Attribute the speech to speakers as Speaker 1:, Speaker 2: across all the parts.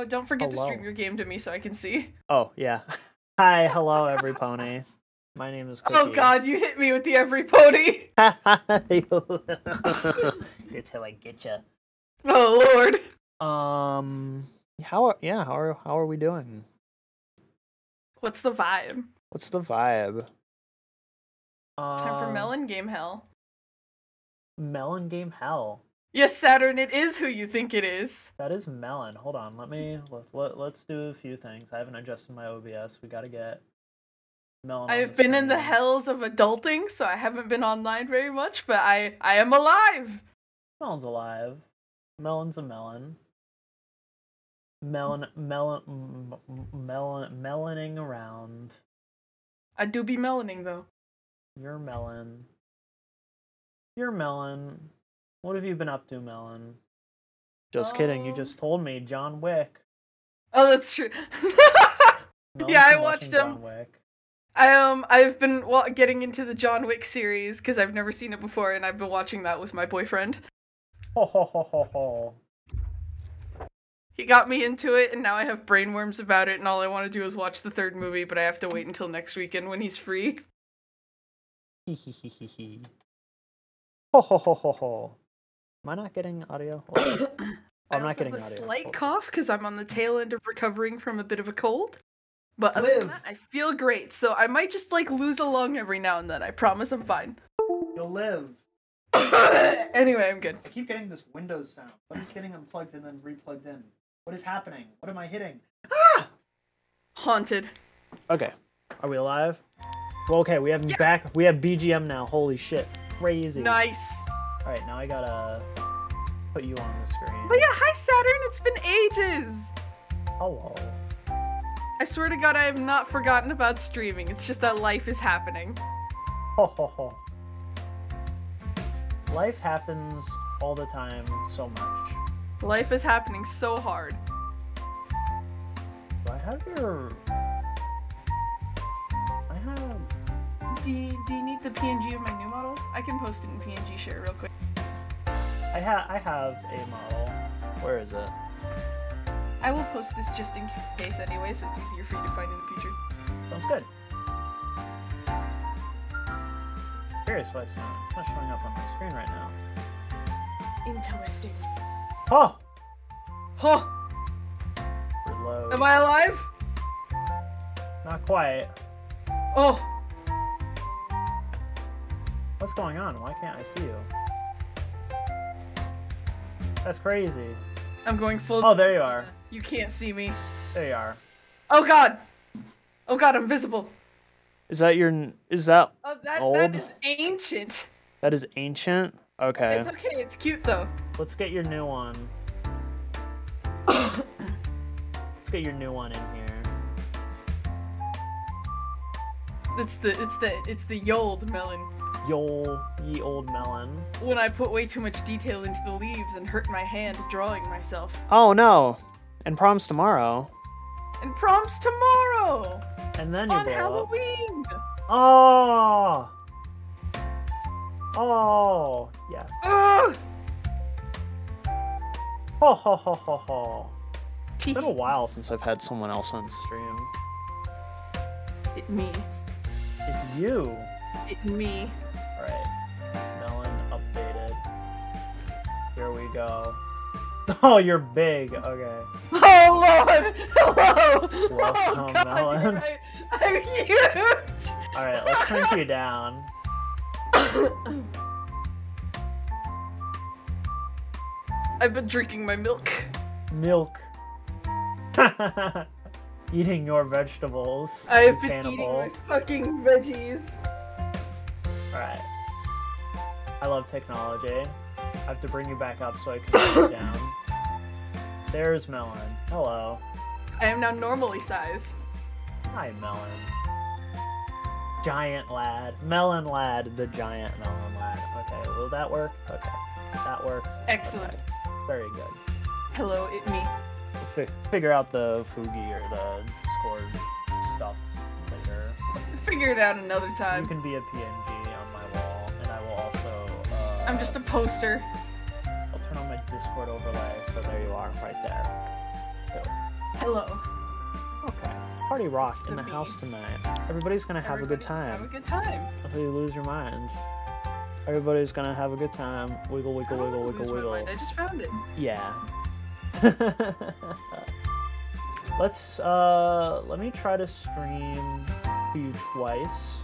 Speaker 1: Oh, don't forget
Speaker 2: Hello.
Speaker 1: to stream your game to me so I can see.
Speaker 2: Oh yeah. Hi, hello, every pony. My name is Cookie.
Speaker 1: Oh god, you hit me with the every pony.
Speaker 2: That's how I get you.
Speaker 1: Oh lord.
Speaker 2: Um, how are yeah? How are how are we doing?
Speaker 1: What's the vibe?
Speaker 2: What's the vibe?
Speaker 1: Time for
Speaker 2: Uh,
Speaker 1: melon game hell.
Speaker 2: Melon game hell.
Speaker 1: Yes, Saturn, it is who you think it is.
Speaker 2: That is melon. Hold on. Let me let, let let's do a few things. I haven't adjusted my OBS. We got to get melon.
Speaker 1: I've
Speaker 2: the
Speaker 1: been in the hells of adulting, so I haven't been online very much, but I I am alive.
Speaker 2: Melon's alive. Melon's a melon. Melon, melon, melon, meloning around.
Speaker 1: I do be meloning though.
Speaker 2: You're melon. You're melon. What have you been up to, melon? Just kidding. You
Speaker 1: Um,
Speaker 2: just told me John Wick.
Speaker 1: Oh, that's true. Yeah, I watched him.
Speaker 2: John Wick.
Speaker 1: I um I've been wa- getting into the John Wick series because I've never seen it before, and I've been watching that with my boyfriend.
Speaker 2: Ho ho ho ho ho.
Speaker 1: He got me into it, and now I have brainworms about it, and all I want to do is watch the third movie, but I have to wait until next weekend when he's free.
Speaker 2: Hee hee hee hee hee. Ho ho ho ho ho. Am I not getting audio? Hold on.
Speaker 1: I
Speaker 2: I'm not getting
Speaker 1: have a
Speaker 2: audio.
Speaker 1: slight
Speaker 2: Hold
Speaker 1: cough because I'm on the tail end of recovering from a bit of a cold. But other
Speaker 2: Live.
Speaker 1: than that, I feel great, so I might just like lose a lung every now and then. I promise I'm fine.
Speaker 2: You'll live.
Speaker 1: anyway, I'm good.
Speaker 2: I keep getting this Windows sound. What is getting unplugged and then replugged in? What is happening? What am I hitting? Ah!
Speaker 1: Haunted.
Speaker 2: Okay. Are we alive? Well, okay, we have
Speaker 1: Yeah.
Speaker 2: back. We have BGM now. Holy shit. Crazy.
Speaker 1: Nice.
Speaker 2: All right, now I gotta put you on the screen.
Speaker 1: But yeah, hi Saturn. It's been ages.
Speaker 2: Hello.
Speaker 1: I swear to God, I have not forgotten about streaming. It's just that life is happening.
Speaker 2: Ho ho ho. Life happens all the time so much.
Speaker 1: Life is happening so hard.
Speaker 2: Do I have your?
Speaker 1: Do you, do you need the PNG of my new model? I can post it in PNG share real quick.
Speaker 2: I have. I have a model. Where is it?
Speaker 1: I will post this just in case anyway, so it's easier for you to find in the future.
Speaker 2: Sounds good. Curious why it's not, it's not showing up on my screen right now.
Speaker 1: Interesting.
Speaker 2: Huh!
Speaker 1: Huh?
Speaker 2: Reload.
Speaker 1: Am I alive?
Speaker 2: Not quite.
Speaker 1: Oh,
Speaker 2: What's going on? Why can't I see you? That's crazy.
Speaker 1: I'm going full.
Speaker 2: Oh, there you are.
Speaker 1: You can't see me.
Speaker 2: There you are.
Speaker 1: Oh God. Oh God, I'm visible.
Speaker 2: Is that your? Is that
Speaker 1: Oh, that
Speaker 2: Old?
Speaker 1: that is ancient.
Speaker 2: that is ancient? Okay.
Speaker 1: It's okay. It's cute though.
Speaker 2: Let's get your new one. Let's get your new one in here.
Speaker 1: It's the it's the it's the yold melon.
Speaker 2: Yol, ye old melon.
Speaker 1: When I put way too much detail into the leaves and hurt my hand drawing myself.
Speaker 2: Oh no! And prom's tomorrow.
Speaker 1: And prompts tomorrow
Speaker 2: And then you
Speaker 1: on
Speaker 2: blow up.
Speaker 1: Halloween.
Speaker 2: Oh! Oh! Yes.
Speaker 1: Ugh.
Speaker 2: Ho ho ho ho ho. It's
Speaker 1: Tee.
Speaker 2: been a while since I've had someone else on stream.
Speaker 1: It me.
Speaker 2: It's you.
Speaker 1: It me.
Speaker 2: Go. Oh, you're big. Okay.
Speaker 1: Oh Lord! Hello! oh
Speaker 2: Welcome,
Speaker 1: God,
Speaker 2: Melon.
Speaker 1: right. I'm huge!
Speaker 2: Alright, let's shrink you down.
Speaker 1: I've been drinking my milk.
Speaker 2: Milk. Eating your vegetables.
Speaker 1: I've been eating my fucking veggies.
Speaker 2: Alright. I love technology. I have to bring you back up so I can sit down. There's Melon. Hello.
Speaker 1: I am now normally sized.
Speaker 2: Hi, Melon. Giant lad. Melon lad, the giant melon lad. Okay, will that work? Okay. That works.
Speaker 1: Excellent.
Speaker 2: Okay. Very good.
Speaker 1: Hello, it me.
Speaker 2: We'll figure out the Fugi or the Discord stuff later.
Speaker 1: Figure it out another time.
Speaker 2: You can be a PNG on my wall, and I will also. Uh,
Speaker 1: I'm just a poster.
Speaker 2: Discord overlay, so there you are, right there. Cool.
Speaker 1: Hello.
Speaker 2: Okay. Party rock
Speaker 1: It's
Speaker 2: in
Speaker 1: the
Speaker 2: the house tonight. Everybody's gonna have a good
Speaker 1: Everybody Have a good time.
Speaker 2: until you lose your mind. Everybody's gonna have a good time. Wiggle, wiggle,
Speaker 1: don't
Speaker 2: wiggle, wiggle, wiggle.
Speaker 1: I just found it.
Speaker 2: Yeah. Let's uh let me try to stream to you twice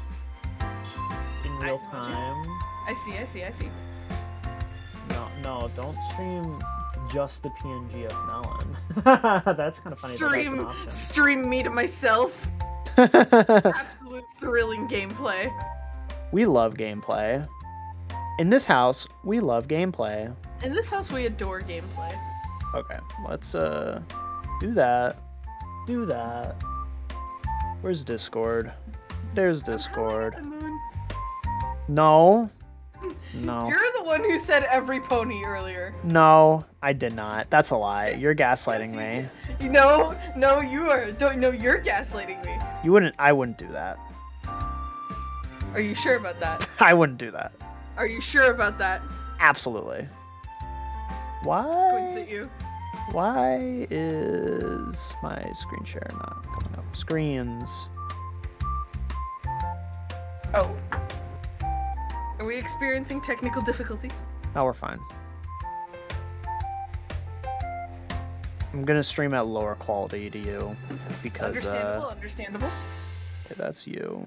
Speaker 2: in real
Speaker 1: Nice, would you?
Speaker 2: time.
Speaker 1: I see, I see, I see.
Speaker 2: No, no, don't stream just the PNG of Melon. that's kind of funny.
Speaker 1: Stream,
Speaker 2: that's
Speaker 1: stream me to myself.
Speaker 2: option.
Speaker 1: Absolute thrilling gameplay.
Speaker 2: we love gameplay. In this house, we love gameplay.
Speaker 1: In this house, we adore gameplay.
Speaker 2: Okay, let's uh do that. Do that. Where's Discord? There's
Speaker 1: I'm
Speaker 2: Discord.
Speaker 1: the moon.
Speaker 2: No. No.
Speaker 1: You're the one who said every pony earlier.
Speaker 2: No, I did not. That's a lie.
Speaker 1: Yes,
Speaker 2: You're gaslighting
Speaker 1: yes,
Speaker 2: me.
Speaker 1: You know, no, you are. Don't no, you're gaslighting me.
Speaker 2: You wouldn't I wouldn't do that.
Speaker 1: Are you sure about that?
Speaker 2: I wouldn't do that.
Speaker 1: Are you sure about that?
Speaker 2: Absolutely.
Speaker 1: Squints at
Speaker 2: Why?
Speaker 1: you.
Speaker 2: Why is my screen share not coming up? Screens.
Speaker 1: Oh. Are we experiencing technical difficulties?
Speaker 2: No, we're fine. I'm gonna stream at lower quality to you because
Speaker 1: Understandable,
Speaker 2: uh,
Speaker 1: understandable.
Speaker 2: okay, that's you.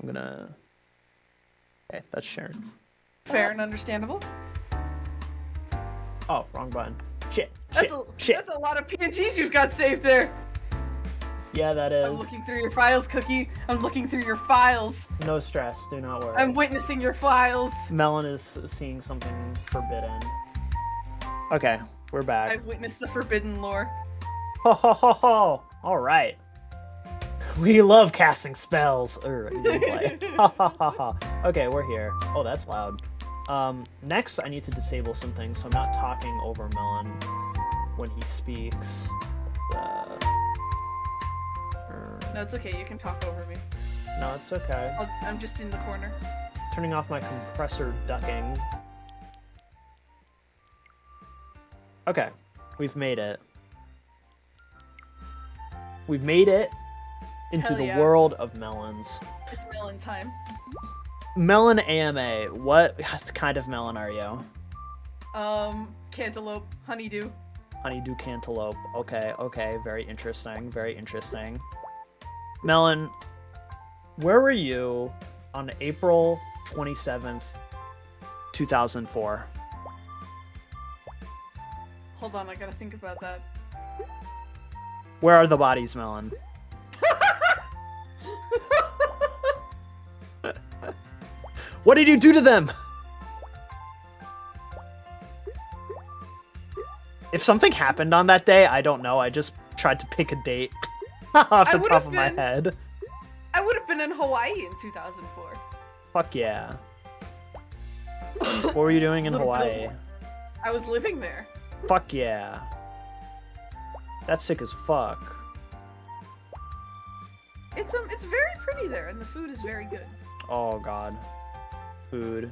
Speaker 2: I'm gonna. Okay, that's Sharon.
Speaker 1: Fair and understandable.
Speaker 2: Oh, wrong button. Shit.
Speaker 1: That's
Speaker 2: Shit.
Speaker 1: a
Speaker 2: shit.
Speaker 1: that's a lot of PNGs you've got saved there.
Speaker 2: Yeah, that is.
Speaker 1: I'm looking through your files, Cookie. I'm looking through your files.
Speaker 2: No stress. Do not worry.
Speaker 1: I'm witnessing your files.
Speaker 2: Melon is seeing something forbidden. Okay, we're back.
Speaker 1: I've witnessed the forbidden lore.
Speaker 2: Ho ho ho ho! All right. We love casting spells. Er. Ha ha ha ha. Okay, we're here. Oh, that's loud. Um, next, I need to disable some things, so I'm not talking over Melon when he speaks.
Speaker 1: No, it's okay. You can talk over me.
Speaker 2: no, it's okay.
Speaker 1: I'll, I'm just in the corner.
Speaker 2: Turning off my compressor ducking. Okay, we've made it. We've made it into
Speaker 1: Hell
Speaker 2: the
Speaker 1: yeah.
Speaker 2: world of melons.
Speaker 1: It's melon time.
Speaker 2: Melon AMA. What kind of melon are you?
Speaker 1: Um, cantaloupe, honeydew.
Speaker 2: Honeydew cantaloupe. Okay, okay. Very interesting. Very interesting. Melon, where were you on April 27th, 2004?
Speaker 1: Hold on, I gotta think about that.
Speaker 2: Where are the bodies, Melon? What did you do to them? If something happened on that day, I don't know. I just tried to pick a date off the top of my head.
Speaker 1: I would have been in Hawaii in 2004.
Speaker 2: Fuck yeah. What were you doing in
Speaker 1: Little bit of
Speaker 2: Hawaii?
Speaker 1: I was living there.
Speaker 2: Fuck yeah. That's sick as fuck.
Speaker 1: It's um, it's very pretty there, and the food is very good.
Speaker 2: Oh god. Food.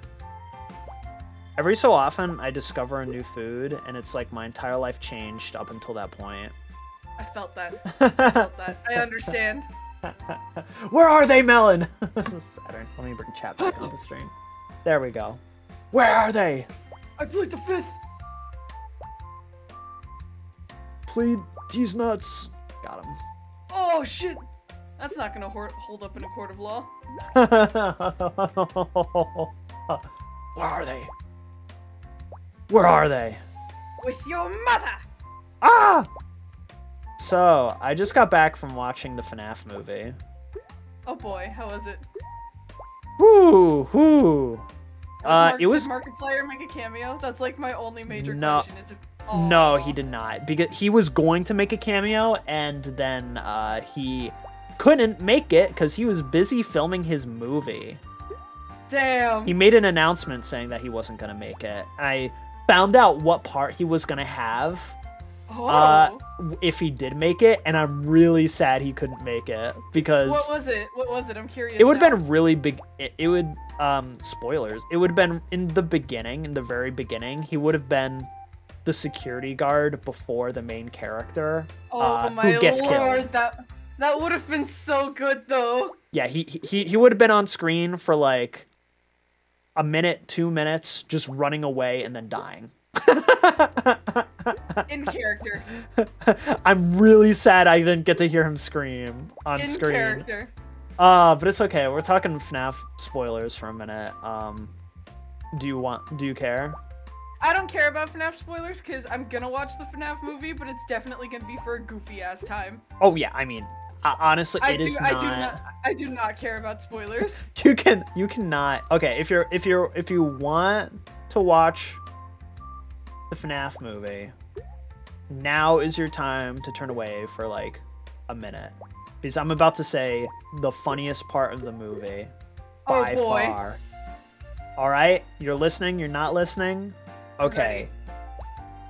Speaker 2: Every so often, I discover a new food, and it's like my entire life changed up until that point.
Speaker 1: I felt that. I felt that. I understand.
Speaker 2: Where are they, Melon? Saturn. Let me bring chat back onto stream. There we go. Where are they?
Speaker 1: I plead the fifth.
Speaker 2: Plead these nuts. Got him.
Speaker 1: Oh shit. That's not gonna hold up in a court of law.
Speaker 2: Where are they? Where are they?
Speaker 1: With your mother.
Speaker 2: Ah! So, I just got back from watching the FNAF movie.
Speaker 1: Oh boy, how was it?
Speaker 2: Whoo, whoo. Uh,
Speaker 1: Mark-
Speaker 2: it was
Speaker 1: Did Markiplier make a cameo? That's like my only major
Speaker 2: No.
Speaker 1: question. Is if,
Speaker 2: No, he did not. Because he was going to make a cameo and then uh, he couldn't make it because he was busy filming his movie.
Speaker 1: Damn.
Speaker 2: He made an announcement saying that he wasn't going to make it. I found out what part he was going to have
Speaker 1: oh.
Speaker 2: uh, if he did make it, and I'm really sad he couldn't make it because
Speaker 1: what was it? What was it? I'm curious.
Speaker 2: it would have been really big. It, it would, um, spoilers. It would have been in the beginning, in the very beginning. He would have been the security guard before the main character.
Speaker 1: Oh
Speaker 2: uh,
Speaker 1: my
Speaker 2: who gets
Speaker 1: lord,
Speaker 2: killed.
Speaker 1: that that would have been so good though.
Speaker 2: Yeah, he he he would have been on screen for like a minute, two minutes, just running away and then dying.
Speaker 1: In character.
Speaker 2: I'm really sad I didn't get to hear him scream on
Speaker 1: In
Speaker 2: screen.
Speaker 1: character.
Speaker 2: Uh, but it's okay. We're talking FNAF spoilers for a minute. Um, do you want? Do you care?
Speaker 1: I don't care about FNAF spoilers because I'm gonna watch the FNAF movie, but it's definitely gonna be for a goofy ass time.
Speaker 2: Oh yeah, I mean, uh, honestly,
Speaker 1: I
Speaker 2: it
Speaker 1: do
Speaker 2: is
Speaker 1: I do not I do not care about spoilers.
Speaker 2: You can you cannot. Okay, if you're if you're if you want to watch the FNAF movie, now is your time to turn away for like a minute because I'm about to say the funniest part of the movie
Speaker 1: Oh,
Speaker 2: by
Speaker 1: boy.
Speaker 2: far. All right, you're listening. You're not listening. Okay.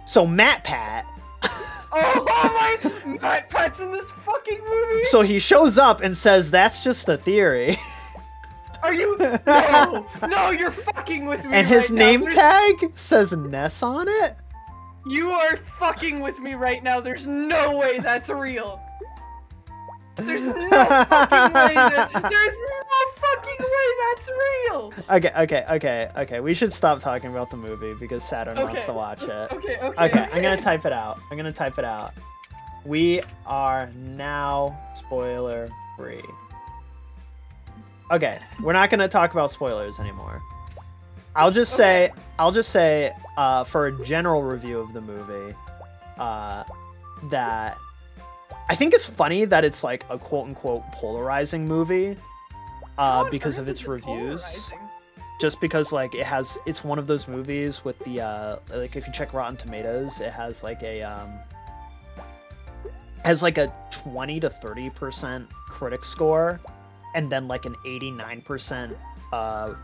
Speaker 2: So MatPat. Oh,
Speaker 1: oh, my MatPat's in this fucking movie.
Speaker 2: So he shows up and says, "That's just a theory,"
Speaker 1: Are you No no you're fucking with me.
Speaker 2: and his
Speaker 1: right
Speaker 2: name tag says Ness on it.
Speaker 1: You are fucking with me right now. There's no way that's real. There's no fucking way that there's no fucking way that's real.
Speaker 2: Okay, okay, okay, okay. We should stop talking about the movie because Saturn wants to watch it.
Speaker 1: Okay, okay.
Speaker 2: Okay, I'm gonna type it out. I'm gonna type it out. We are now spoiler free. Okay, we're not gonna talk about spoilers anymore. I'll just say, I'll just say, uh, for a general review of the movie, uh, that I think it's funny that it's like a quote unquote polarizing movie, uh, because of its reviews
Speaker 1: polarizing?
Speaker 2: just because like it has it's one of those movies with the uh like if you check rotten tomatoes it has like a um has like a 20 to 30 percent critic score and then like an 89 percent uh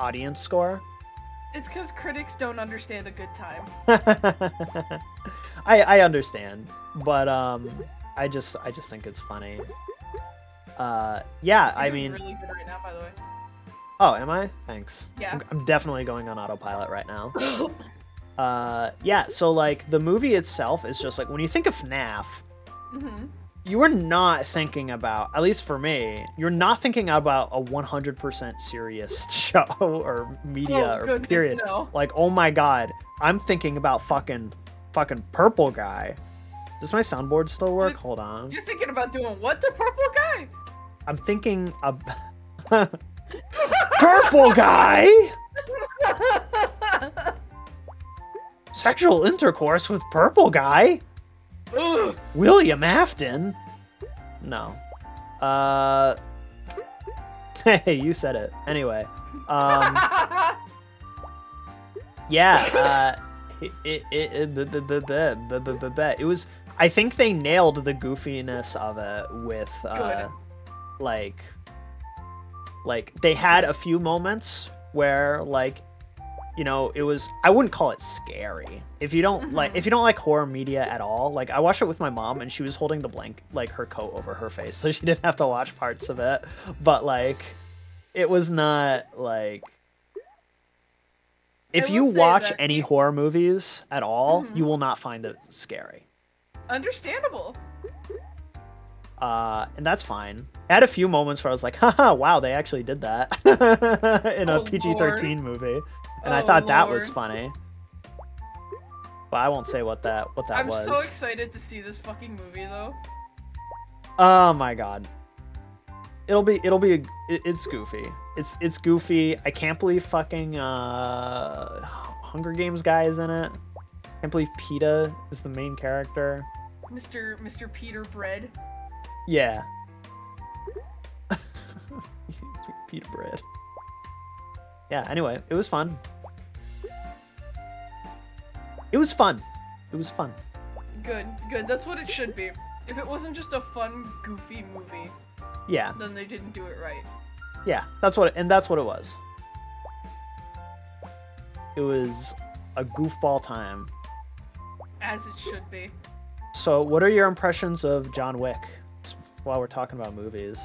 Speaker 2: audience score
Speaker 1: It's because critics don't understand a good time.
Speaker 2: i i understand but um i just i just think it's funny uh yeah
Speaker 1: You're
Speaker 2: i mean
Speaker 1: really good right now, by the way.
Speaker 2: oh am i thanks
Speaker 1: Yeah.
Speaker 2: I'm, I'm definitely going on autopilot right now uh yeah so like the movie itself is just like when you think of FNAF
Speaker 1: hmm
Speaker 2: you are not thinking about at least for me you're not thinking about a 100% serious show or media
Speaker 1: oh
Speaker 2: or
Speaker 1: goodness,
Speaker 2: period.
Speaker 1: no.
Speaker 2: like oh my god i'm thinking about fucking fucking purple guy. Does my soundboard still work?
Speaker 1: You're-
Speaker 2: hold on.
Speaker 1: You're thinking about doing what to Purple Guy?
Speaker 2: i'm thinking of purple guy? Sexual intercourse with purple guy William Afton? No. Uh. Hey, you said it. Anyway. Um. yeah. Uh. It, it, it, it was I think they nailed the goofiness of it with uh, like like they had a few moments where like you know it was i wouldn't call it scary if you don't like if you don't like horror media at all like i watched it with my mom and she was holding the blank like her coat over her face so she didn't have to watch parts of it but like it was not like if you watch any
Speaker 1: you-
Speaker 2: horror movies at all
Speaker 1: Mhm.
Speaker 2: you will not find it scary
Speaker 1: Understandable.
Speaker 2: uh, and that's fine. I had a few moments where I was like, haha, wow, they actually did that in a
Speaker 1: Oh,
Speaker 2: PG 13 movie. And I
Speaker 1: Oh,
Speaker 2: thought that was funny. But I won't say what that what that
Speaker 1: I'm
Speaker 2: was.
Speaker 1: so excited to see this fucking movie though.
Speaker 2: Oh my god. It'll be it'll be it, it's goofy. It's it's goofy. I can't believe fucking uh Hunger Games guy is in it. I Can't believe Peeta is the main character.
Speaker 1: Mr. Mr. Peter Bread.
Speaker 2: Yeah. Peter bread. Yeah, anyway, it was fun. It was fun. It was fun.
Speaker 1: Good, good. That's what it should be. If it wasn't just a fun, goofy movie,
Speaker 2: Yeah,
Speaker 1: then they didn't do it right.
Speaker 2: yeah, that's what it, and that's what it was. It was a goofball time.
Speaker 1: As it should be.
Speaker 2: So, what are your impressions of John Wick while we're talking about movies?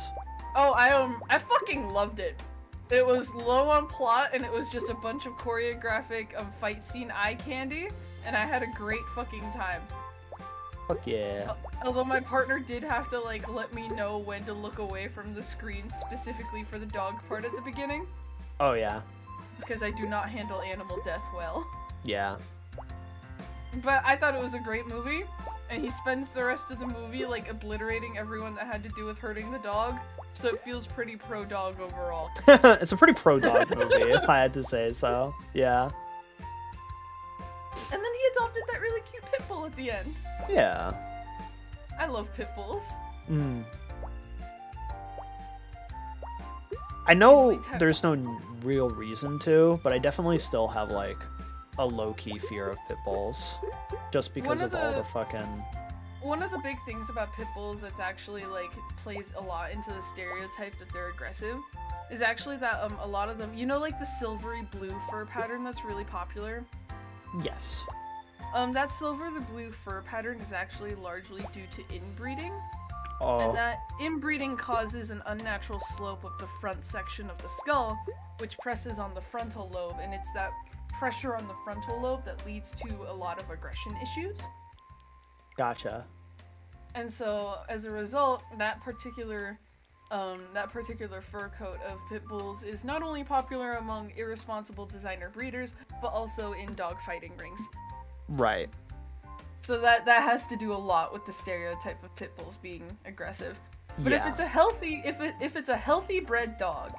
Speaker 1: Oh, I um, I fucking loved it. It was low on plot, and it was just a bunch of choreographic of fight scene eye candy. and I had a great fucking time.
Speaker 2: Fuck yeah.
Speaker 1: Although my partner did have to like let me know when to look away from the screen specifically for the dog part at the beginning
Speaker 2: Oh yeah.
Speaker 1: because I do not handle animal death well.
Speaker 2: Yeah.
Speaker 1: But I thought it was a great movie and he spends the rest of the movie like obliterating everyone that had to do with hurting the dog. So it feels pretty pro dog overall.
Speaker 2: it's a pretty pro dog movie, if I had to say so. Yeah.
Speaker 1: And then he adopted that really cute pit bull at the end.
Speaker 2: Yeah.
Speaker 1: I love pit bulls.
Speaker 2: Mm. I know there's no real reason to, but I definitely still have like a low key fear of pit bulls, just because
Speaker 1: of
Speaker 2: of, all
Speaker 1: the-
Speaker 2: the fucking.
Speaker 1: One of the big things about pit bulls that's actually like plays a lot into the stereotype that they're aggressive is actually that um a lot of them you know like the silvery blue fur pattern that's really popular.
Speaker 2: Yes.
Speaker 1: Um that silver the blue fur pattern is actually largely due to inbreeding.
Speaker 2: Oh.
Speaker 1: And that inbreeding causes an unnatural slope of the front section of the skull, which presses on the frontal lobe, and it's that pressure on the frontal lobe that leads to a lot of aggression issues.
Speaker 2: Gotcha.
Speaker 1: And so, as a result, that particular um, that particular fur coat of pit bulls is not only popular among irresponsible designer breeders, but also in dog fighting rings.
Speaker 2: Right.
Speaker 1: So that that has to do a lot with the stereotype of pit bulls being aggressive. But
Speaker 2: yeah.
Speaker 1: if it's a healthy if it if it's a healthy bred dog,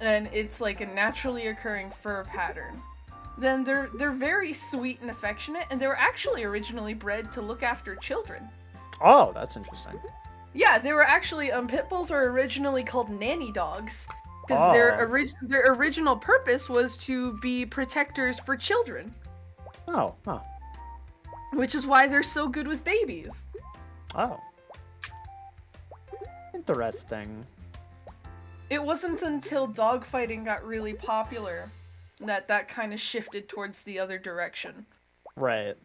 Speaker 1: and it's like a naturally occurring fur pattern, then they're they're very sweet and affectionate, and they were actually originally bred to look after children.
Speaker 2: Oh, that's interesting.
Speaker 1: Yeah, they were actually um pit bulls were originally called nanny dogs because their
Speaker 2: Oh.
Speaker 1: ori- their original purpose was to be protectors for children,
Speaker 2: Oh, huh.
Speaker 1: which is why they're so good with babies.
Speaker 2: Oh. Interesting.
Speaker 1: It wasn't until dogfighting got really popular that that kind of shifted towards the other direction.
Speaker 2: Right.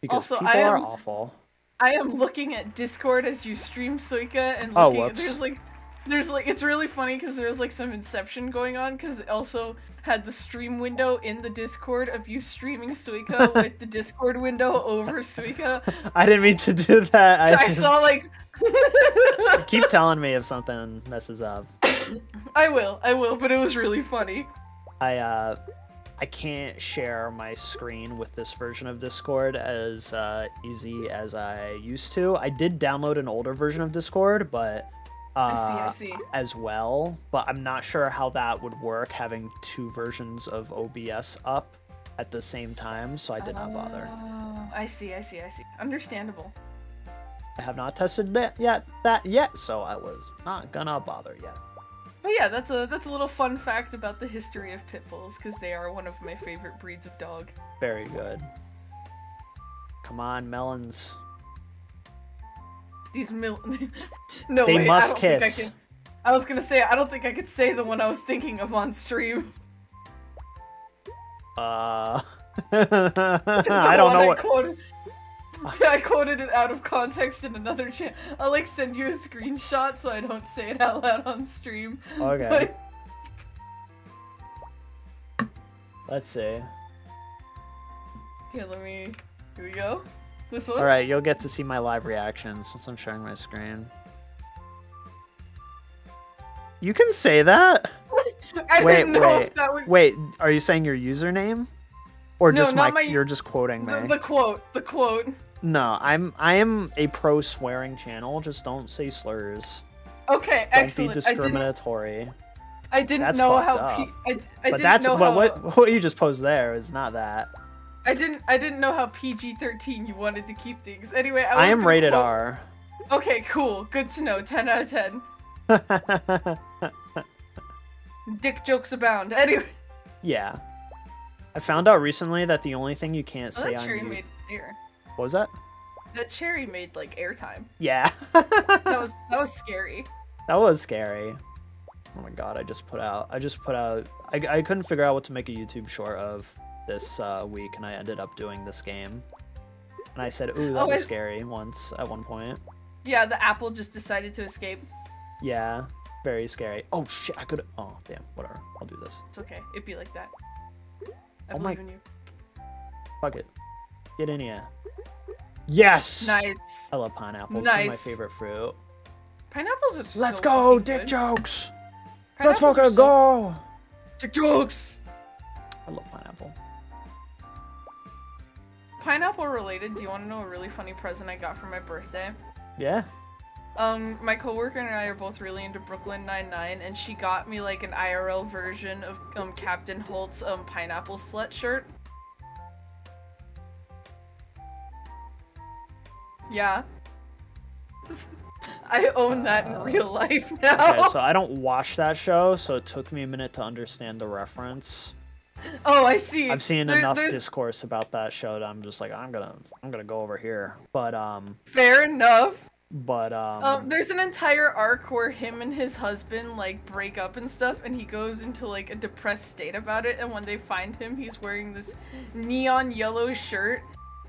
Speaker 2: Because
Speaker 1: Also,
Speaker 2: people
Speaker 1: I
Speaker 2: are
Speaker 1: am-
Speaker 2: awful.
Speaker 1: I am looking at Discord as you stream Suika and
Speaker 2: Oh,
Speaker 1: looking at,
Speaker 2: whoops.
Speaker 1: there's like there's like it's really funny because there's like some inception going on because it also had the stream window in the Discord of you streaming Suika with the Discord window over Suika.
Speaker 2: I didn't mean to do that. I,
Speaker 1: I
Speaker 2: just
Speaker 1: saw like
Speaker 2: keep telling me if something messes up.
Speaker 1: I will, I will, but it was really funny.
Speaker 2: I uh I can't share my screen with this version of Discord as uh, easy as I used to. I did download an older version of Discord, but uh,
Speaker 1: I see, I see.
Speaker 2: as well. But I'm not sure how that would work having two versions of OBS up at the same time, so I did not bother.
Speaker 1: Oh, I see, I see, I see. Understandable.
Speaker 2: I have not tested that yet. That yet, so I was not gonna bother yet.
Speaker 1: But yeah, that's a that's a little fun fact about the history of pit bulls because they are one of my favorite breeds of dog.
Speaker 2: Very good. Come on, melons.
Speaker 1: These mil. no
Speaker 2: They
Speaker 1: way. I
Speaker 2: must
Speaker 1: I
Speaker 2: kiss.
Speaker 1: can- I was gonna say I don't think I could say the one I was thinking of on stream.
Speaker 2: Uh, I don't know what.
Speaker 1: quoted. I quoted it out of context in another chat. I'll like send you a screenshot so I don't say it out loud on stream.
Speaker 2: Okay,
Speaker 1: But
Speaker 2: let's see.
Speaker 1: here, let me. Here we go. This one.
Speaker 2: All right, you'll get to see my live reactions since I'm sharing my screen. You can say that.
Speaker 1: I
Speaker 2: Wait,
Speaker 1: didn't know
Speaker 2: wait,
Speaker 1: if that would.
Speaker 2: Wait, are you saying your username, or
Speaker 1: No,
Speaker 2: just my,
Speaker 1: not my-
Speaker 2: You're just quoting me.
Speaker 1: The, the quote. The quote.
Speaker 2: No, I'm I am a pro swearing channel. Just don't say slurs.
Speaker 1: Okay,
Speaker 2: Don't
Speaker 1: excellent.
Speaker 2: be
Speaker 1: I didn't.
Speaker 2: discriminatory.
Speaker 1: I didn't know how.
Speaker 2: up.
Speaker 1: P- I, I
Speaker 2: but
Speaker 1: didn't
Speaker 2: that's
Speaker 1: know
Speaker 2: what
Speaker 1: how.
Speaker 2: what what you just posed there is not that.
Speaker 1: I didn't. I didn't know how PG thirteen you wanted to keep things. Anyway, I,
Speaker 2: I, am rated
Speaker 1: quote-
Speaker 2: R.
Speaker 1: Okay, cool. Good to know. Ten out of ten. Dick jokes abound. Anyway,
Speaker 2: yeah. I found out recently that the only thing you can't
Speaker 1: oh,
Speaker 2: say on
Speaker 1: made air.
Speaker 2: What was that?
Speaker 1: The cherry made like airtime.
Speaker 2: Yeah.
Speaker 1: That was that was scary.
Speaker 2: That was scary. Oh my god, I just put out I just put out I, I couldn't figure out what to make a YouTube short of this uh, week and I ended up doing this game. And I said, ooh, that
Speaker 1: Oh,
Speaker 2: was
Speaker 1: I-
Speaker 2: scary once at one point.
Speaker 1: Yeah, the apple just decided to escape.
Speaker 2: Yeah, very scary. Oh shit, I could Oh damn, whatever. I'll do this.
Speaker 1: It's okay. It'd be like that. I
Speaker 2: Oh
Speaker 1: believe
Speaker 2: my-
Speaker 1: in you.
Speaker 2: Fuck it. Get in here. Yes!
Speaker 1: Nice.
Speaker 2: I love pineapples. They're my favorite fruit.
Speaker 1: Pineapples are
Speaker 2: Let's
Speaker 1: so
Speaker 2: go, dick
Speaker 1: good.
Speaker 2: jokes! Let's fucking
Speaker 1: so-
Speaker 2: go!
Speaker 1: Dick jokes.
Speaker 2: I love pineapple.
Speaker 1: Pineapple related. Do you want to know a really funny present I got for my birthday?
Speaker 2: Yeah.
Speaker 1: Um, my coworker and I are both really into Brooklyn Nine Nine, and she got me like an IRL version of um Captain Holt's um pineapple slut shirt. Yeah. I own that in real life now.
Speaker 2: Okay, so I don't watch that show, so it took me a minute to understand the reference.
Speaker 1: oh, I see.
Speaker 2: I've seen
Speaker 1: There-
Speaker 2: enough
Speaker 1: there's-
Speaker 2: discourse about that show that I'm just like, I'm gonna, I'm gonna go over here. But um,
Speaker 1: Fair enough.
Speaker 2: but um,
Speaker 1: Um, there's an entire arc where him and his husband like break up and stuff, and he goes into like a depressed state about it. And when they find him, he's wearing this neon yellow shirt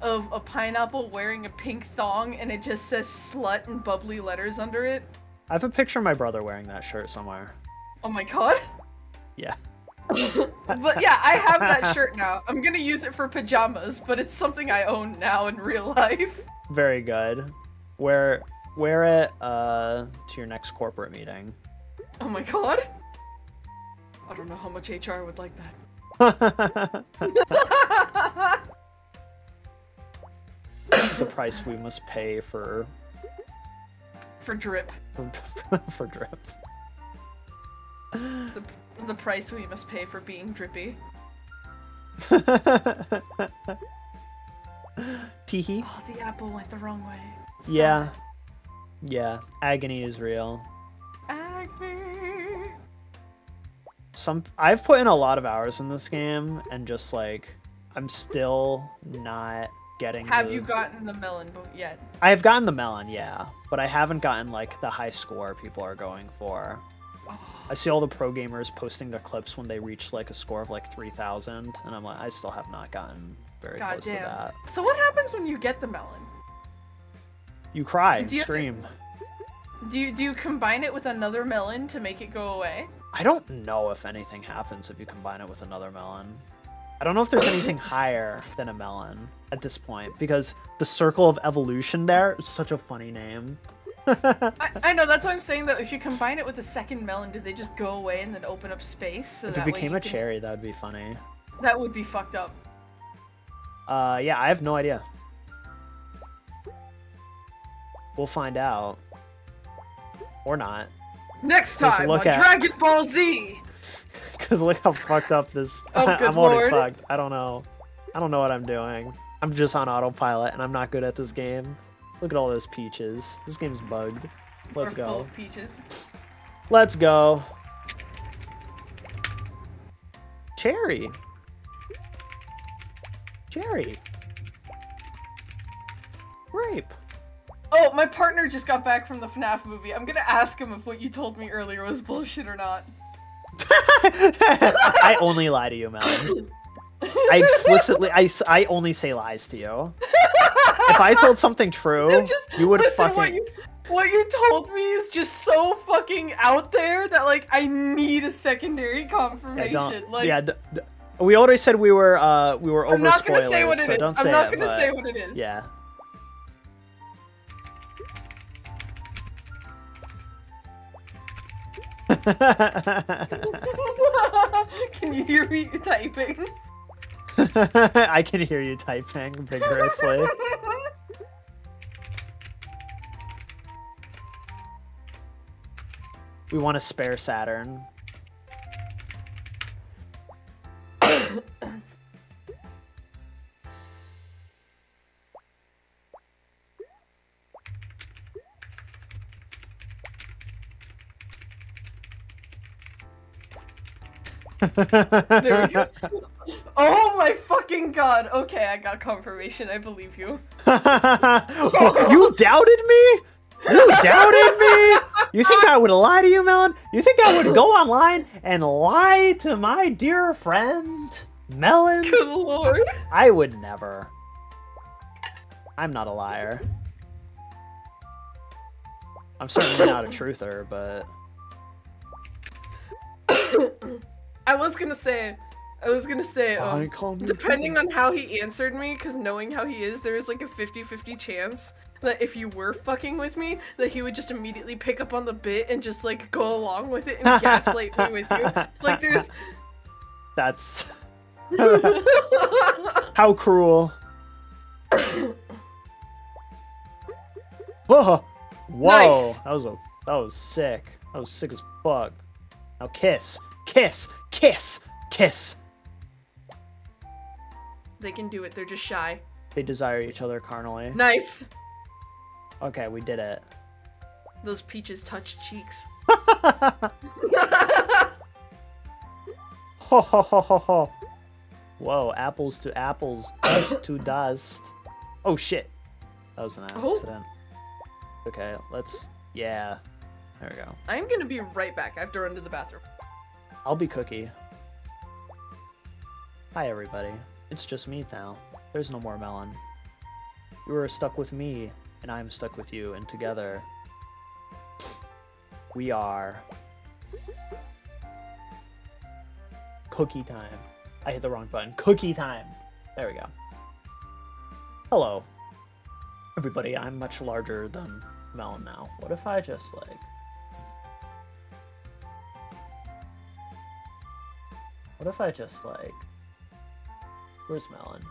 Speaker 1: of a pineapple wearing a pink thong, and it just says "slut" in bubbly letters under it.
Speaker 2: I have a picture of my brother wearing that shirt somewhere.
Speaker 1: Oh my god!
Speaker 2: Yeah.
Speaker 1: But yeah, I have that shirt now. I'm gonna use it for pajamas, but it's something I own now in real life.
Speaker 2: Very good. Wear wear it uh to your next corporate meeting.
Speaker 1: Oh my god! I don't know how much HR would like that.
Speaker 2: the price we must pay for
Speaker 1: For drip.
Speaker 2: for, for drip.
Speaker 1: The, the price we must pay for being drippy.
Speaker 2: Teehee.
Speaker 1: Oh, the apple went the wrong way.
Speaker 2: Yeah. Yeah. Agony is real.
Speaker 1: Acne.
Speaker 2: Some I've put in a lot of hours in this game and just like I'm still not getting
Speaker 1: Have
Speaker 2: the-
Speaker 1: you gotten the melon yet?
Speaker 2: I have gotten the melon, yeah, but I haven't gotten like the high score people are going for. I see all the pro gamers posting their clips when they reach like a score of like 3000 and I'm like I still have not gotten very
Speaker 1: God
Speaker 2: close
Speaker 1: damn.
Speaker 2: to that.
Speaker 1: So what happens when you get the melon?
Speaker 2: You cry,
Speaker 1: you have to- Do you do you combine it with another melon to make it go away?
Speaker 2: I don't know if anything happens if you combine it with another melon. I don't know if there's anything higher than a melon at this point because the circle of evolution there is such a funny name.
Speaker 1: I, I know that's why I'm saying that if you combine it with a second melon, do they just go away and then open up space? So
Speaker 2: if
Speaker 1: that
Speaker 2: it became a
Speaker 1: can-
Speaker 2: cherry, that would be funny.
Speaker 1: that would be fucked up.
Speaker 2: Uh, yeah, I have no idea. We'll find out. Or not.
Speaker 1: Next time
Speaker 2: look
Speaker 1: on
Speaker 2: at-
Speaker 1: Dragon Ball Z.
Speaker 2: Because look how fucked up this...
Speaker 1: Oh,
Speaker 2: I'm already
Speaker 1: lord.
Speaker 2: fucked. I don't know. I don't know what I'm doing. I'm just on autopilot, and I'm not good at this game. Look at all those peaches. This game's bugged. Let's
Speaker 1: full
Speaker 2: go.
Speaker 1: peaches.
Speaker 2: Let's go. Cherry. Cherry. Rape.
Speaker 1: Oh, my partner just got back from the FNAF movie. I'm gonna ask him if what you told me earlier was bullshit or not.
Speaker 2: I only lie to you, Melon. I explicitly, I, I only say lies to you. If I told something true,
Speaker 1: Just
Speaker 2: you would
Speaker 1: listen,
Speaker 2: fucking.
Speaker 1: what you what you told me is just so fucking out there that like I need a secondary
Speaker 2: Yeah,
Speaker 1: confirmation.
Speaker 2: don't.
Speaker 1: like
Speaker 2: yeah, we already said we were uh we were over
Speaker 1: I'm not gonna say what it is.
Speaker 2: so don't
Speaker 1: I'm
Speaker 2: say
Speaker 1: not
Speaker 2: it.
Speaker 1: gonna
Speaker 2: but-
Speaker 1: say what it is.
Speaker 2: Yeah.
Speaker 1: Can you hear me typing?
Speaker 2: I can hear you typing vigorously. we want a spare Saturn.
Speaker 1: There we go. Oh my fucking god. Okay, I got confirmation. I believe you.
Speaker 2: Oh, you doubted me? You doubted me? You think I would lie to you, Melon? You think I would go online and lie to my dear friend, Melon?
Speaker 1: Good lord.
Speaker 2: I would never. I'm not a liar. I'm certainly not a truther, but
Speaker 1: I was gonna say, I was gonna say, um,
Speaker 2: I call me
Speaker 1: depending on how he answered me, because knowing how he is, there is like a 50-50 chance that if you were fucking with me, that he would just immediately pick up on the bit and just like go along with it and gaslight me with you. Like there's
Speaker 2: That's how cruel. Whoa! Whoa!
Speaker 1: Nice.
Speaker 2: That was a that was sick. That was sick as fuck. Now kiss, kiss, kiss, kiss.
Speaker 1: they can do it. They're just shy.
Speaker 2: They desire each other carnally.
Speaker 1: Nice.
Speaker 2: Okay, we did it.
Speaker 1: Those peaches touch cheeks.
Speaker 2: Ho ho ho ho ho. Whoa, apples to apples, dust to dust. Oh shit. That was an
Speaker 1: Oh.
Speaker 2: accident. Okay, let's yeah. There we go.
Speaker 1: I'm gonna be right back. I have to run to the bathroom.
Speaker 2: I'll be Cookie. Hi everybody. It's just me now. There's no more Melon. You are stuck with me, and I'm stuck with you, and together we are Cookie time. I hit the wrong button. Cookie time. There we go. Hello. Everybody, I'm much larger than Melon now. What if I just like What if I just like Where's Melon?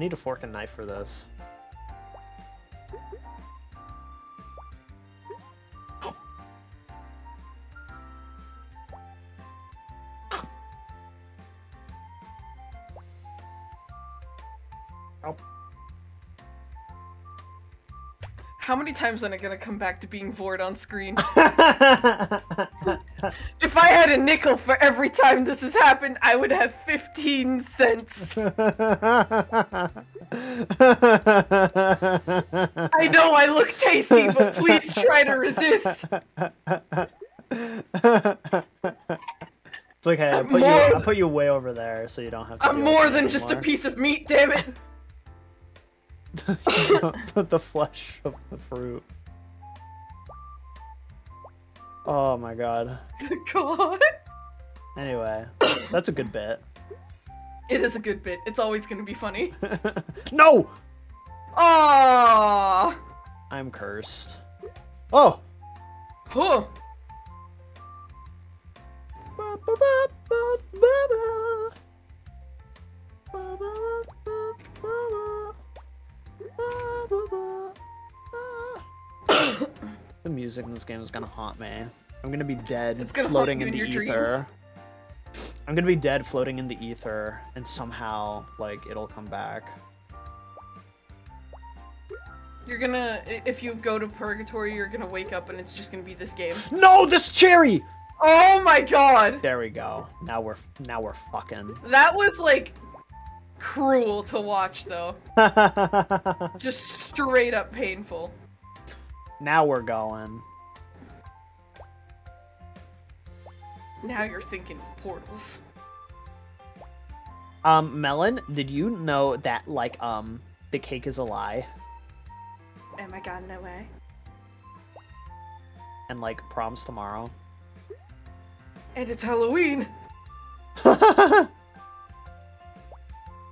Speaker 2: I need a fork and knife for this.
Speaker 1: How many times am I gonna come back to being Vord on screen? if I had a nickel for every time this has happened, I would have 15 cents. I know I look tasty, but please try to resist.
Speaker 2: It's okay. I
Speaker 1: I'm
Speaker 2: put you.
Speaker 1: more-
Speaker 2: I put you way over there, so you don't have to.
Speaker 1: I'm more
Speaker 2: with me
Speaker 1: than just a piece of meat, damn it.
Speaker 2: the, flesh of the fruit. Oh my god.
Speaker 1: God.
Speaker 2: Anyway, that's a good bit.
Speaker 1: It is a good bit. It's always gonna be funny.
Speaker 2: no!
Speaker 1: Aww.
Speaker 2: I'm cursed. Oh!
Speaker 1: Huh.
Speaker 2: Ba, ba, ba, The music in this game is gonna haunt me. I'm gonna be dead,
Speaker 1: It's
Speaker 2: floating in
Speaker 1: in
Speaker 2: the ether. I'm gonna be dead, floating in the ether, and somehow, like, it'll come back.
Speaker 1: You're gonna, if you go to purgatory, you're gonna wake up and it's just gonna be this game.
Speaker 2: No, this cherry!
Speaker 1: Oh my god!
Speaker 2: There we go. Now we're now we're fucking.
Speaker 1: That was like cruel to watch though. Just straight up painful.
Speaker 2: now we're going.
Speaker 1: Now you're thinking portals.
Speaker 2: Um, Melon, did you know that like um the cake is a lie
Speaker 1: Oh my god, no way.
Speaker 2: and like prom's tomorrow?
Speaker 1: And it's Halloween!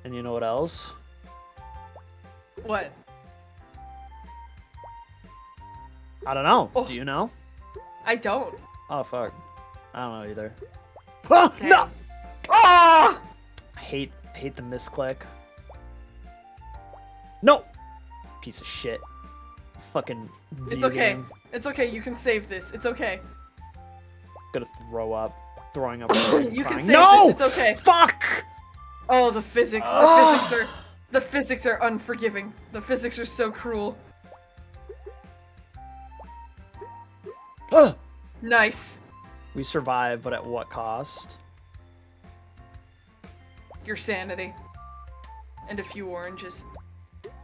Speaker 2: and you know what else?
Speaker 1: What?
Speaker 2: I don't know.
Speaker 1: Oh.
Speaker 2: Do you know?
Speaker 1: I don't.
Speaker 2: Oh fuck. I don't know either. Ah, no!
Speaker 1: Ah!
Speaker 2: I hate hate the misclick. No! Piece of shit. Fucking
Speaker 1: It's okay.
Speaker 2: game.
Speaker 1: It's okay, you can save this. It's okay.
Speaker 2: I'm Gonna throw up. throwing up. and
Speaker 1: you can save
Speaker 2: no!
Speaker 1: this. It's okay.
Speaker 2: Fuck!
Speaker 1: Oh, the physics. The
Speaker 2: Ah.
Speaker 1: physics are. The physics are unforgiving. The physics are so cruel. Nice.
Speaker 2: We survive, but at what cost?
Speaker 1: Your sanity. And a few oranges.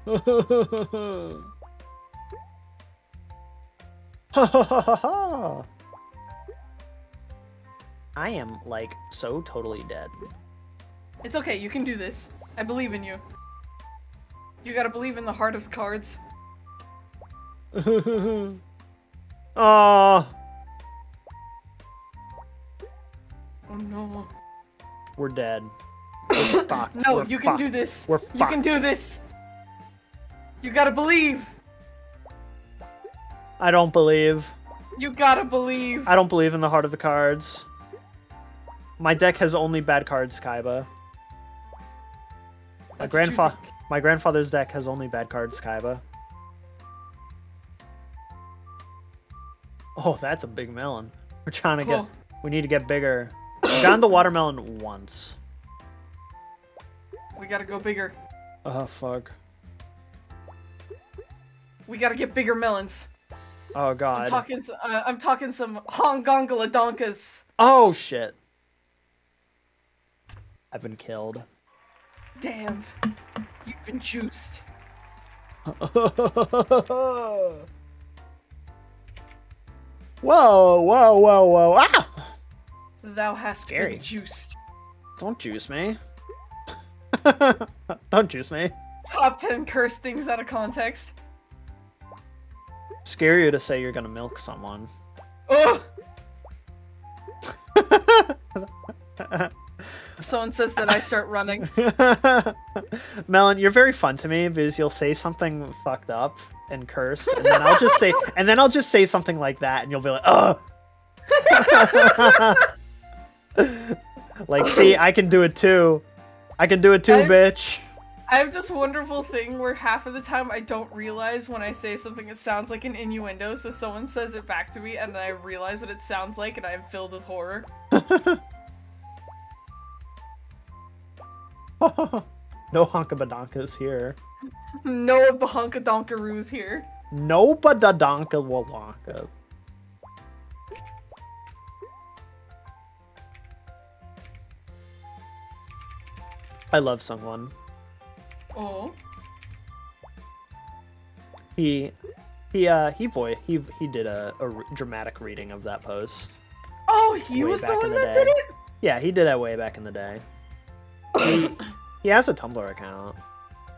Speaker 2: I am like so totally dead.
Speaker 1: It's okay. You can do this. I believe in you. You gotta believe in the heart of the cards.
Speaker 2: Oh,
Speaker 1: Oh no.
Speaker 2: we're dead. We're.
Speaker 1: No,
Speaker 2: We're
Speaker 1: you can do this.
Speaker 2: We're
Speaker 1: You can do this. You gotta believe.
Speaker 2: I don't believe.
Speaker 1: You gotta believe.
Speaker 2: I don't believe in the heart of the cards. My deck has only bad cards, Kaiba. My
Speaker 1: That's what you
Speaker 2: grandfather, my grandfather's deck has only bad cards, Kaiba. Oh, that's a big melon. We're trying to
Speaker 1: Cool.
Speaker 2: get. We need to get bigger. I've gotten the watermelon once.
Speaker 1: We gotta go bigger.
Speaker 2: Oh fuck.
Speaker 1: We gotta get bigger melons.
Speaker 2: Oh god.
Speaker 1: I'm talking. Uh, I'm talking some Hongongaladonkas.
Speaker 2: Oh shit. I've been killed.
Speaker 1: Damn. You've been juiced.
Speaker 2: whoa, whoa, whoa, whoa. Ah!
Speaker 1: Thou hast
Speaker 2: Scary.
Speaker 1: been juiced.
Speaker 2: Don't juice me. Don't juice me.
Speaker 1: Top 10 curse things out of context.
Speaker 2: Scary to say you're gonna milk someone.
Speaker 1: Ugh! Someone says that I start running.
Speaker 2: Melon, you're very fun to me because you'll say something fucked up and cursed, and then I'll just say, and then I'll just say something like that, and you'll be like, "Ugh." like, see, I can do it too. I can do it too,
Speaker 1: I-
Speaker 2: bitch.
Speaker 1: I have this wonderful thing where half of the time I don't realize when I say something that sounds like an innuendo, so someone says it back to me and then I realize what it sounds like and I am filled with horror.
Speaker 2: no honkabadonkas here.
Speaker 1: No of the honkadonkaroos here.
Speaker 2: No badadonka wawanka. I love someone.
Speaker 1: Oh.
Speaker 2: He he uh he voice he he did a, a dramatic reading of that post.
Speaker 1: Oh, he was the one
Speaker 2: the
Speaker 1: that
Speaker 2: day.
Speaker 1: did it?
Speaker 2: Yeah, he did that way back in the day. He, has a Tumblr account.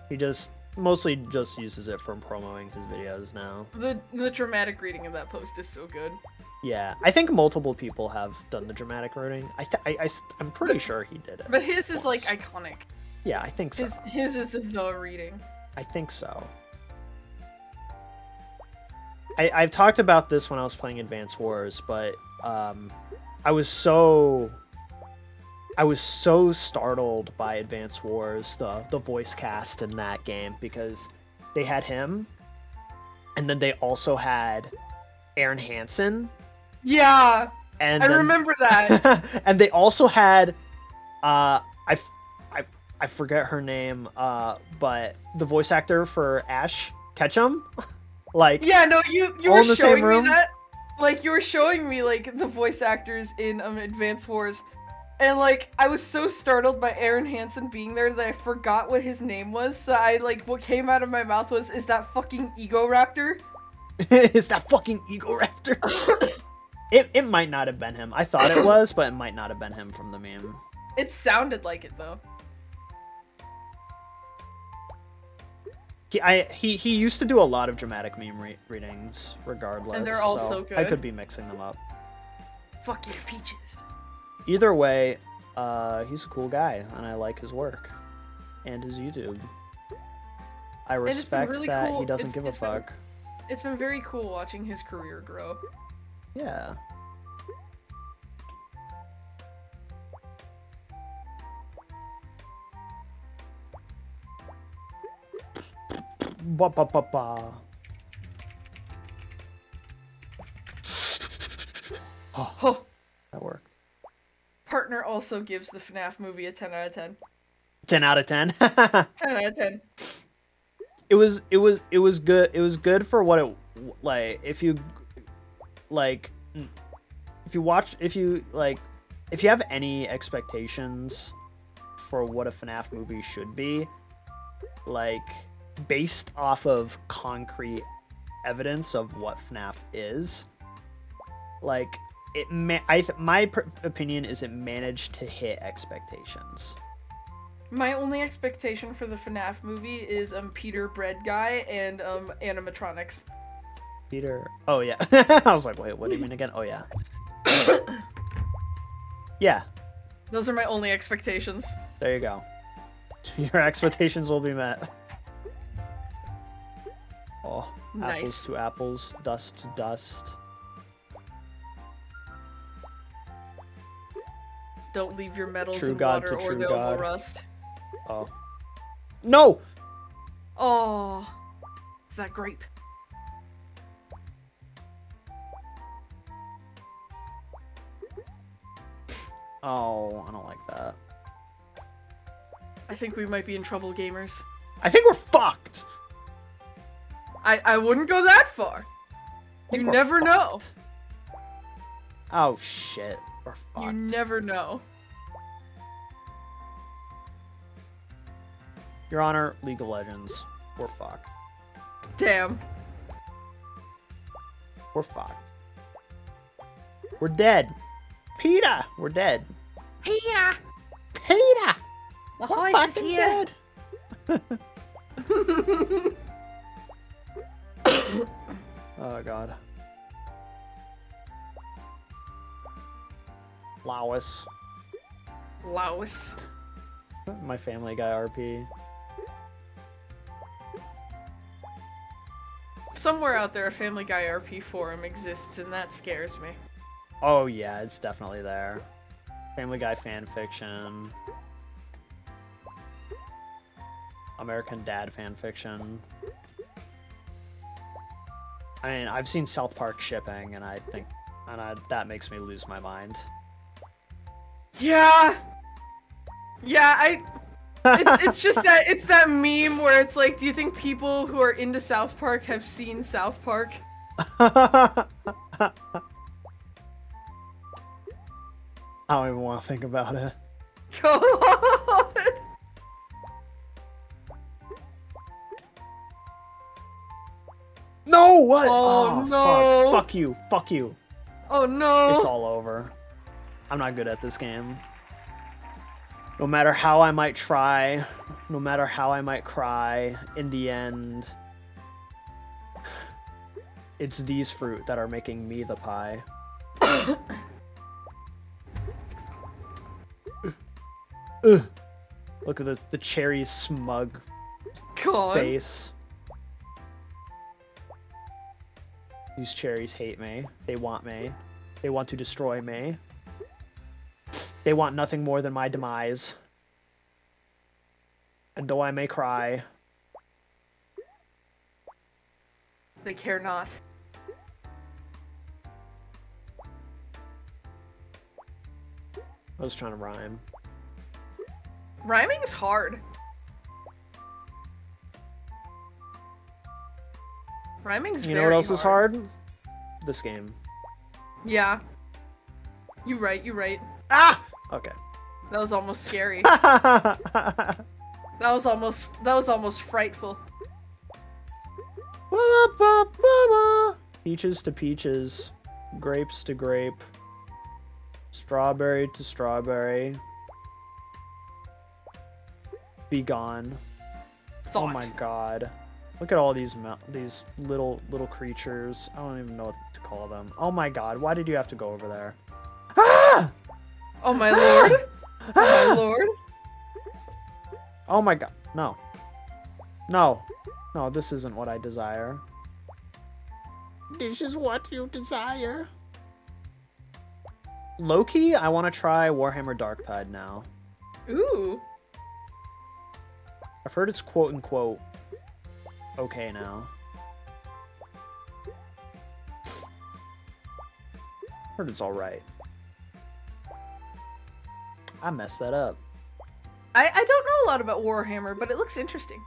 Speaker 2: He just mostly just uses it for promoting his videos now.
Speaker 1: The the dramatic reading of that post is so good.
Speaker 2: Yeah, I think multiple people have done the dramatic reading. I th- I, I am pretty sure he did it.
Speaker 1: But his is like iconic.
Speaker 2: yeah, I think so.
Speaker 1: His his is the reading.
Speaker 2: I think so. I, I've talked about this when I was playing Advance Wars, but um, I was so I was so startled by Advance Wars, the the voice cast in that game, because they had him, and then they also had Arin Hanson,
Speaker 1: Yeah,
Speaker 2: and
Speaker 1: I
Speaker 2: then-
Speaker 1: remember that.
Speaker 2: and they also had uh I, I I forget her name uh but the voice actor for Ash Ketchum like
Speaker 1: yeah, no, you you were
Speaker 2: in the same
Speaker 1: showing me that. Like you were showing me like the voice actors in um Advance Wars. And like I was so startled by Arin Hanson being there that I forgot what his name was. So I like what came out of my mouth was is that fucking Egoraptor?
Speaker 2: is that fucking Egoraptor it, it might not have been him I thought it was but it might not have been him from the meme
Speaker 1: It sounded like it though.
Speaker 2: he, I, he, he used to do a lot of dramatic meme re- readings regardless
Speaker 1: And they're all
Speaker 2: so
Speaker 1: so
Speaker 2: I could be mixing them up
Speaker 1: Fuck you, peaches.
Speaker 2: Either way uh, he's a cool guy and I like his work and his YouTube I respect
Speaker 1: really
Speaker 2: that
Speaker 1: cool-
Speaker 2: he doesn't
Speaker 1: it's-
Speaker 2: give a
Speaker 1: been-
Speaker 2: fuck
Speaker 1: It's been very cool watching his career grow.
Speaker 2: Yeah. Ba ba ba ba. Oh,
Speaker 1: Oh. Partner also gives the FNAF movie a 10 out of 10.
Speaker 2: 10 out of 10.
Speaker 1: 10 out of 10.
Speaker 2: it was it was it was good it was good for what it like if you like if you watch if you like if you have any expectations for what a FNAF movie should be like based off of concrete evidence of what FNAF is like it ma- I th- my pr- opinion is it managed to hit expectations
Speaker 1: My only expectation for the FNAF movie is um Peeta Bread Guy and um animatronics.
Speaker 2: Peeta. Oh yeah. I was like, wait, what do you mean again? Oh yeah. yeah.
Speaker 1: Those are my only expectations.
Speaker 2: There you go. Your expectations will be met. Oh, apples
Speaker 1: Nice.
Speaker 2: to apples, dust to dust.
Speaker 1: Don't leave your metals
Speaker 2: True
Speaker 1: in
Speaker 2: God
Speaker 1: water
Speaker 2: to
Speaker 1: or they'll
Speaker 2: God.
Speaker 1: rust.
Speaker 2: Oh. No!
Speaker 1: Oh, is that grape?
Speaker 2: Oh, I don't like that.
Speaker 1: I think we might be in trouble, gamers.
Speaker 2: I think we're fucked.
Speaker 1: I I wouldn't go that far. You never know.
Speaker 2: Oh shit, we're fucked.
Speaker 1: You never know.
Speaker 2: Your Honor, League of Legends, we're fucked.
Speaker 1: Damn.
Speaker 2: We're fucked. We're dead. Peter, we're dead.
Speaker 1: Peter,
Speaker 2: Peter,
Speaker 1: the
Speaker 2: we're
Speaker 1: hoist is here.
Speaker 2: dead. Oh god. Lawis,
Speaker 1: Laos.
Speaker 2: my Family Guy RP.
Speaker 1: Somewhere out there, a Family Guy RP forum exists, and that scares me.
Speaker 2: Oh yeah, it's definitely there. Family Guy fan fiction. American Dad fan fiction. I mean, I've seen South Park shipping, and I think, and I, that makes me lose my mind.
Speaker 1: Yeah. Yeah, I. It's, it's just that it's that meme where it's like, do you think people who are into South Park have seen South Park?
Speaker 2: I don't even want to think about it.
Speaker 1: Go on.
Speaker 2: No, what?
Speaker 1: Oh, oh,
Speaker 2: fuck.
Speaker 1: no.
Speaker 2: Fuck you. Fuck you.
Speaker 1: Oh no.
Speaker 2: It's all over. I'm not good at this game. No matter how I might try, no matter how I might cry, in the end, it's these fruit that are making me the pie. Ugh. Look at the, the cherry smug
Speaker 1: God.
Speaker 2: face. These cherries hate me. They want me. They want to destroy me. They want nothing more than my demise. And though I may cry,
Speaker 1: They care not.
Speaker 2: I was trying to rhyme.
Speaker 1: Rhyming's hard. Rhyming's
Speaker 2: You know what else is hard? This game.
Speaker 1: Yeah. You right, you right.
Speaker 2: Ah! Okay.
Speaker 1: That was almost scary. that was almost that was almost frightful.
Speaker 2: Peaches to peaches, grapes to grape, strawberry to strawberry. Be gone.
Speaker 1: Thought.
Speaker 2: Oh my god. Look at all these these little little creatures. I don't even know what to call them. Oh my god, why did you have to go over there?
Speaker 1: Oh my lord. Oh my lord.
Speaker 2: Oh my god. No. No. No, this isn't what I desire. This is what you desire. lowkey, I want to try Warhammer Darktide now.
Speaker 1: Ooh.
Speaker 2: I've heard it's quote unquote okay now. Heard it's alright. I messed that up.
Speaker 1: I, I don't know a lot about Warhammer, but it looks interesting.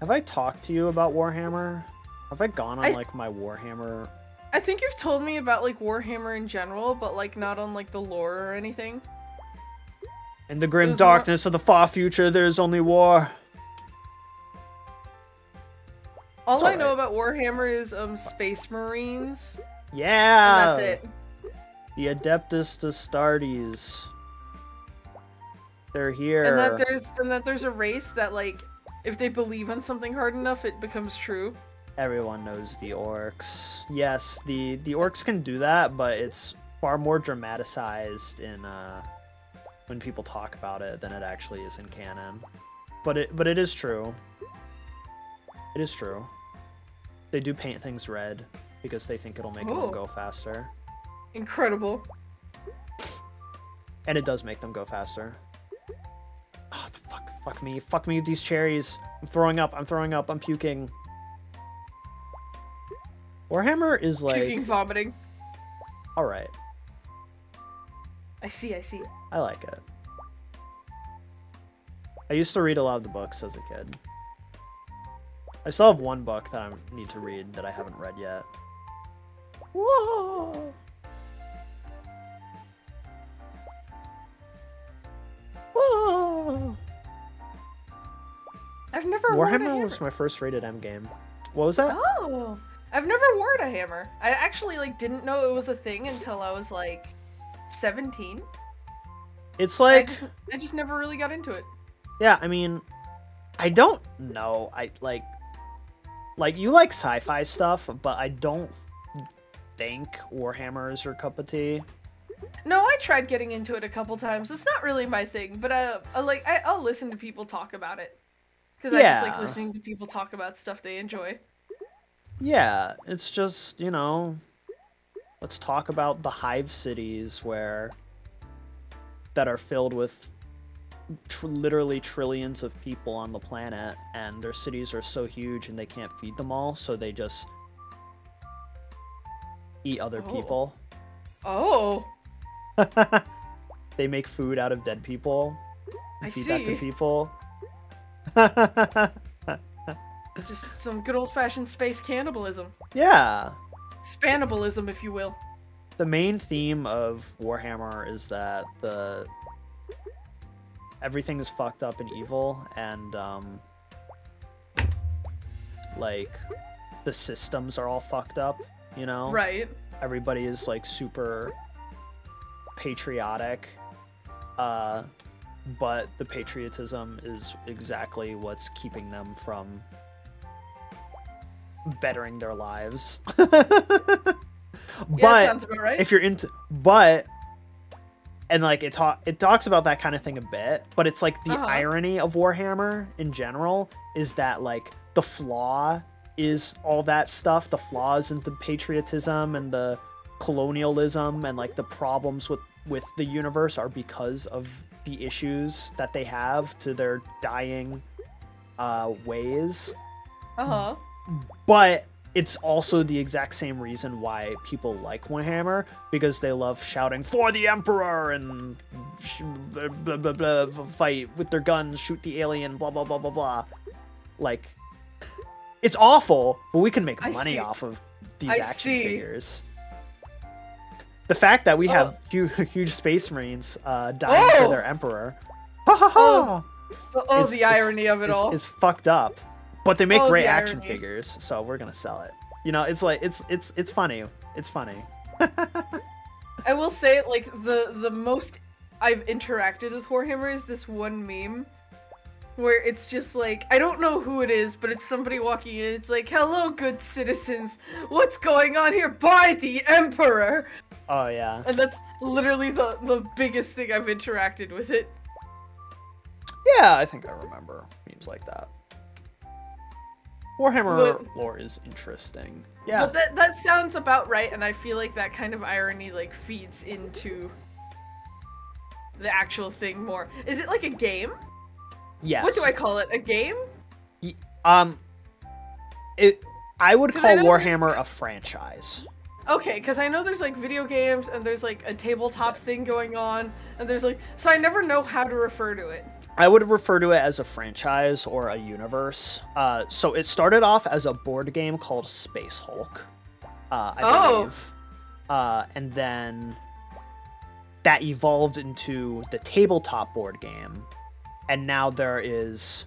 Speaker 2: Have I talked to you about Warhammer? Have I gone on
Speaker 1: I-
Speaker 2: like my Warhammer?
Speaker 1: I think you've told me about like Warhammer in general, but like not on like the lore or anything.
Speaker 2: In the grim
Speaker 1: was more-
Speaker 2: darkness of the far future, there is only war.
Speaker 1: All
Speaker 2: It's
Speaker 1: I know about Warhammer is um Space Marines,
Speaker 2: Yeah.
Speaker 1: and that's it.
Speaker 2: The Adeptus Astartes. They're here.
Speaker 1: And that there's and that there's a race that like if they believe in something hard enough, it becomes true.
Speaker 2: Everyone knows the orks. Yes, the the orks can do that, but it's far more dramatized in uh, when people talk about it than it actually is in canon. But it but it is true. It is true. They do paint things red because they think it'll make them go faster,
Speaker 1: Incredible.
Speaker 2: and it does make them go faster. Oh, the fuck, fuck me, fuck me with these cherries. I'm throwing up. I'm throwing up. I'm puking. Warhammer is like
Speaker 1: Puking, vomiting.
Speaker 2: all right.
Speaker 1: I see, I see.
Speaker 2: I like it. I used to read a lot of the books as a kid. I still have one book that I need to read that I haven't read yet. Whoa! Whoa!
Speaker 1: I've never worn a
Speaker 2: Warhammer
Speaker 1: hammer.
Speaker 2: was my first rated M game. What was that?
Speaker 1: Oh, I've never worn a hammer. I actually like didn't know it was a thing until I was like 17.
Speaker 2: It's
Speaker 1: I
Speaker 2: like
Speaker 1: just I just never really got into it.
Speaker 2: Yeah, I mean, I don't know. I like, like you like sci-fi stuff, but I don't think Warhammer is your cup of tea.
Speaker 1: No, I tried getting into it a couple times. It's not really my thing, but uh, I like I, I'll listen to people talk about it because I just like listening to people talk about stuff they enjoy.
Speaker 2: Yeah, it's just you know, let's talk about the hive cities where that are filled with tr- literally trillions of people on the planet, and their cities are so huge and they can't feed them all, so they just eat other
Speaker 1: Oh.
Speaker 2: people.
Speaker 1: Oh,
Speaker 2: they make food out of dead people.
Speaker 1: I
Speaker 2: feed that to people.
Speaker 1: just some good old fashioned space cannibalism,
Speaker 2: yeah.
Speaker 1: spannibalism, if you will.
Speaker 2: The main theme of Warhammer is that the everything is fucked up and evil and um like the systems are all fucked up, you know?
Speaker 1: Right.
Speaker 2: everybody is like super patriotic uh but the patriotism is exactly what's keeping them from bettering their lives
Speaker 1: Yeah,
Speaker 2: but
Speaker 1: sounds about right.
Speaker 2: if you're into but and like it talk it talks about that kind of thing a bit but it's like the
Speaker 1: Uh-huh.
Speaker 2: irony of warhammer in general is that like the flaw is all that stuff the flaws in the patriotism and the colonialism and like the problems with with the universe are because of the issues that they have to their dying uh ways
Speaker 1: Uh huh.
Speaker 2: but it's also the exact same reason why people like Warhammer because they love shouting for the Emperor and sh- blah, blah, blah, blah, fight with their guns, shoot the alien, blah blah blah blah blah. Like, it's awful, but we can make
Speaker 1: I
Speaker 2: money
Speaker 1: see.
Speaker 2: off of these
Speaker 1: I
Speaker 2: action
Speaker 1: see.
Speaker 2: figures. The fact that we
Speaker 1: Oh.
Speaker 2: have huge, huge space marines uh, dying for
Speaker 1: Oh.
Speaker 2: their Emperor. Ha ha ha!
Speaker 1: Oh, oh,
Speaker 2: is-
Speaker 1: the
Speaker 2: is-
Speaker 1: irony of it
Speaker 2: is,
Speaker 1: all.
Speaker 2: is fucked up. But they make
Speaker 1: Oh,
Speaker 2: great action
Speaker 1: irony.
Speaker 2: figures, so we're gonna sell it. You know, it's like it's it's it's funny. It's funny.
Speaker 1: I will say, like the the most I've interacted with Warhammer is this one meme where it's just like I don't know who it is, but it's somebody walking in. It's like, "Hello, good citizens. What's going on here? By the Emperor."
Speaker 2: Oh yeah.
Speaker 1: And that's literally the the biggest thing I've interacted with it.
Speaker 2: Yeah, I think I remember memes like that. Warhammer
Speaker 1: But-
Speaker 2: lore is interesting. Yeah.
Speaker 1: But that that sounds about right, and I feel like that kind of irony like feeds into the actual thing more. Is it like a game?
Speaker 2: yes.
Speaker 1: What do I call it? A game?
Speaker 2: Um it I would call
Speaker 1: I
Speaker 2: Warhammer a franchise.
Speaker 1: Okay, because I know there's like video games and there's like a tabletop thing going on, and there's like so I never know how to refer to it.
Speaker 2: I would refer to it as a franchise or a universe. Uh, so it started off as a board game called Space Hulk, uh, I
Speaker 1: Oh.
Speaker 2: believe, uh, and then that evolved into the tabletop board game, and now there is,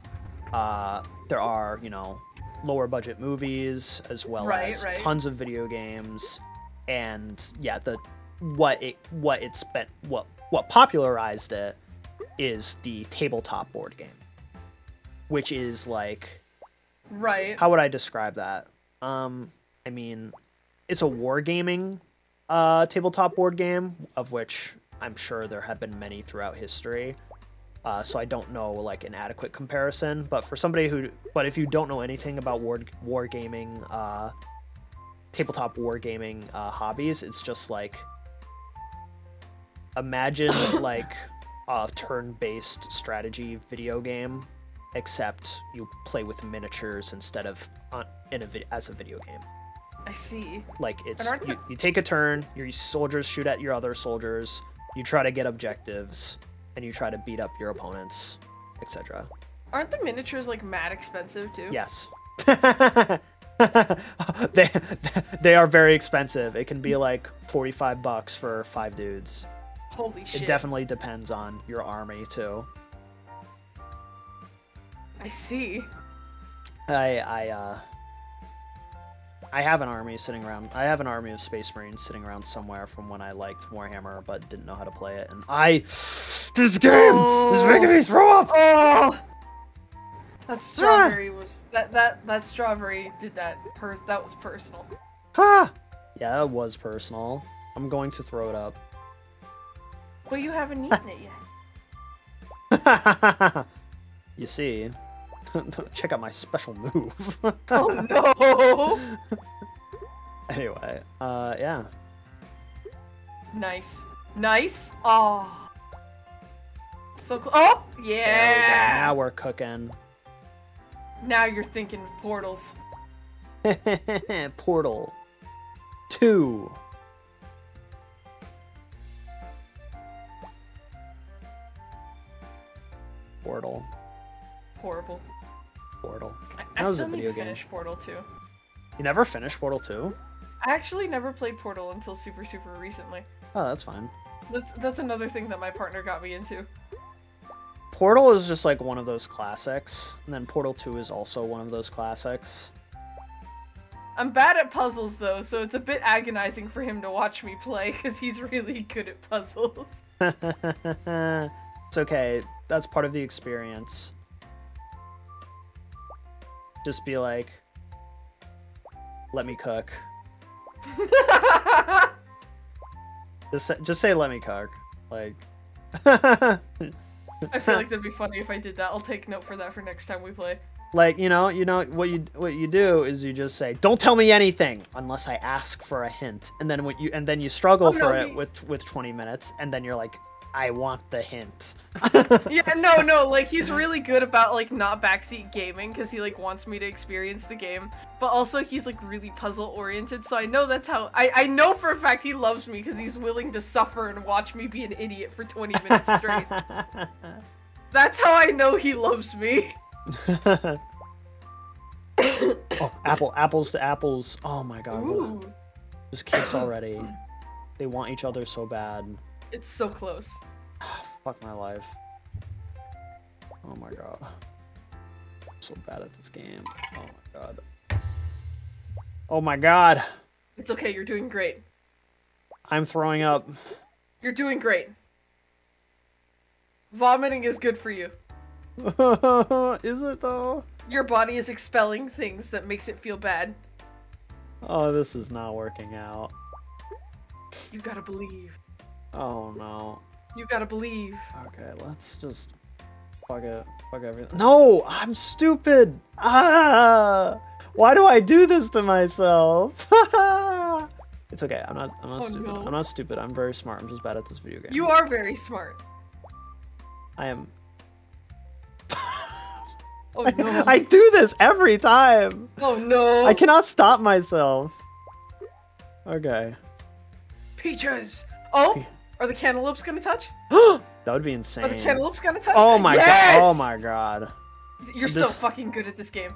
Speaker 2: uh, there are you know, lower budget movies as well
Speaker 1: Right,
Speaker 2: as
Speaker 1: right.
Speaker 2: tons of video games, and yeah, the what it what it's been what what popularized it is the tabletop board game, which is like
Speaker 1: Right.
Speaker 2: how would I describe that? Um, I mean, it's a wargaming uh, tabletop board game, of which I'm sure there have been many throughout history. Uh, so I don't know like an adequate comparison, but for somebody who, but if you don't know anything about war wargaming, uh, tabletop wargaming uh, hobbies, it's just like imagine like a turn-based strategy video game except you play with miniatures instead of on, in a vi- as a video game.
Speaker 1: I see.
Speaker 2: Like it's you, you take a turn, your soldiers shoot at your other soldiers, you try to get objectives, and you try to beat up your opponents, etc.
Speaker 1: Aren't the miniatures like mad expensive too?
Speaker 2: Yes. they they are very expensive. It can be like 45 bucks for 5 dudes.
Speaker 1: Holy shit.
Speaker 2: It definitely depends on your army too.
Speaker 1: I see.
Speaker 2: I I uh I have an army sitting around. I have an army of Space Marines sitting around somewhere from when I liked Warhammer but didn't know how to play it. And I this game is making me throw up.
Speaker 1: Oh. That strawberry was that that that strawberry did that per that was personal.
Speaker 2: Ha! Yeah, it was personal. I'm going to throw it up.
Speaker 1: Well, you haven't eaten it yet.
Speaker 2: you see, check out my special move.
Speaker 1: Oh no!
Speaker 2: anyway, uh, yeah.
Speaker 1: nice, nice. Oh, so cl- oh
Speaker 2: There we go.
Speaker 1: yeah.
Speaker 2: Now we're cooking.
Speaker 1: Now you're thinking portals.
Speaker 2: Portal two. Portal.
Speaker 1: Horrible.
Speaker 2: Portal.
Speaker 1: I,
Speaker 2: That
Speaker 1: I
Speaker 2: was a
Speaker 1: still need
Speaker 2: video
Speaker 1: to
Speaker 2: game.
Speaker 1: finish Portal 2.
Speaker 2: You never finished Portal 2?
Speaker 1: I actually never played Portal until super super recently.
Speaker 2: Oh, that's fine.
Speaker 1: That's that's another thing that my partner got me into.
Speaker 2: Portal is just like one of those classics, and then Portal 2 is also one of those classics.
Speaker 1: I'm bad at puzzles though, so it's a bit agonizing for him to watch me play because he's really good at puzzles.
Speaker 2: it's okay. That's part of the experience. Just be like, let me cook. Just say, just say let me cook. Like
Speaker 1: I feel like that'd be funny if I did that. I'll take note for that for next time we play.
Speaker 2: like you know, you know what you what you do is you just say, "Don't tell me anything unless I ask for a hint." And then what you and then you struggle
Speaker 1: Oh, no,
Speaker 2: for it
Speaker 1: he-
Speaker 2: with with 20 minutes and then you're like, "I want the hint."
Speaker 1: Yeah, no, no, like he's really good about like not backseat gaming because he like wants me to experience the game, but also he's like really puzzle oriented. So I know that's how I I know for a fact he loves me because he's willing to suffer and watch me be an idiot for 20 minutes straight. that's how I know he loves me.
Speaker 2: oh, apple, apples to apples. Oh my god,
Speaker 1: Ooh,
Speaker 2: just kiss already. They want each other so bad.
Speaker 1: It's so close.
Speaker 2: Fuck my life. Oh my god. I'm so bad at this game. Oh my god. Oh my god.
Speaker 1: It's okay. You're doing great.
Speaker 2: I'm throwing up.
Speaker 1: You're doing great. Vomiting is good for you.
Speaker 2: Is it though?
Speaker 1: Your body is expelling things that makes it feel bad.
Speaker 2: Oh, this is not working out.
Speaker 1: You gotta believe.
Speaker 2: Oh no.
Speaker 1: You gotta believe.
Speaker 2: Okay, let's just fuck it. Fuck everything. No, I'm stupid. Ah, why do I do this to myself? it's okay. I'm not. I'm not
Speaker 1: Oh,
Speaker 2: stupid.
Speaker 1: no.
Speaker 2: I'm not stupid. I'm very smart. I'm just bad at this video game.
Speaker 1: You are very smart.
Speaker 2: I am.
Speaker 1: Oh no.
Speaker 2: I do this every time.
Speaker 1: oh no.
Speaker 2: I cannot stop myself. Okay.
Speaker 1: Peaches. Oh,
Speaker 2: Pe-
Speaker 1: are the cantaloupes gonna touch?
Speaker 2: that would be insane.
Speaker 1: Are the cantaloupes gonna touch?
Speaker 2: Oh my
Speaker 1: yes!
Speaker 2: god. Oh my god.
Speaker 1: You're so fucking good at this game.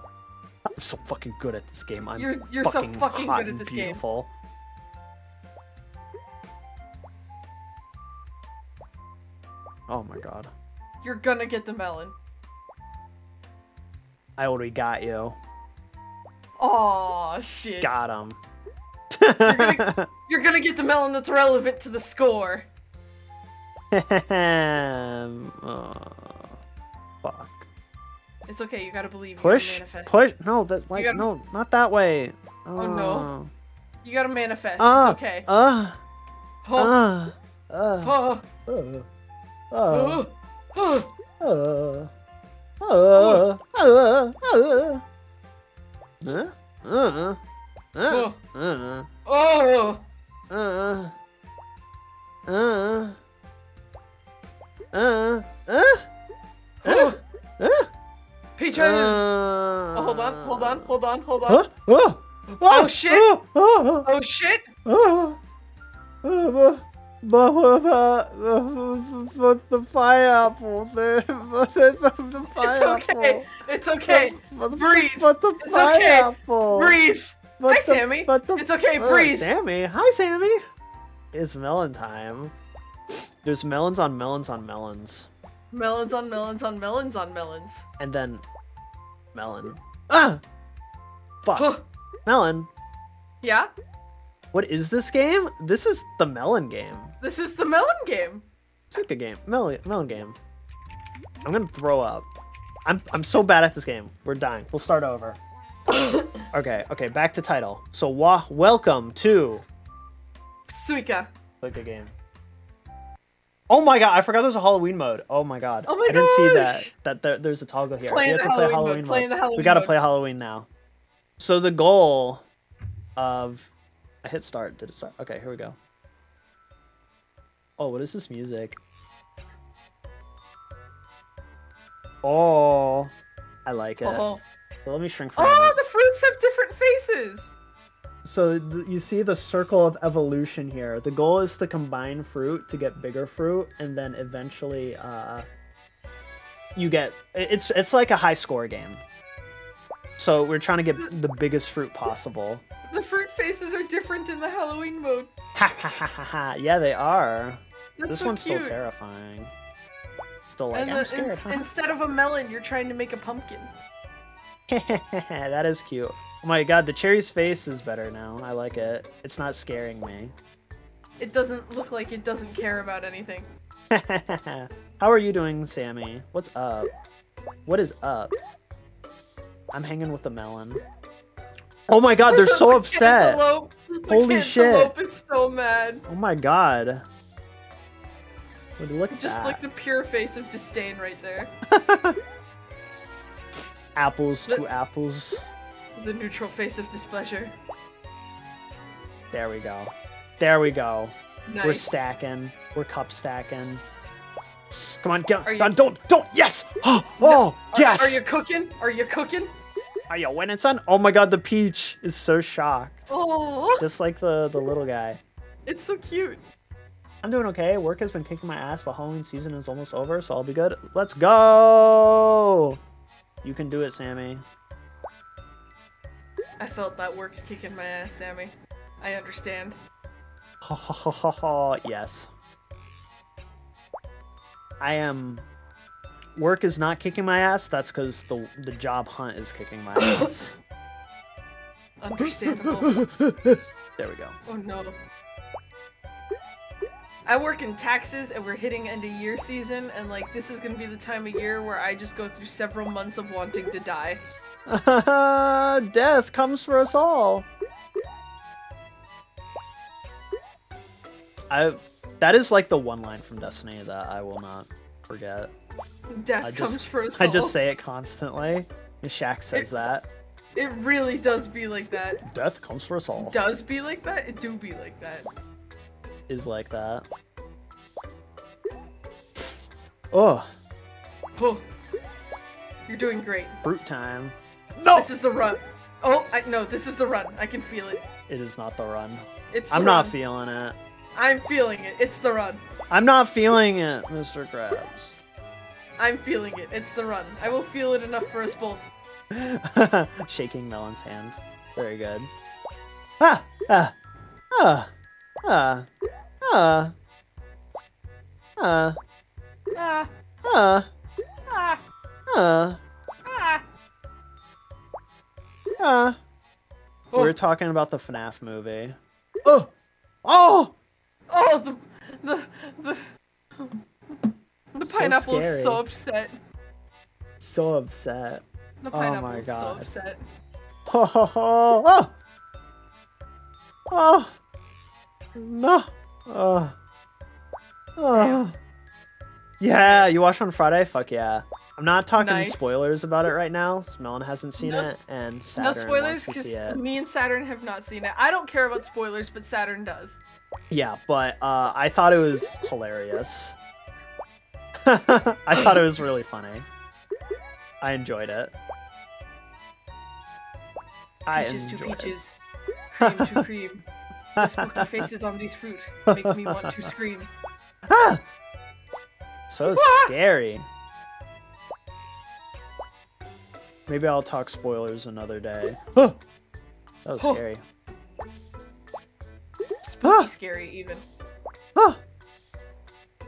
Speaker 2: I'm so fucking good at this game. I'm
Speaker 1: You're- you're so
Speaker 2: fucking,
Speaker 1: fucking
Speaker 2: hot
Speaker 1: good at
Speaker 2: and
Speaker 1: this game.
Speaker 2: beautiful. Oh my god.
Speaker 1: You're gonna get the melon.
Speaker 2: I already got you.
Speaker 1: Oh shit.
Speaker 2: Got him.
Speaker 1: gonna- You're gonna get the melon that's relevant to the score.
Speaker 2: Oh, fuck.
Speaker 1: It's okay, you gotta believe.
Speaker 2: Push, push. No, that's like
Speaker 1: gotta-
Speaker 2: no, not that way.
Speaker 1: Oh, no. You gotta manifest.
Speaker 2: Uh,
Speaker 1: it's okay.
Speaker 2: Uh,
Speaker 1: Oh,
Speaker 2: uh, uh,
Speaker 1: oh,
Speaker 2: uh, uh,
Speaker 1: oh, oh.
Speaker 2: uh, uh, uh, uh, uh, uh,
Speaker 1: Oh,
Speaker 2: uh,
Speaker 1: oh,
Speaker 2: uh, uh, uh, uh,
Speaker 1: oh.
Speaker 2: uh,
Speaker 1: Peaches!
Speaker 2: uh,
Speaker 1: oh, hold on, hold on, hold on, hold on.
Speaker 2: Huh? Oh,
Speaker 1: Oh, shit.
Speaker 2: Oh, oh,
Speaker 1: Oh shit!
Speaker 2: oh, oh, but the, pineapple? The, the
Speaker 1: It's
Speaker 2: pineapple.
Speaker 1: okay. It's okay. Breathe.
Speaker 2: But the
Speaker 1: It's okay.
Speaker 2: pineapple.
Speaker 1: Breathe.
Speaker 2: But
Speaker 1: Hi,
Speaker 2: the-
Speaker 1: Sammy.
Speaker 2: But the,
Speaker 1: It's okay,
Speaker 2: uh,
Speaker 1: breathe.
Speaker 2: Sammy. Hi, Sammy. It's melon time. There's melons on melons on melons.
Speaker 1: Melons on melons on melons on melons.
Speaker 2: And then melon. Ah! Fuck. Melon.
Speaker 1: Yeah?
Speaker 2: What is this game? This is the melon game.
Speaker 1: This is the melon game.
Speaker 2: It's a good game. Melon, melon game. I'm gonna throw up. I'm I'm so bad at this game. We're dying. We'll start over. okay, okay, back to title. So wa- welcome to
Speaker 1: Suika.
Speaker 2: Like game. Oh my god, I forgot there's a Halloween mode. Oh my god.
Speaker 1: Oh my
Speaker 2: I didn't see that. That there, there's a toggle here.
Speaker 1: Playing
Speaker 2: we have to play
Speaker 1: Halloween mode, playing
Speaker 2: mode.
Speaker 1: the Halloween
Speaker 2: we gotta
Speaker 1: mode.
Speaker 2: play Halloween now. So the goal of I hit start. Did it start? Okay, here we go. Oh, what is this music? Oh, I like it.
Speaker 1: Oh.
Speaker 2: So let me shrink for
Speaker 1: oh, the fruits have different faces.
Speaker 2: So th- you see the circle of evolution here. The goal is to combine fruit to get bigger fruit, and then eventually, uh, you get it's it's like a high score game. So we're trying to get the biggest fruit possible.
Speaker 1: The fruit faces are different in the Halloween mode.
Speaker 2: Ha ha ha ha ha! Yeah, they are.
Speaker 1: That's
Speaker 2: this
Speaker 1: so
Speaker 2: one's
Speaker 1: cute.
Speaker 2: still terrifying. Still like
Speaker 1: and
Speaker 2: I'm scared.
Speaker 1: ins- instead of a melon, you're trying to make a pumpkin.
Speaker 2: that is cute. Oh my god, the cherry's face is better now. I like it. It's not scaring me.
Speaker 1: It doesn't look like it doesn't care about anything.
Speaker 2: How are you doing, Sammy? What's up? What is up? I'm hanging with the melon. Oh my god, they're so
Speaker 1: The
Speaker 2: upset.
Speaker 1: cantaloupe- the
Speaker 2: Holy shit.
Speaker 1: cantaloupe is so mad.
Speaker 2: Oh my god. Would look at
Speaker 1: Just
Speaker 2: that.
Speaker 1: like the pure face of disdain right there.
Speaker 2: apples to apples.
Speaker 1: The neutral face of displeasure.
Speaker 2: There we go. There we go.
Speaker 1: Nice.
Speaker 2: We're stacking. We're cup stacking. Come on, get
Speaker 1: Are you-
Speaker 2: on, don't, don't, yes! Oh, oh
Speaker 1: Are-
Speaker 2: yes!
Speaker 1: Are you cooking? Are you cooking?
Speaker 2: Are you winning, son? Oh my god, the peach is so shocked.
Speaker 1: Oh,
Speaker 2: Just like the, the little guy.
Speaker 1: it's so cute.
Speaker 2: I'm doing okay. Work has been kicking my ass, but Halloween season is almost over, so I'll be good. Let's go! You can do it, Sammy.
Speaker 1: I felt that work kicking my ass, Sammy. I understand.
Speaker 2: Ha ha ha ha ha. Yes. I am. Work is not kicking my ass. That's because the the job hunt is kicking my ass.
Speaker 1: Understandable.
Speaker 2: there we go.
Speaker 1: oh no. I work in taxes and we're hitting end of year season and like this is gonna be the time of year where I just go through several months of wanting to die.
Speaker 2: Death comes for us all. I. That is like the one line from Destiny that I will not forget.
Speaker 1: Death
Speaker 2: I
Speaker 1: comes
Speaker 2: just,
Speaker 1: for us all.
Speaker 2: I
Speaker 1: all.
Speaker 2: just say it constantly. And Shaxx says that.
Speaker 1: It really does be like that.
Speaker 2: Death comes for us all.
Speaker 1: Does be like that? It do be like that.
Speaker 2: Is like that. Oh,
Speaker 1: Oh. You're doing great.
Speaker 2: brute time. No!
Speaker 1: This is the run. Oh, I no, this is the run. I can feel it.
Speaker 2: It is not the run.
Speaker 1: It's the
Speaker 2: I'm not feeling it.
Speaker 1: I'm feeling it. It's the run.
Speaker 2: I'm not feeling it, Mr. Krabs.
Speaker 1: I'm feeling it. It's the run. I will feel it enough for us both.
Speaker 2: Shaking Melon's hand. Very good. Ah! Ah! Ah! Ah! Ah! Ah!
Speaker 1: Ah,
Speaker 2: Ah!
Speaker 1: ah,
Speaker 2: Ah!
Speaker 1: ah.
Speaker 2: Ah!
Speaker 1: Oh,
Speaker 2: We are talking about the FNAF movie. Oh! Oh!
Speaker 1: oh, the, the, the, the
Speaker 2: So
Speaker 1: pineapple is so upset.
Speaker 2: So upset.
Speaker 1: The
Speaker 2: Oh my
Speaker 1: pineapple is so
Speaker 2: God.
Speaker 1: upset.
Speaker 2: Oh! Oh! Oh! oh. No! Oh! Oh! Yeah, you watch on Friday? Fuck yeah. I'm not talking
Speaker 1: Nice.
Speaker 2: spoilers about it right now. so Melon hasn't seen
Speaker 1: No-
Speaker 2: it, and
Speaker 1: No
Speaker 2: Saturn
Speaker 1: spoilers,
Speaker 2: to see
Speaker 1: because me and Saturn have not seen it. I don't care about spoilers, but Saturn does.
Speaker 2: Yeah, but uh, I thought it was hilarious. I thought it was really funny. I enjoyed it. I
Speaker 1: Peaches to
Speaker 2: enjoyed it.
Speaker 1: peaches, cream to cream. The spooky faces on these fruit make me want to scream.
Speaker 2: Ah! So
Speaker 1: Ah!
Speaker 2: scary. Maybe I'll talk spoilers another day. Huh! That was scary.
Speaker 1: Spooky
Speaker 2: Ah!
Speaker 1: scary, even.
Speaker 2: Huh!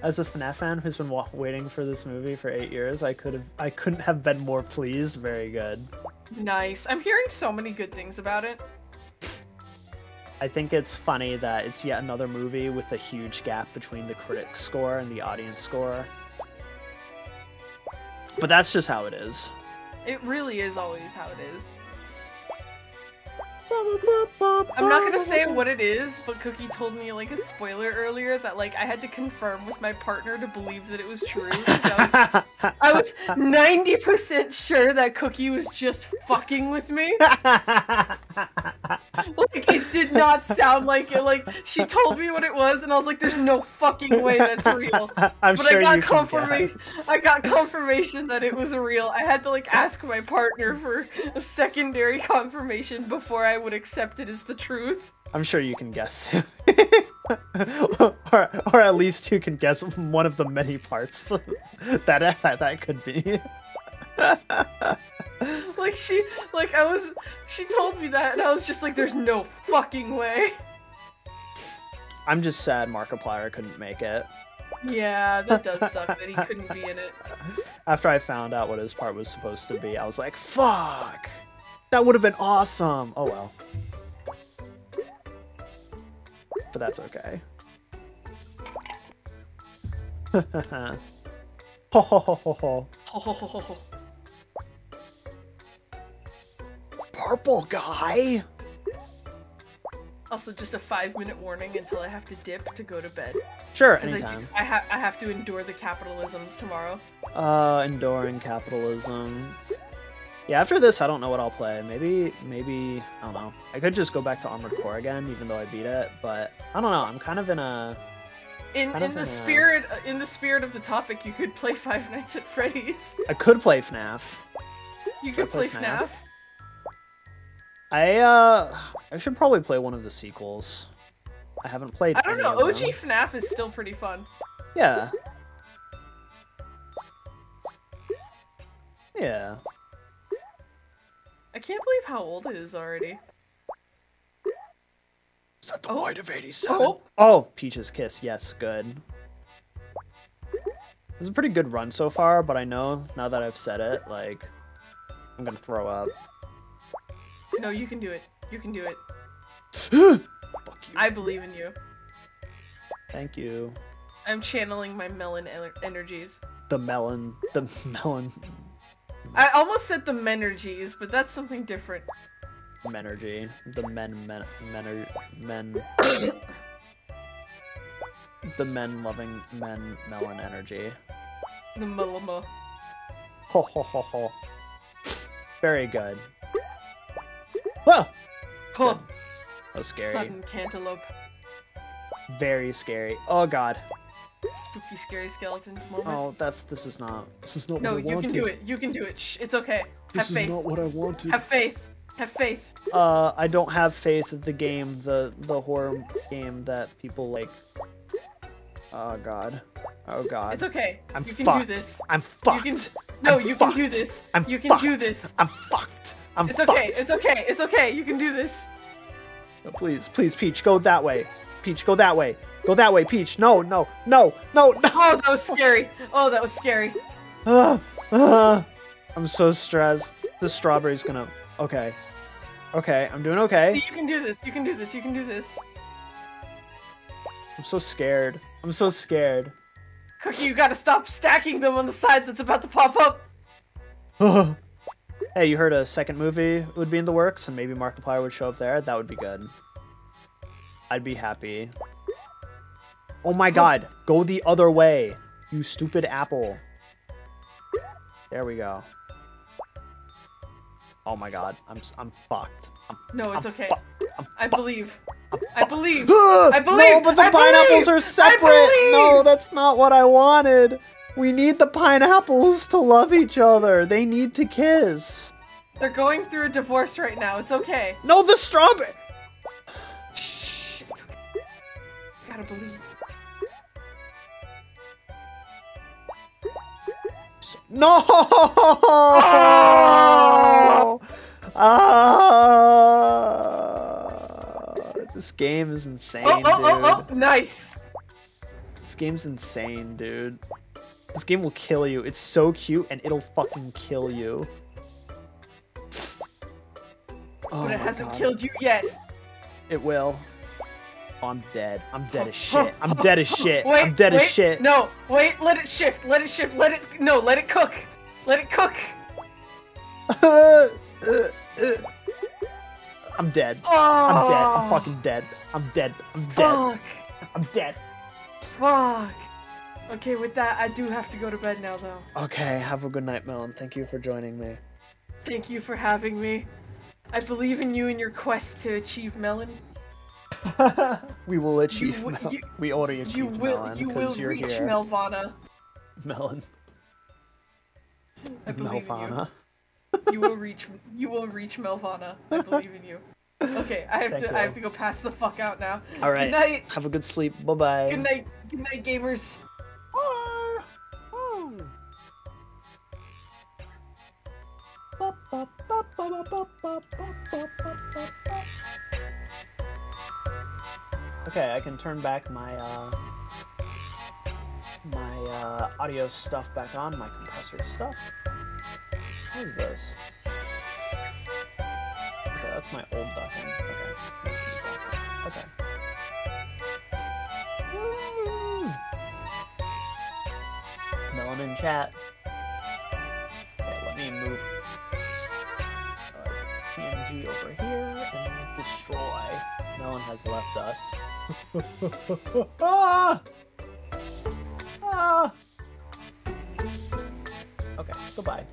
Speaker 2: As a FNAF fan who's been waiting for this movie for eight years, I could have, I couldn't have been more pleased. Very good.
Speaker 1: Nice. I'm hearing so many good things about it.
Speaker 2: I think it's funny that it's yet another movie with a huge gap between the critic score and the audience score. But that's just how it is.
Speaker 1: It really is always how it is. I'm not gonna say what it is, but Cookie told me like a spoiler earlier that like I had to confirm with my partner to believe that it was true. I was I was 90% sure that Cookie was just fucking with me. Like it did not sound like it. Like she told me what it was, and I was like, "There's no fucking way that's real."
Speaker 2: I'm
Speaker 1: But
Speaker 2: sure
Speaker 1: I got confirmation. I got confirmation that it was real. I had to like ask my partner for a secondary confirmation before I would accept it as the truth.
Speaker 2: I'm sure you can guess. or, or at least you can guess one of the many parts that that, that could be.
Speaker 1: Like she, like I was, she told me that, and I was just like, "There's no fucking way."
Speaker 2: I'm just sad Markiplier couldn't make it.
Speaker 1: Yeah, that does suck that he couldn't be in it.
Speaker 2: After I found out what his part was supposed to be, I was like, fuck! That would have been awesome! Oh well. But that's okay. ho ho ho ho ho.
Speaker 1: Ho, ho, ho, ho, ho.
Speaker 2: Purple guy!
Speaker 1: Also, just a five-minute warning until I have to dip to go to bed.
Speaker 2: Sure,
Speaker 1: Because I, do-
Speaker 2: anytime.
Speaker 1: I, ha- I have to endure the capitalisms tomorrow.
Speaker 2: Uh, enduring capitalism. Yeah, after this, I don't know what I'll play. Maybe, maybe, I don't know. I could just go back to Armored Core again, even though I beat it, but I don't know. I'm kind of in a.
Speaker 1: In in the
Speaker 2: an, uh,
Speaker 1: spirit in the spirit of the topic, you could play Five Nights at Freddy's.
Speaker 2: I could play FNAF.
Speaker 1: You could play
Speaker 2: play
Speaker 1: FNAF.
Speaker 2: FNAF? I, uh, I should probably play one of the sequels. I haven't played
Speaker 1: I don't know. OG. FNAF is still pretty fun.
Speaker 2: Yeah. Yeah.
Speaker 1: I can't believe how old it is already.
Speaker 2: Is that the
Speaker 1: Oh.
Speaker 2: Bite of 87?
Speaker 1: Oh,
Speaker 2: Oh, Peach's Kiss, yes, good. It was a pretty good run so far, but I know now that I've said it, like, I'm gonna throw up.
Speaker 1: no, you can do it. You can do it.
Speaker 2: Fuck you.
Speaker 1: I believe in you.
Speaker 2: Thank you.
Speaker 1: I'm channeling my melon energies.
Speaker 2: The melon, the melon
Speaker 1: I almost said the menergies, but that's something different.
Speaker 2: energy. The men, men, men, men. the men loving men melon energy.
Speaker 1: The melama.
Speaker 2: Ho ho ho ho. Very good. Whoa!
Speaker 1: Huh.
Speaker 2: That was scary.
Speaker 1: Sudden cantaloupe.
Speaker 2: Very scary. Oh god.
Speaker 1: Spooky, scary skeletons moment.
Speaker 2: Oh, that's this is not. This is not
Speaker 1: no,
Speaker 2: what I
Speaker 1: you
Speaker 2: wanted.
Speaker 1: can do it. You can do it. Shh, it's okay.
Speaker 2: This
Speaker 1: Have
Speaker 2: is
Speaker 1: faith.
Speaker 2: not what I wanted.
Speaker 1: Have faith. Have faith.
Speaker 2: Uh, I don't have faith in the game, the the horror game that people like. Oh god. Oh god.
Speaker 1: It's okay.
Speaker 2: I'm
Speaker 1: you can
Speaker 2: fucked.
Speaker 1: do this.
Speaker 2: I'm fucked.
Speaker 1: You can. No,
Speaker 2: I'm
Speaker 1: you can do this.
Speaker 2: I'm
Speaker 1: you can
Speaker 2: fucked.
Speaker 1: do this.
Speaker 2: I'm fucked. I'm
Speaker 1: It's
Speaker 2: fucked.
Speaker 1: okay. It's okay. It's okay. You can do this.
Speaker 2: Please, please, Peach, go that way. Peach, go that way. Go that way, Peach. No, no, no, no, no.
Speaker 1: Oh, that was scary. Oh, that was scary.
Speaker 2: Ah, ah. I'm so stressed. The strawberry's gonna. Okay. Okay, I'm doing okay.
Speaker 1: You can do this. You can do this. You can do this.
Speaker 2: I'm so scared. I'm so scared.
Speaker 1: Cookie, you gotta stop stacking them on the side that's about to pop up.
Speaker 2: hey, you heard a second movie would be in the works, and maybe Markiplier would show up there? That would be good. I'd be happy. Oh my god, go the other way, you stupid apple. There we go. Oh my god, I'm I'm fucked. I'm,
Speaker 1: No, it's
Speaker 2: I'm
Speaker 1: okay.
Speaker 2: I'm
Speaker 1: I
Speaker 2: fu-
Speaker 1: believe. I believe.
Speaker 2: I
Speaker 1: I believe!
Speaker 2: No, but the
Speaker 1: I
Speaker 2: pineapples
Speaker 1: believe!
Speaker 2: are separate. No, that's not what I wanted. We need the pineapples to love each other. They need to kiss.
Speaker 1: They're going through a divorce right now. It's okay.
Speaker 2: No, the strawberry.
Speaker 1: Gotta believe.
Speaker 2: No! Ah! this game is insane,
Speaker 1: Oh, oh,
Speaker 2: dude.
Speaker 1: oh, oh! Nice.
Speaker 2: This game's insane, dude. This game will kill you. It's so cute, and it'll fucking kill you. Oh
Speaker 1: But it hasn't
Speaker 2: God.
Speaker 1: killed you yet.
Speaker 2: It will. I'm dead. I'm dead as shit. I'm dead as shit.
Speaker 1: Wait,
Speaker 2: I'm dead
Speaker 1: wait,
Speaker 2: as shit.
Speaker 1: No, wait. Let it shift. Let it shift. Let it. No, let it cook. Let it cook.
Speaker 2: I'm dead.
Speaker 1: Oh.
Speaker 2: I'm dead. I'm ah. fucking dead. I'm dead. I'm dead.
Speaker 1: Fuck.
Speaker 2: I'm dead.
Speaker 1: Fuck. Okay, with that, I do have to go to bed now, though.
Speaker 2: Okay, have a good night, Melon. Thank you for joining me.
Speaker 1: Thank you for having me. I believe in you and your quest to achieve melon.
Speaker 2: We will achieve. Mel-
Speaker 1: you-
Speaker 2: we already
Speaker 1: You
Speaker 2: achieved
Speaker 1: will.
Speaker 2: Melon
Speaker 1: You will
Speaker 2: because you're
Speaker 1: reach
Speaker 2: here.
Speaker 1: Melvana.
Speaker 2: Melon.
Speaker 1: I believe in
Speaker 2: Melvana.
Speaker 1: you. You will reach. You will reach Melvana. I believe in you. Okay, I have
Speaker 2: Thank
Speaker 1: to.
Speaker 2: you.
Speaker 1: I have to go pass the fuck out now.
Speaker 2: All right.
Speaker 1: Good night.
Speaker 2: Have a good sleep. Bye bye.
Speaker 1: Good night. Good night, gamers.
Speaker 2: Okay, I can turn back my uh my uh audio stuff back on, my compressor stuff. What is this? Okay, that's my old ducking. Okay. Okay. Melon in chat. Okay, let me move has left us. ah! Ah! Okay, goodbye.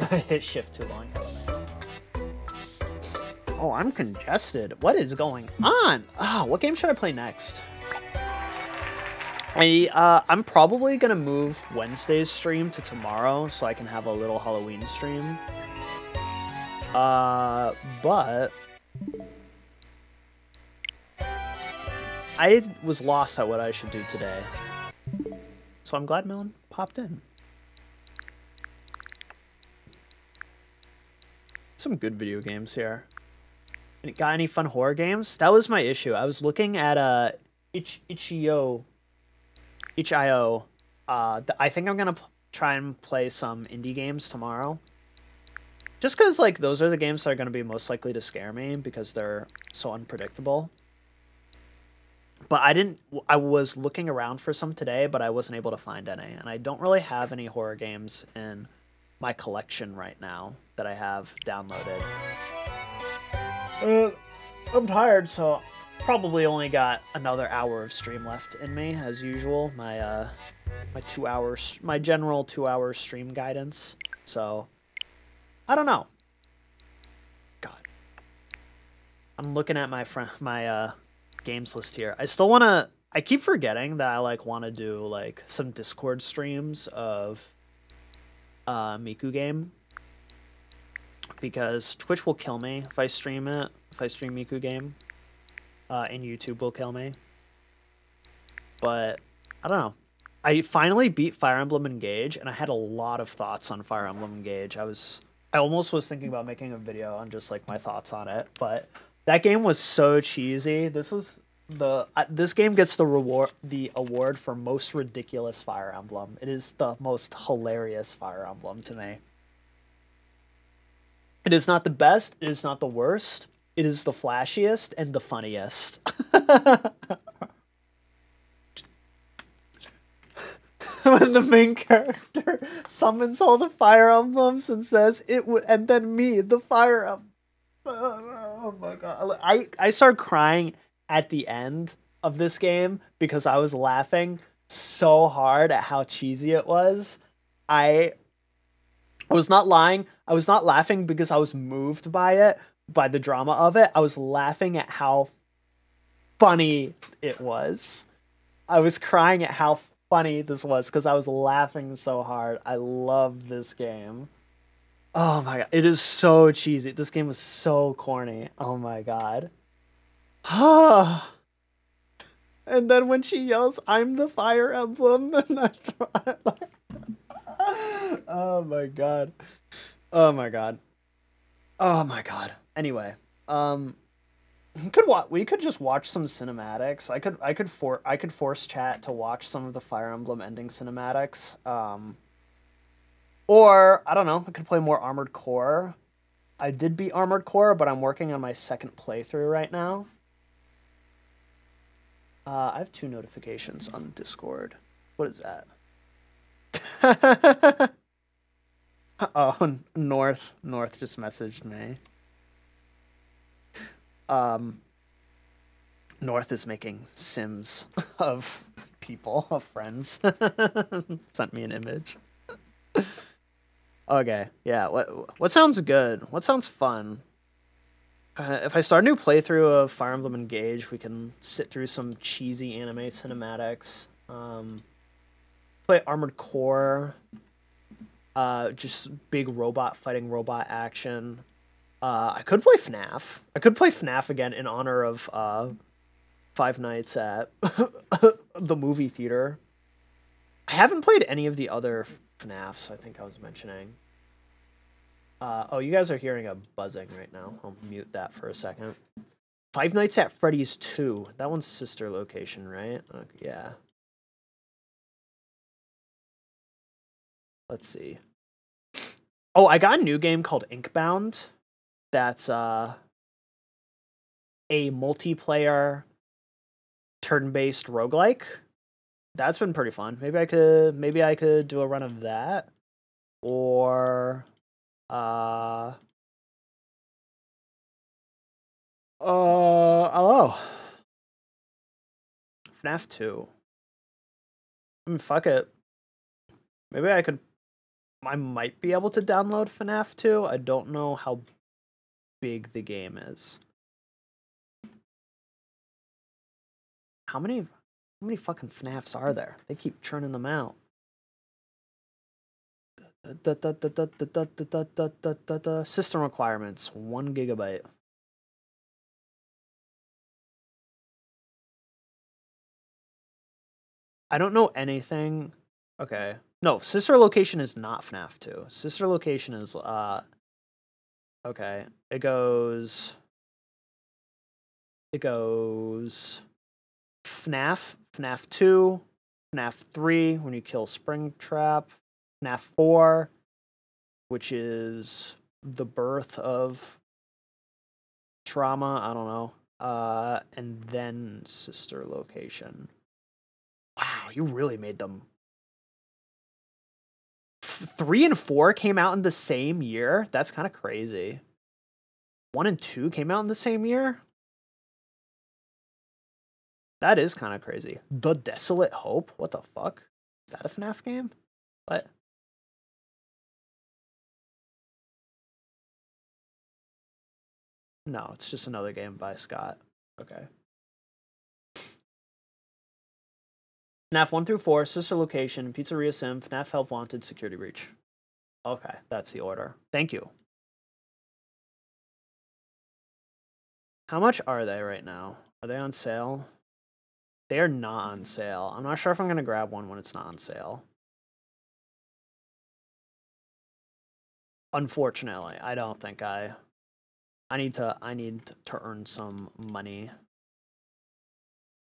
Speaker 2: I hit shift too long. Oh, I'm congested. What is going on? Ah, what game should I play next? I uh, I'm probably gonna move Wednesday's stream to tomorrow so I can have a little Halloween stream. Uh, but I was lost at what I should do today, so I'm glad Melon popped in. Some good video games here. Got any fun horror games? That was my issue. I was looking at uh, Ich Itch.io itch.io. Uh, I think I'm gonna try and play some indie games tomorrow. Just because like those are the games that are gonna be most likely to scare me because they're so unpredictable. But I didn't. I was looking around for some today, but I wasn't able to find any, and I don't really have any horror games in my collection right now that I have downloaded. Uh, I'm tired, so probably only got another hour of stream left in me as usual my uh my two hours my general two hour stream guidance. So i don't know. God. I'm looking at my friend my uh games list here. I still want to I keep forgetting that I like want to do like some Discord streams of uh Miku game. Because Twitch will kill me if I stream it. If I stream Miku game, uh, and YouTube will kill me. But I don't know. I finally beat Fire Emblem Engage, and I had a lot of thoughts on Fire Emblem Engage. I was, I almost was thinking about making a video on just like my thoughts on it, but that game was so cheesy. This was the uh, this game gets the reward the award for most ridiculous Fire Emblem. It is the most hilarious Fire Emblem to me. It is not the best. It is not the worst. It is the flashiest and the funniest. when the main character summons all the fire emblems and says it would, and then me, the fire emblem. Oh my god! I I started crying at the end of this game because I was laughing so hard at how cheesy it was. I I was not lying. I was not laughing because I was moved by it, by the drama of it. I was laughing at how funny it was. I was crying at how funny this was because I was laughing so hard. I love this game. Oh my god, it is so cheesy. This game was so corny. Oh my god. and then when she yells, "I'm the fire emblem," and I, oh my god, oh my god, oh my god. Anyway, um, we could watch. We could just watch some cinematics. I could. I could for. I could force chat to watch some of the Fire Emblem ending cinematics. Um, or I don't know. I could play more Armored Core. I did beat Armored Core, but I'm working on my second playthrough right now. Uh, I have two notifications on Discord. What is that? oh, North. North just messaged me. Um, North is making sims of people, of friends. Sent me an image. okay, yeah. What what sounds good? What sounds fun? Uh, if I start a new playthrough of Fire Emblem Engage, we can sit through some cheesy anime cinematics. Um, play Armored Core. Uh, just big robot fighting robot action. Uh, I could play FNAF. I could play FNAF again in honor of uh, Five Nights at the movie theater. I haven't played any of the other FNAFs. I think I was mentioning. Uh, oh, you guys are hearing a buzzing right now. I'll mute that for a second. Five Nights at Freddy's 2. That one's sister location, right? Okay, yeah. Let's see. Oh, I got a new game called Inkbound. That's uh, a multiplayer turn-based roguelike. That's been pretty fun. Maybe I could maybe I could do a run of that. Or uh uh hello. FNAF 2. I mean fuck it. Maybe I could I might be able to download FNAF 2. I don't know how big the game is. How many how many fucking FNAFs are there? They keep churning them out. System requirements, one gigabyte. I don't know anything. Okay. No, sister location is not FNAF 2. Sister location is uh okay. It goes it goes FNAF, FNAF 2, FNAF 3 when you kill Springtrap, FNAF 4, which is the birth of trauma, I don't know. Uh and then sister location. Wow, you really made them. Three and four came out in the same year. That's kind of crazy. One and two came out in the same year. That is kind of crazy. The Desolate Hope? What the fuck? Is that a FNAF game? What? No, it's just another game by Scott. Okay. FNAF 1 through 4, Sister Location, Pizzeria Sim, FNAF Help Wanted, Security Breach. Okay, that's the order. Thank you. How much are they right now? Are they on sale? They are not on sale. I'm not sure if I'm going to grab one when it's not on sale. Unfortunately, I don't think I I need to I need to earn some money.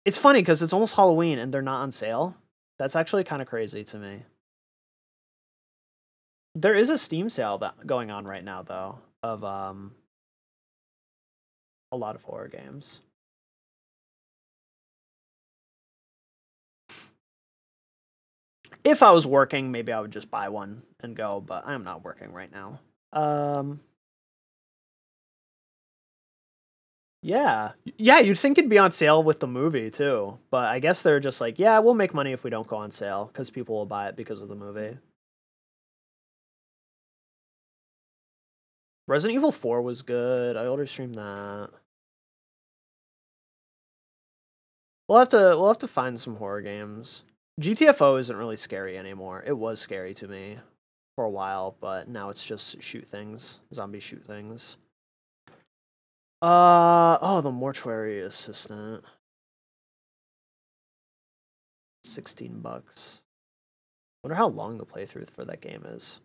Speaker 2: It's funny because it's almost Halloween and they're not on sale. That's actually kind of crazy to me. There is a Steam sale that going on right now though of um a lot of horror games. If I was working, maybe I would just buy one and go, but I'm not working right now. Um Yeah. Yeah, you'd think it'd be on sale with the movie too. But I guess they're just like, yeah, we'll make money if we don't go on sale because people will buy it because of the movie. Resident Evil 4 was good. I already streamed that. We'll have to we'll have to find some horror games. GTFO isn't really scary anymore. It was scary to me for a while, but now it's just shoot things, zombie shoot things. Uh oh, the mortuary assistant. 16 bucks. Wonder how long the playthrough for that game is.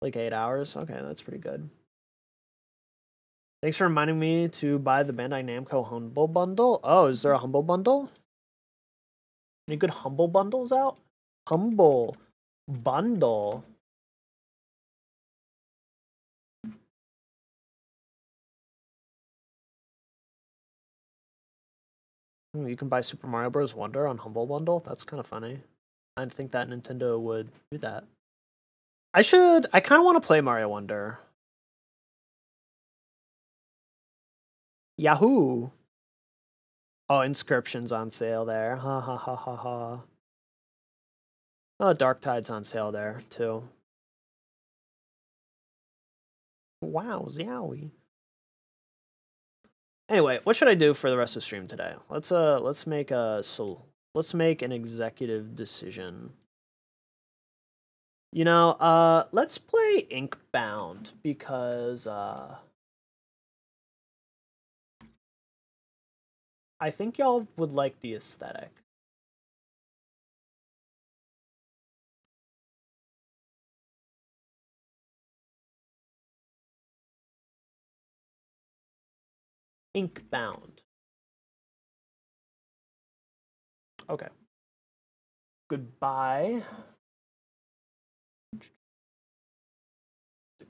Speaker 2: Like 8 hours? Okay, that's pretty good. Thanks for reminding me to buy the Bandai Namco Humble Bundle. Oh, is there a Humble Bundle? Any good Humble Bundles out? Humble Bundle. Hmm, you can buy Super Mario Bros. Wonder on Humble Bundle. That's kind of funny. I didn't think that Nintendo would do that. I should. I kind of want to play Mario Wonder. Yahoo! Oh, Inscryption's on sale there. Ha ha ha ha ha. Oh, Darktide's on sale there too. Wow, zowie. Anyway, what should I do for the rest of the stream today? Let's uh let's make a so let's make an executive decision. You know, uh let's play Inkbound because uh I think y'all would like the aesthetic. Inkbound. Okay. Goodbye.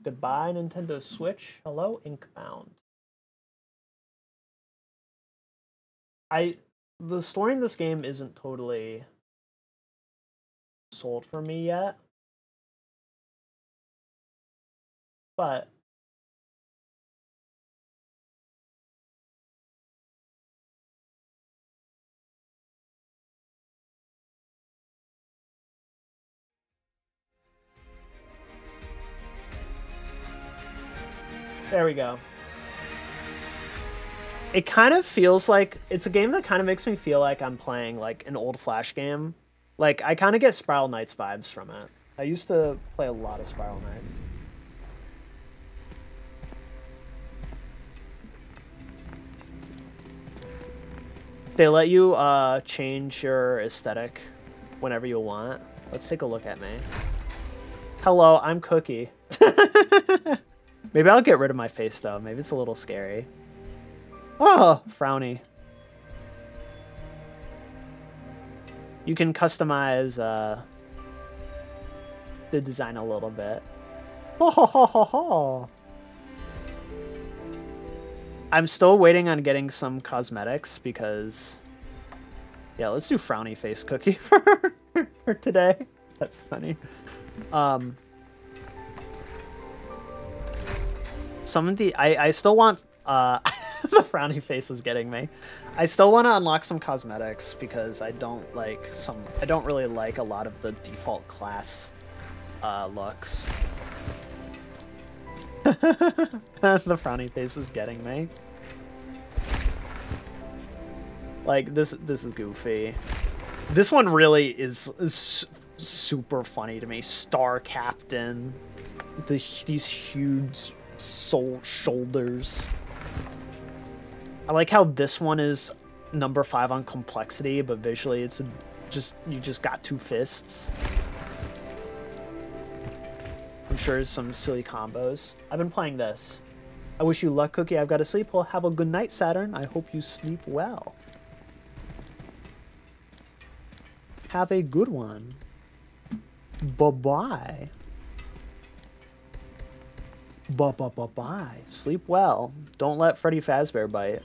Speaker 2: Goodbye, Nintendo Switch. Hello, Inkbound. I the story in this game isn't totally sold for me yet. But There we go. It kind of feels like it's a game that kind of makes me feel like I'm playing like an old Flash game. Like I kind of get Spiral Knights vibes from it. I used to play a lot of Spiral Knights. They let you uh, change your aesthetic whenever you want. Let's take a look at me. Hello, I'm Cookie. Maybe I'll get rid of my face, though. Maybe it's a little scary. Oh, frowny. You can customize uh, the design a little bit. Ho ho ho ho ho! I'm still waiting on getting some cosmetics because... Yeah, let's do frowny face cookie for, for today. That's funny. Um, some of the I I still want uh the frowny face is getting me. I still want to unlock some cosmetics because I don't like some I don't really like a lot of the default class uh looks. the frowny face is getting me. Like this this is goofy. This one really is, is super funny to me. Star Captain, the these huge soul shoulders. I like how this one is number five on complexity, but visually it's just you just got two fists. I'm sure there's some silly combos. I've been playing this. I wish you luck, Cookie. I've got to sleep. Well, have a good night, Saturn. I hope you sleep well. Have a good one. Bye-bye. Bye-bye-bye-bye. Sleep well. Don't let Freddy Fazbear bite.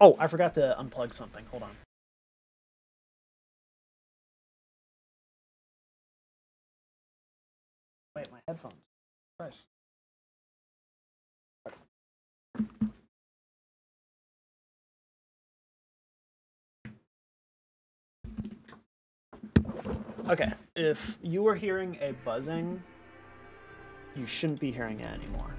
Speaker 2: Oh, I forgot to unplug something. Hold on. Wait, my headphones. Christ. Okay, if you were hearing a buzzing, you shouldn't be hearing it anymore.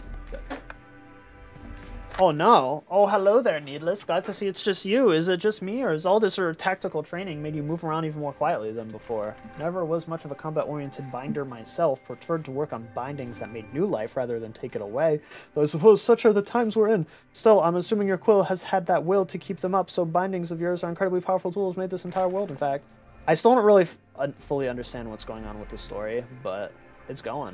Speaker 2: Oh no. Oh, hello there, Needless. Glad to see it's just you. Is it just me, or is all this sort of tactical training made you move around even more quietly than before? Never was much of a combat-oriented binder myself, preferred to work on bindings that made new life rather than take it away, though I suppose such are the times we're in. Still, I'm assuming your quill has had that will to keep them up, so bindings of yours are incredibly powerful tools made this entire world, in fact. I still don't really uh, fully understand what's going on with the story, but it's going.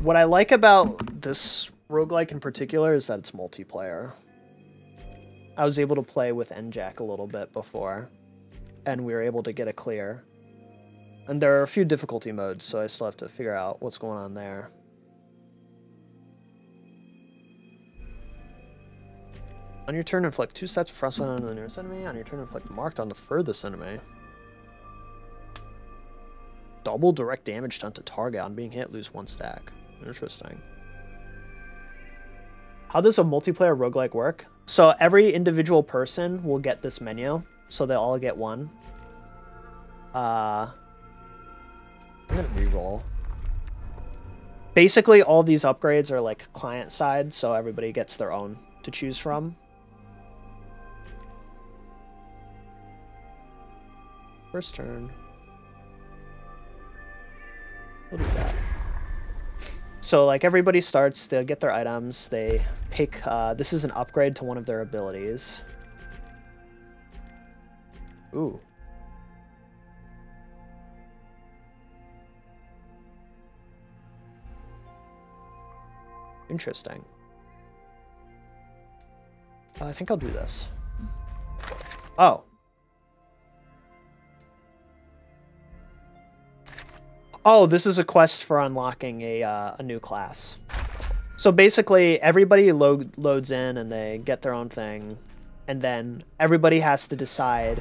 Speaker 2: what I like about this roguelike in particular is that it's multiplayer. I was able to play with NJack a little bit before, and we were able to get a clear. And there are a few difficulty modes, so I still have to figure out what's going on there. On your turn, inflict two sets of frostbite on the nearest enemy. On your turn, inflict marked on the furthest enemy. Double direct damage done to target on being hit, lose one stack. Interesting. How does a multiplayer roguelike work? So every individual person will get this menu, so they all get one. Uh, I'm gonna re-roll. Basically, all these upgrades are like client side, so everybody gets their own to choose from. First turn. We'll do that. So like everybody starts, they'll get their items, they pick, uh, this is an upgrade to one of their abilities. Ooh. Interesting. I think I'll do this. Oh, Oh, this is a quest for unlocking a, uh, a new class. So basically, everybody lo loads in and they get their own thing, and then everybody has to decide,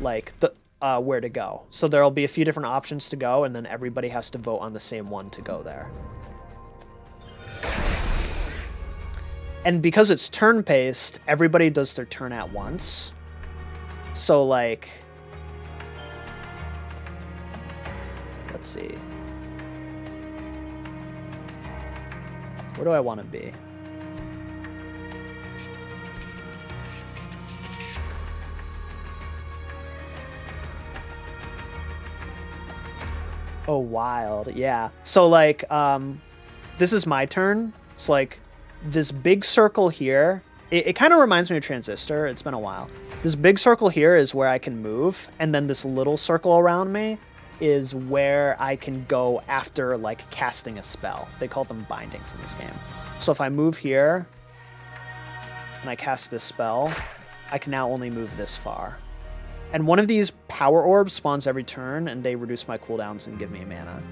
Speaker 2: like, the uh, where to go. So there'll be a few different options to go, and then everybody has to vote on the same one to go there. And because it's turn-paced, everybody does their turn at once. So, like, Let's see. Where do I want to be? Oh, wild. Yeah. So, like, um, this is my turn. So, like, this big circle here, it, it kind of reminds me of Transistor. It's been a while. This big circle here is where I can move, and then this little circle around me is where I can go after like casting a spell. They call them bindings in this game. So if I move here and I cast this spell, I can now only move this far. And one of these power orbs spawns every turn and they reduce my cooldowns and give me mana.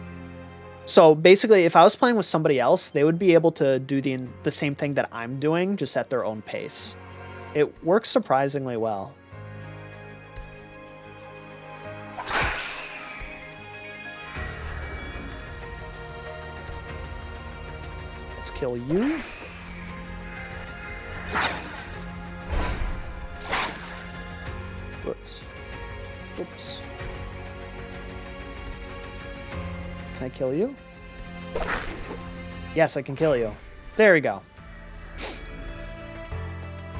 Speaker 2: So basically, if I was playing with somebody else, they would be able to do the, the same thing that I'm doing, just at their own pace. It works surprisingly well. Let's kill you. Whoops. Oops. Can I kill you? Yes, I can kill you. There we go.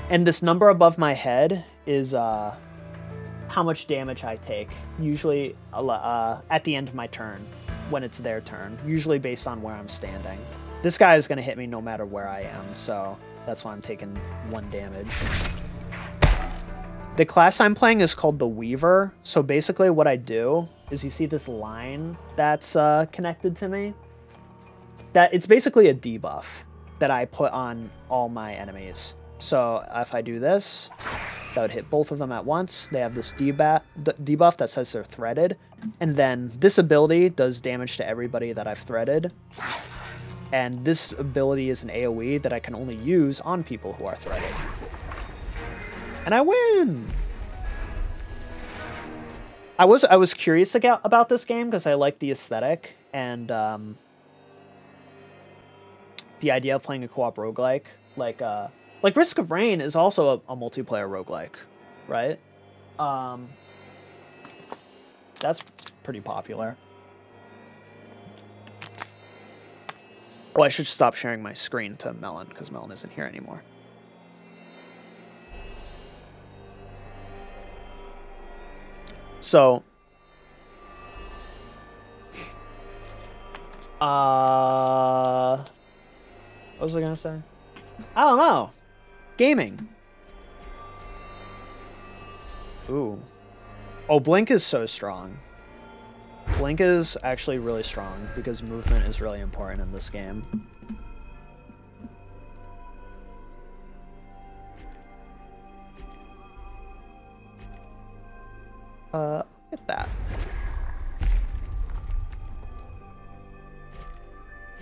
Speaker 2: And this number above my head is uh, how much damage I take, usually uh, at the end of my turn, when it's their turn, usually based on where I'm standing. This guy is going to hit me no matter where I am, so that's why I'm taking one damage. The class I'm playing is called the Weaver, so basically what I do is you see this line that's uh, connected to me? That It's basically a debuff that I put on all my enemies. So if I do this, that would hit both of them at once. They have this debuff, debuff that says they're threaded. And then this ability does damage to everybody that I've threaded. And this ability is an AoE that I can only use on people who are threaded. And I win! I was I was curious about, this game because I like the aesthetic and um, the idea of playing a co-op roguelike. Like uh, like Risk of Rain is also a, a multiplayer roguelike, right? Um, that's pretty popular. Oh, I should stop sharing my screen to Melon because Melon isn't here anymore. So, uh, what was I gonna say? I don't know. Gaming. Ooh. Oh, Blink is so strong. Blink is actually really strong because movement is really important in this game. Uh, get that.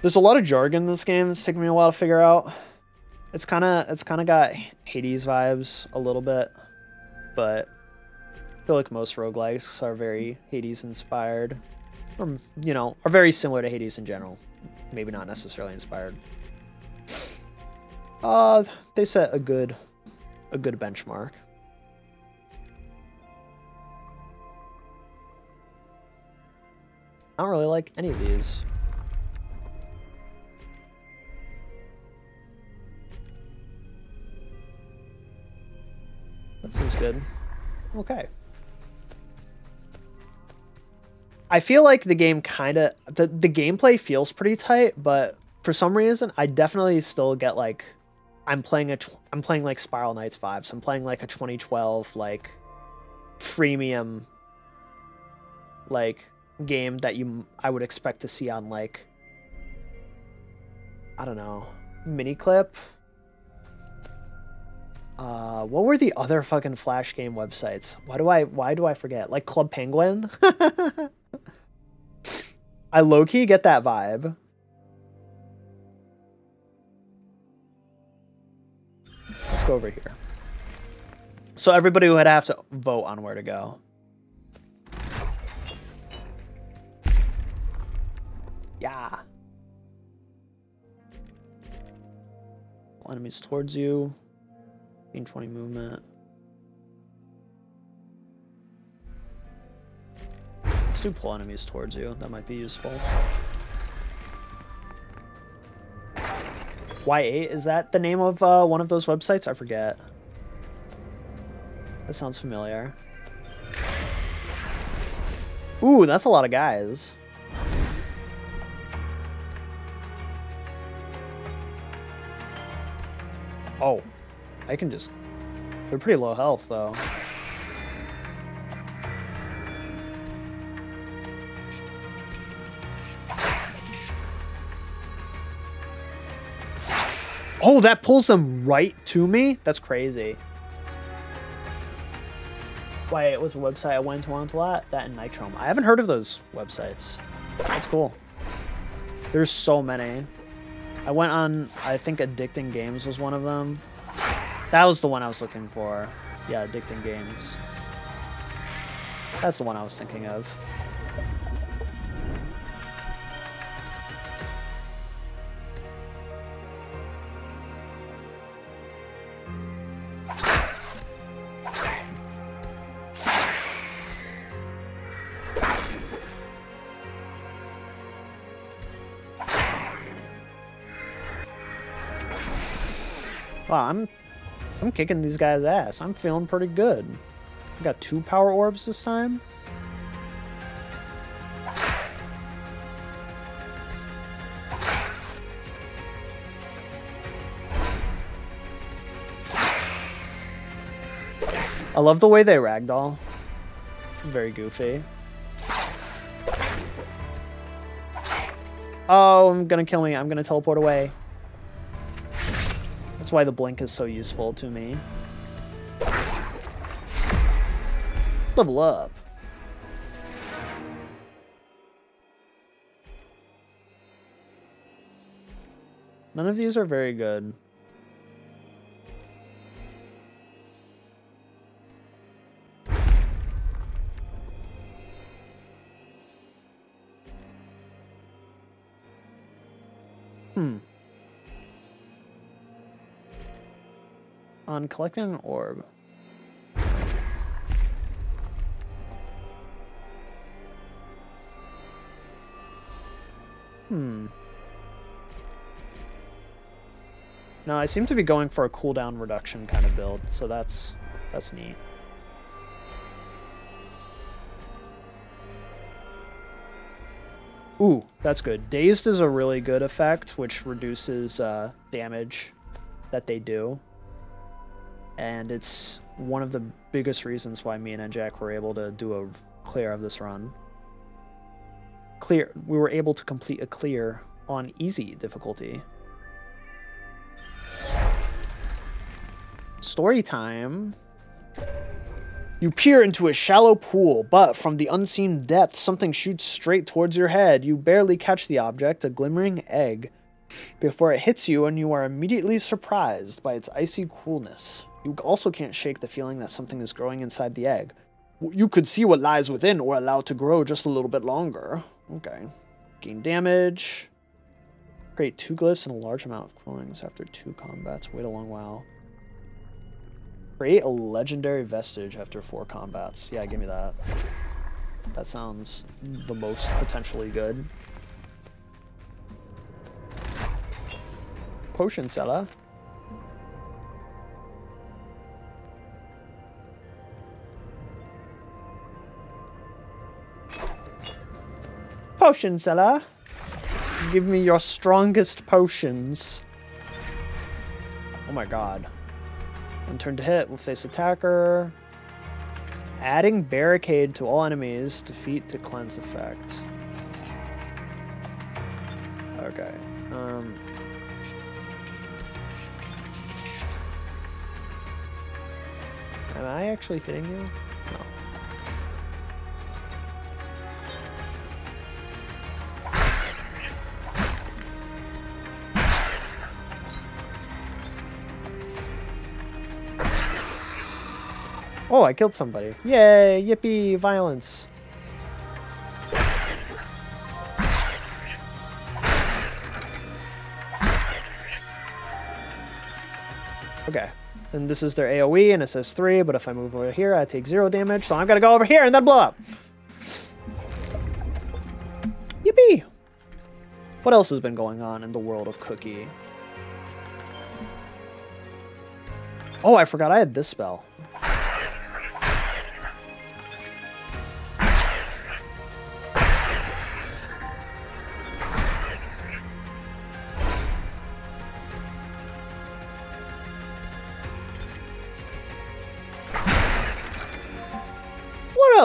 Speaker 2: There's a lot of jargon in this game. It's taking me a while to figure out. It's kind of it's kind of got Hades vibes a little bit, but I feel like most roguelikes are very Hades inspired, or you know, are very similar to Hades in general. Maybe not necessarily inspired. Uh, they set a good a good benchmark. I don't really like any of these. That seems good. Okay. I feel like the game kind of the the gameplay feels pretty tight, but for some reason I definitely still get like I'm playing a I'm playing like Spiral Knights 5, so I'm playing like a 2012 like freemium like game that you I would expect to see on like I don't know, Miniclip uh, what were the other fucking Flash game websites? Why do I why do I forget? Like Club Penguin? I low-key get that vibe. Let's go over here. So everybody would have to vote on where to go. Yeah. Enemies towards you. 20 movement. Let's do pull enemies towards you. That might be useful. Y8, is that the name of uh, one of those websites? I forget. That sounds familiar. Ooh, that's a lot of guys. I can just... They're pretty low health, though. Oh, that pulls them right to me? That's crazy. Y8 was a website I went to on a lot? That and Nitrome. I haven't heard of those websites. That's cool. There's so many. I went on, I think Addicting Games was one of them. That was the one I was looking for. Yeah, Addicting Games. That's the one I was thinking of. Wow, I'm kicking these guys' ass. I'm feeling pretty good. I got two power orbs this time. I love the way they ragdoll. Very goofy. Oh, I'm gonna kill me. I'm gonna teleport away. That's why the blink is so useful to me. Level up. None of these are very good. On collecting an orb. Hmm. No, I seem to be going for a cooldown reduction kind of build, so that's that's neat. Ooh, that's good. Dazed is a really good effect, which reduces uh, damage that they do. And it's one of the biggest reasons why me and Jack were able to do a clear of this run. Clear, we were able to complete a clear on easy difficulty. Story time. You peer into a shallow pool, but from the unseen depth, something shoots straight towards your head. You barely catch the object, a glimmering egg, before it hits you, and you are immediately surprised by its icy coolness. You also can't shake the feeling that something is growing inside the egg. You could see what lies within or allow it to grow just a little bit longer. Okay. Gain damage. Create two glyphs and a large amount of coins after two combats. Wait a long while. Create a legendary vestige after four combats. Yeah, give me that. That sounds the most potentially good. Potion seller. Potion seller. Give me your strongest potions. Oh my god. One turn to hit, will face attacker. Adding barricade to all enemies, defeat to cleanse effect. Okay. Um. Am I actually hitting you? Oh, I killed somebody. Yay! Yippee! Violence. Okay. And this is their AoE, and it says 3, but if I move over here, I take 0 damage, so I'm gonna go over here and then blow up! Yippee! What else has been going on in the world of Cookie? Oh, I forgot I had this spell.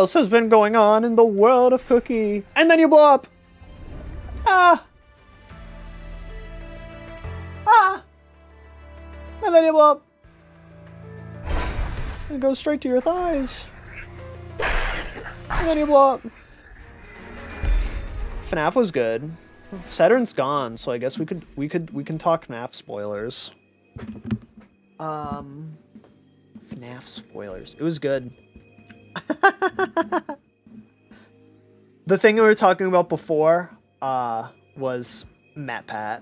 Speaker 2: Else has been going on in the world of Cookie? And then you blow up! Ah! Ah! And then you blow up! And goes straight to your thighs. And then you blow up. FNAF was good. Saturn's gone, so I guess we could we could we can talk FNAF spoilers. Um FNAF spoilers. It was good. The thing we were talking about before uh was MatPat.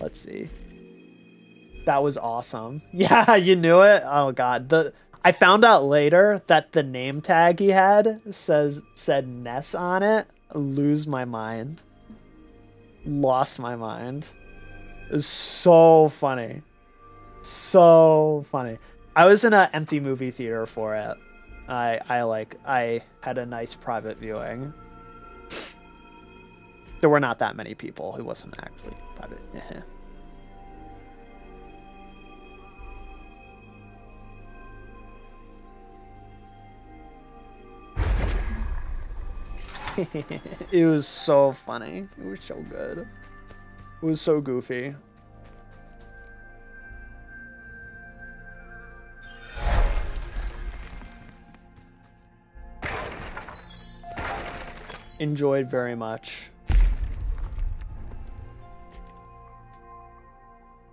Speaker 2: Let's see. That was awesome. Yeah, you knew it. Oh god, the I found out later that the name tag he had says said Ness on it. Lose my mind. Lost my mind. It was so funny. So funny. I was in an empty movie theater for it. I I like I had a nice private viewing. There were not that many people. It wasn't actually private. it was so funny. It was so good. It was so goofy. Enjoyed very much.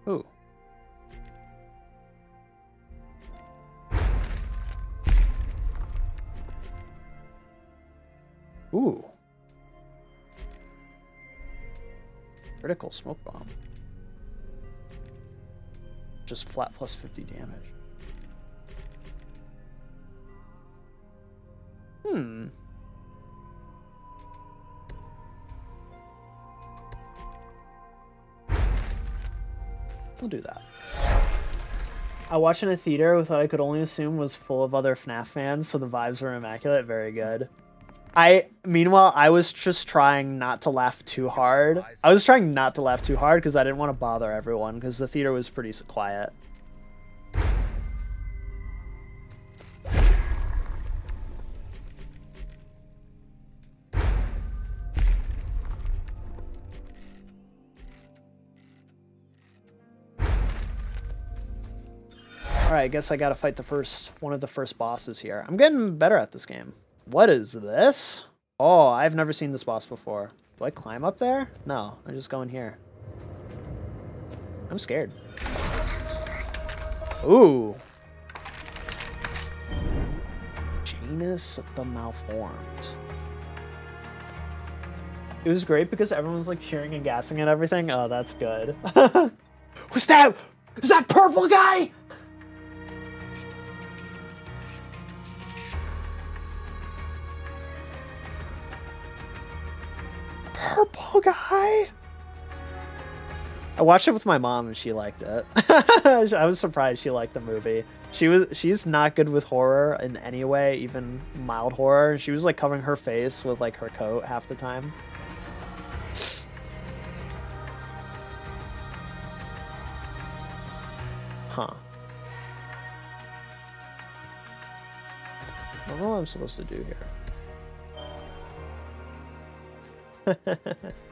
Speaker 2: Ooh. Ooh. Critical smoke bomb. Just flat plus 50 damage. Hmm. We'll do that. I watched in a theater with what I could only assume was full of other FNAF fans, so the vibes were immaculate. Very good. I meanwhile I was just trying not to laugh too hard. I was trying not to laugh too hard because I didn't want to bother everyone because the theater was pretty quiet. Alright, I guess I gotta fight the first one of the first bosses here. I'm getting better at this game. What is this? Oh, I've never seen this boss before. Do I climb up there? No, I just go in here. I'm scared. Ooh. Janus the Malformed. It was great because everyone's like cheering and gassing and everything. Oh, that's good. What's that? Is that purple guy? Guy. I watched it with my mom and she liked it. I was surprised she liked the movie. She was she's not good with horror in any way, even mild horror. She was like covering her face with like her coat half the time. Huh. I don't know what I'm supposed to do here.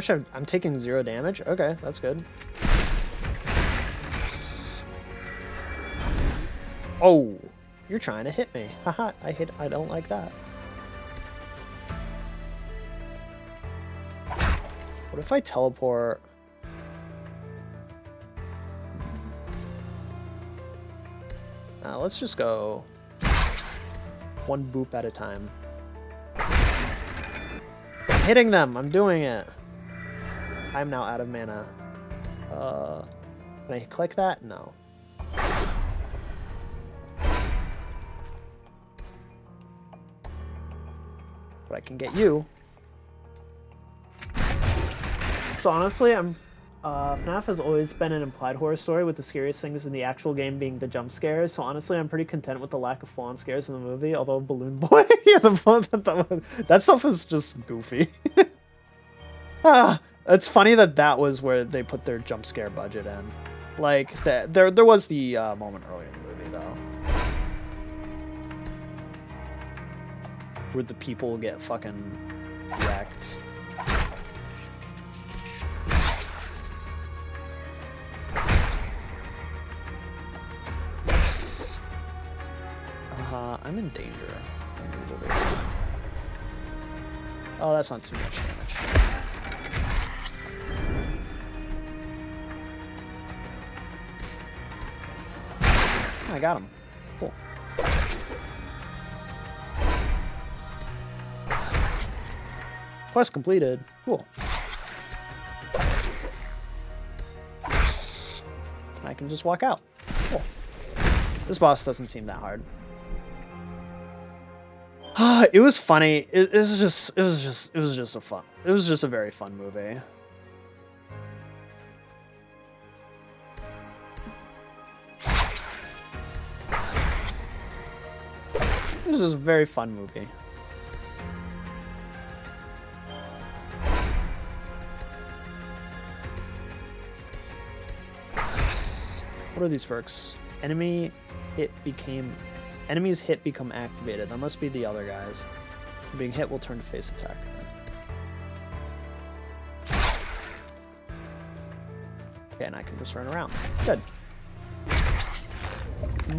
Speaker 2: Wish I'm, I'm taking zero damage. Okay, that's good. Oh, you're trying to hit me. Haha, I hit. I don't like that. What if I teleport? Uh, let's just go one boop at a time. I'm hitting them. I'm doing it. I'm now out of mana. Uh, can I click that? No. but I can get you. So honestly, I'm uh, FNAF has always been an implied horror story with the scariest things in the actual game being the jump scares. So honestly, I'm pretty content with the lack of full-on scares in the movie. Although Balloon Boy, yeah, the, that stuff is just goofy. ah, it's funny that that was where they put their jump scare budget in. Like the, there, there was the uh, moment earlier in the movie though. where the people get fucking wrecked. Uh, I'm in danger. Oh, that's not too much I got him. Cool. Quest completed. Cool. I can just walk out. Cool. This boss doesn't seem that hard. it was funny. It, it was just, it was just, it was just a fun. It was just a very fun movie. This is a very fun movie. What are these perks? Enemy hit became... Enemies hit become activated. That must be the other guys. Being hit will turn to face attack. Okay, and I can just run around. Good.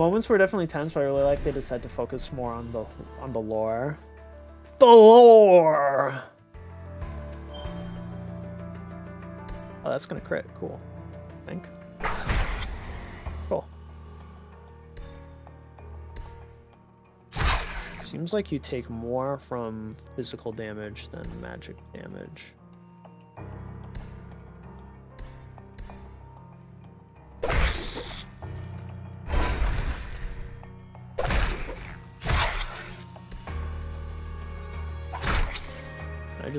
Speaker 2: Moments were definitely tense, but I really like they decided to focus more on the on the lore. The lore! Oh, that's gonna crit. Cool. I think. Cool. Seems like you take more from physical damage than magic damage.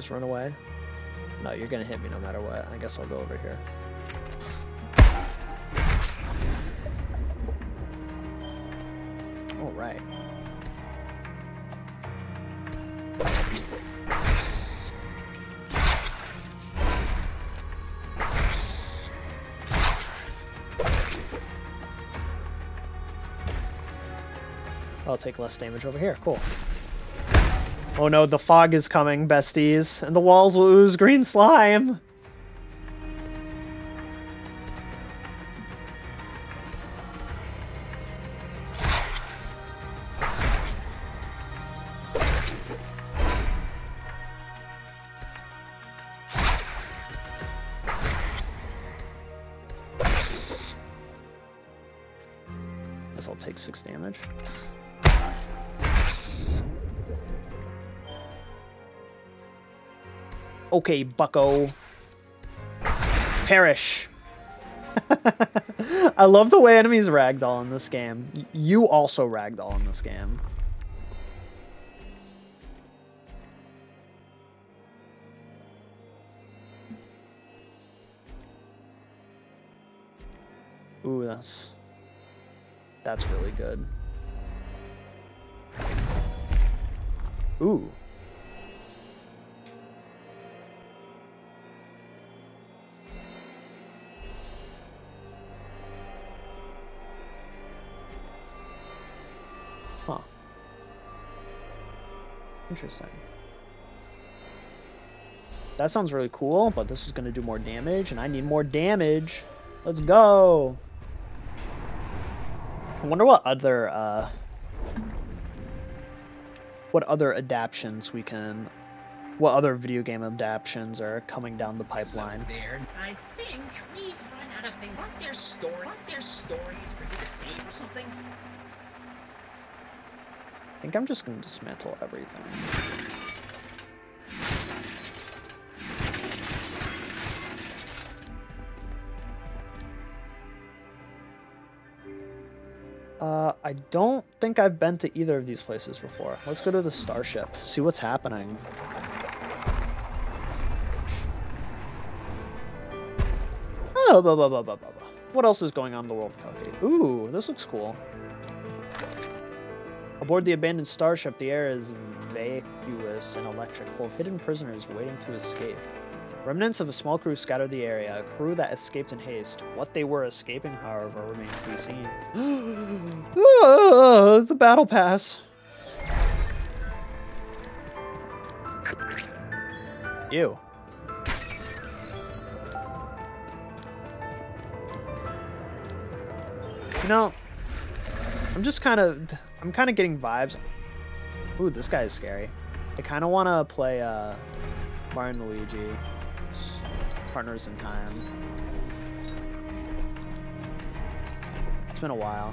Speaker 2: Just run away? No, you're gonna hit me no matter what. I guess I'll go over here. All right. I'll take less damage over here. Cool. Oh no, the fog is coming, besties, and the walls will ooze green slime. Okay, bucko. Perish. I love the way enemies ragdoll in this game. You also ragdoll in this game. Ooh, that's... That's really good. Ooh. Interesting. That sounds really cool, but this is going to do more damage, and I need more damage. Let's go! I wonder what other, uh... What other adaptions we can... What other video game adaptions are coming down the pipeline.
Speaker 3: I think we've run out of things. Aren't there? Aren't there stories for you to save or something?
Speaker 2: I think I'm just going to dismantle everything. Uh, I don't think I've been to either of these places before. Let's go to the starship, see what's happening. Oh, blah, blah, blah, blah, blah, blah. What else is going on in the world of Cuphead? Ooh, this looks cool. Aboard the abandoned starship, the air is vacuous and electric, full of hidden prisoners waiting to escape. Remnants of a small crew scattered the area, a crew that escaped in haste. What they were escaping, however, remains to be seen. Ah, the battle pass. Ew. You know, I'm just kind of, I'm kind of getting vibes. Ooh, this guy is scary. I kind of want to play uh, Mario and Luigi, Partners in Time. It's been a while.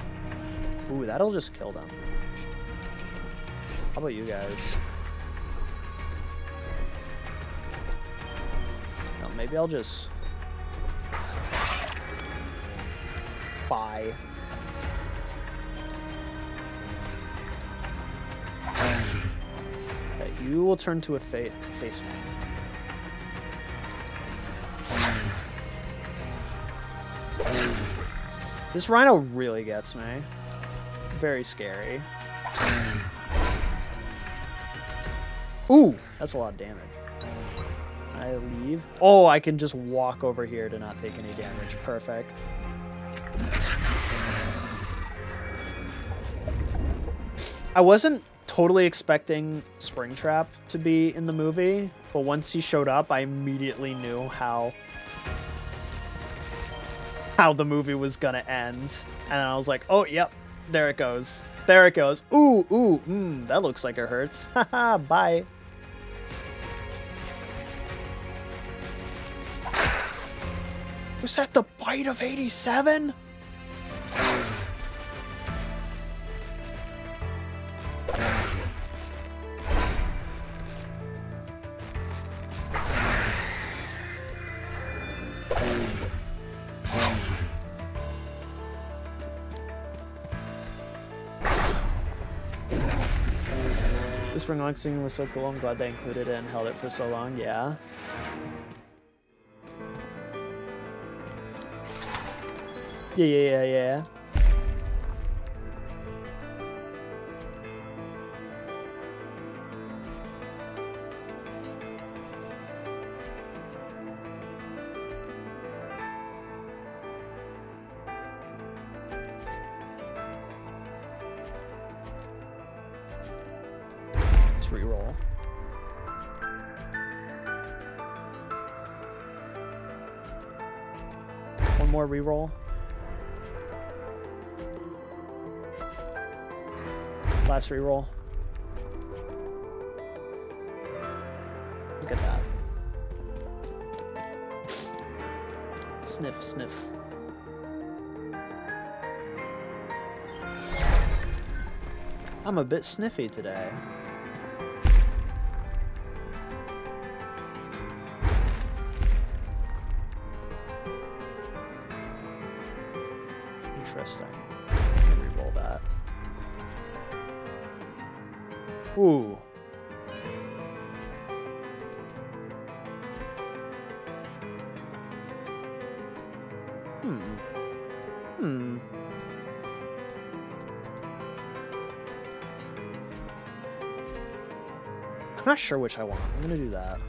Speaker 2: Ooh, that'll just kill them. How about you guys? No, maybe I'll just... Bye. You will turn to a fa to face me. This rhino really gets me. Very scary. Ooh, that's a lot of damage. I leave. Oh, I can just walk over here to not take any damage. Perfect. I wasn't totally expecting Springtrap to be in the movie, but once he showed up, I immediately knew how how the movie was gonna end. And I was like, oh, yep, there it goes. There it goes. Ooh, ooh, mmm, that looks like it hurts. Haha, bye. Was that the bite of 87? Ring unboxing was so cool. I'm glad they included it and held it for so long. Yeah. Yeah, yeah, yeah, yeah. Reroll. Last reroll. Look at that. Sniff, sniff. I'm a bit sniffy today. Not sure which I want. I'm gonna do that.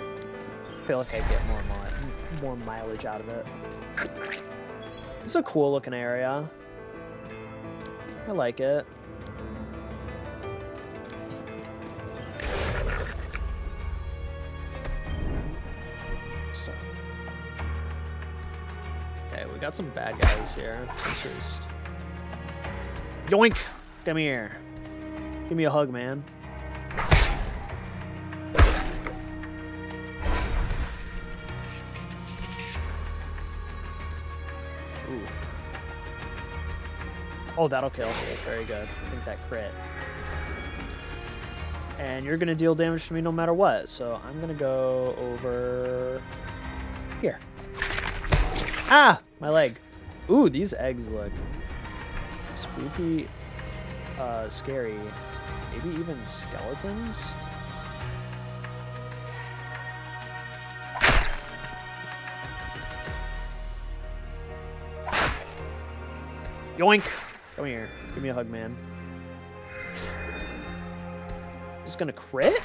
Speaker 2: I feel like I get more mi more mileage out of it. It's a cool looking area. I like it. Okay, we got some bad guys here. Let's just... Yoink! Come here. Give me a hug, man. Oh, that'll kill. Very good. I think that crit. And you're gonna deal damage to me no matter what, so I'm gonna go over here. Ah! My leg. Ooh, these eggs look spooky, uh, scary. Maybe even skeletons? Yoink! Come here. Give me a hug, man. Just gonna crit?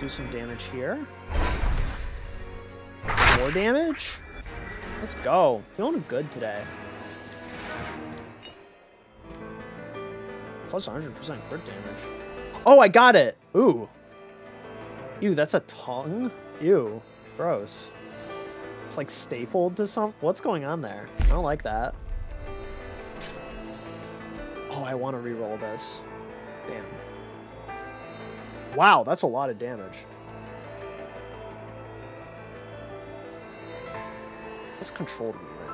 Speaker 2: Do some damage here. More damage? Let's go. Feeling good today. Plus 100% crit damage. Oh, I got it! Ooh. Ew, that's a tongue? Ew. Gross. It's like stapled to some. What's going on there? I don't like that. Oh, I want to re-roll this. Damn. Wow, that's a lot of damage. What's controlled. me then?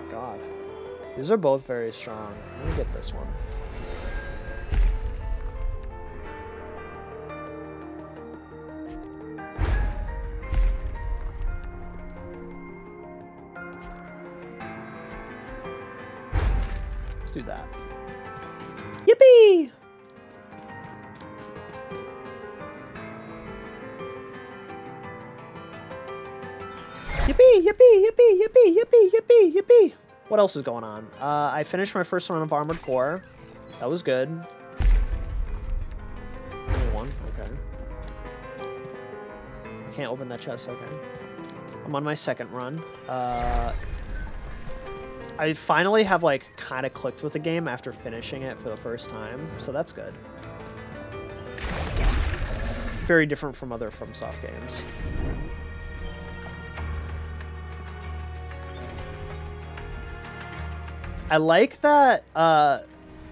Speaker 2: Oh God. These are both very strong. Let me get this one. Else is going on? Uh, I finished my first run of Armored Core. That was good. One, okay. I can't open that chest, okay. I'm on my second run. Uh, I finally have, like, kind of clicked with the game after finishing it for the first time, so that's good. Very different from other FromSoft games. I like that uh,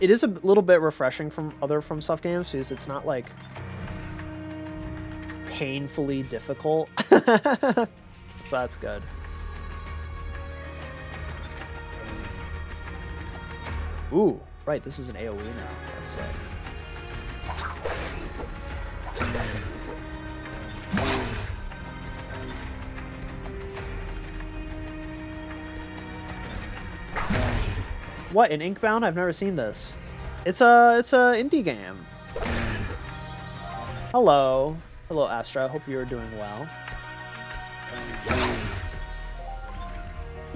Speaker 2: it is a little bit refreshing from other FromSoft games because it's not like painfully difficult. so that's good. Ooh, right, this is an AoE now. That's sick. What, in Inkbound? I've never seen this. It's a it's a indie game. Hello. Hello, Astra. I hope you're doing well.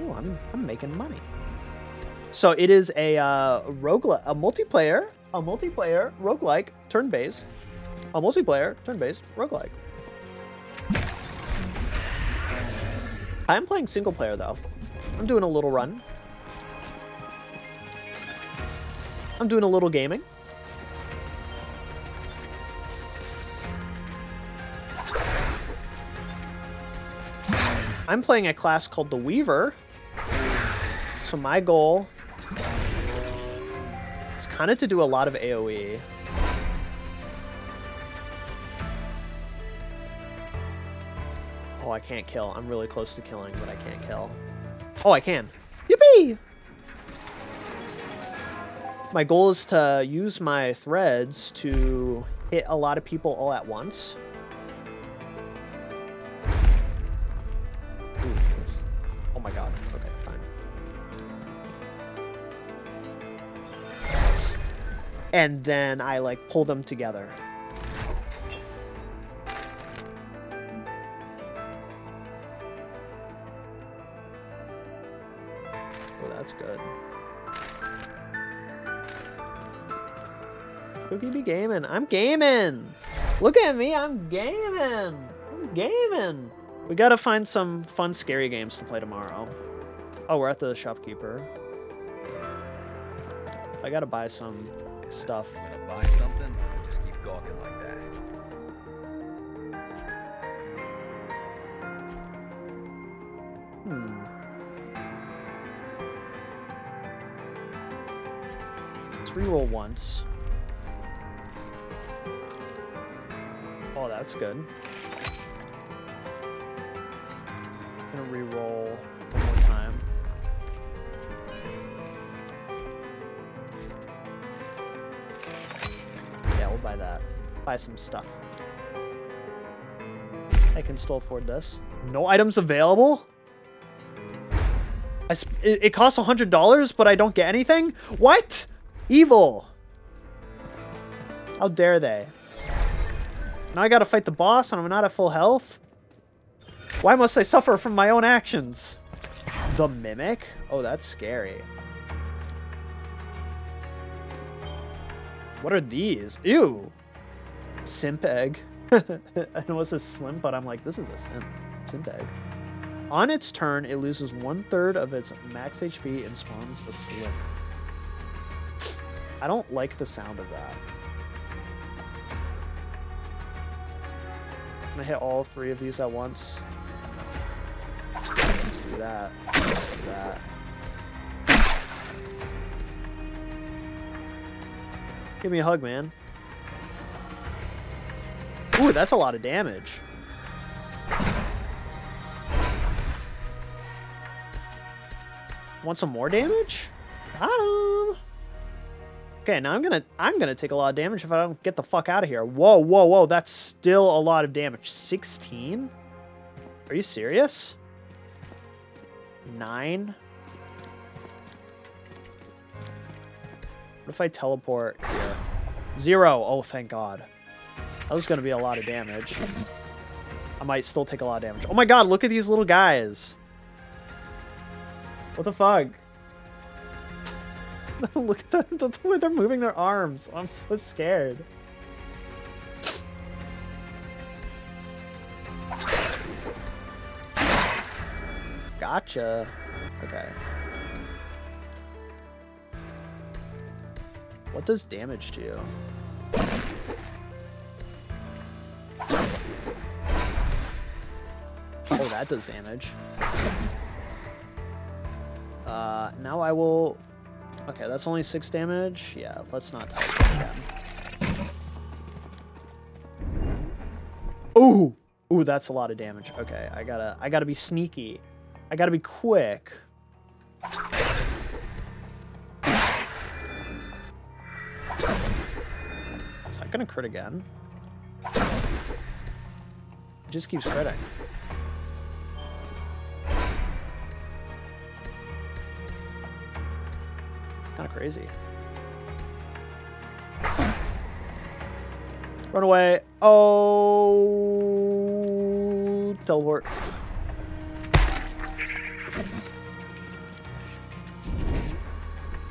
Speaker 2: Ooh, I'm, I'm making money. So it is a uh, roguelike, a multiplayer, a multiplayer roguelike turn-based, a multiplayer turn-based roguelike. I am playing single player though. I'm doing a little run. I'm doing a little gaming. I'm playing a class called the Weaver. So my goal is kind of to do a lot of AoE. Oh, I can't kill. I'm really close to killing, but I can't kill. Oh, I can. Yippee! My goal is to use my threads to hit a lot of people all at once. Ooh, oh my god. Okay, fine. And then I like pull them together. Cookie be gaming. I'm gaming. Look at me. I'm gaming. I'm gaming. We gotta find some fun, scary games to play tomorrow. Oh, we're at the shopkeeper. I gotta buy some stuff.
Speaker 4: Gonna buy something? Just keep gawking like that.
Speaker 2: Hmm. Let's reroll once. That's good. I'm Gonna reroll one more time. Yeah, we'll buy that. Buy some stuff. I can still afford this. No items available? I it, it costs $100, but I don't get anything? What? Evil. How dare they? Now I gotta fight the boss and I'm not at full health? Why must I suffer from my own actions? The Mimic? Oh, that's scary. What are these? Ew. Simp egg. I know it's a slim, but I'm like, this is a simp. Simp egg. On its turn, it loses one third of its max HP and spawns a slim. I don't like the sound of that. Gonna hit all three of these at once. Let's do that. Let's do that. Give me a hug, man. Ooh, that's a lot of damage. Want some more damage? Got him. Okay, now I'm gonna I'm gonna take a lot of damage if I don't get the fuck out of here. Whoa, whoa, whoa! That's still a lot of damage. 16? Are you serious? Nine. What if I teleport here? Zero. Oh, thank God. That was gonna be a lot of damage. I might still take a lot of damage. Oh my God! Look at these little guys. What the fuck? Look at the, the way they're moving their arms. I'm so scared. Gotcha. Okay. What does damage do? Oh, that does damage. Uh, now I will Okay, that's only six damage. Yeah, let's not teleport again. Ooh, ooh, that's a lot of damage. Okay, I gotta, I gotta be sneaky. I gotta be quick. Is that gonna crit again? It just keeps critting. Kind of crazy. Run away. Oh, teleport.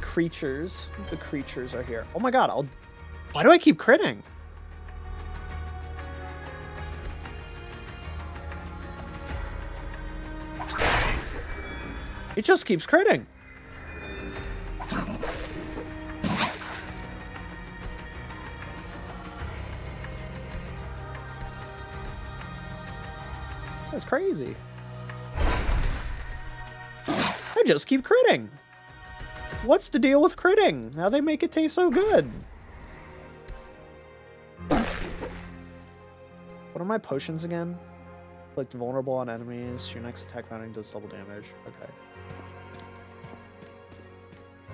Speaker 2: Creatures. The creatures are here. Oh my god, I'll... Why do I keep critting? It just keeps critting. Crazy. I just keep critting. What's the deal with critting? How they make it taste so good? What are my potions again? Like vulnerable on enemies. Your next attack bounding does double damage. Okay.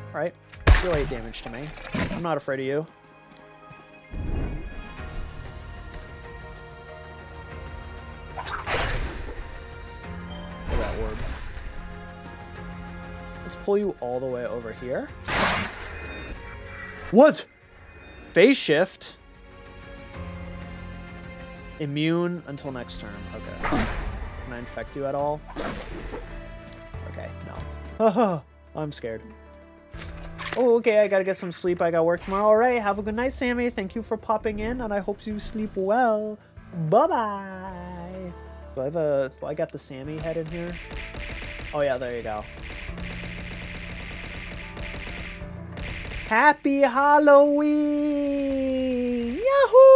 Speaker 2: Alright. Deal 8 damage to me. I'm not afraid of you. Pull you all the way over here. What? Phase shift. Immune until next turn. Okay. Can I infect you at all? Okay, no. Oh, I'm scared. Oh, okay, I gotta get some sleep. I got work tomorrow. Alright, have a good night, Sammy. Thank you for popping in, and I hope you sleep well. Bye-bye. Do I have a... Do I got the Sammy head in here? Oh, yeah, there you go. Happy Halloween! Yahoo!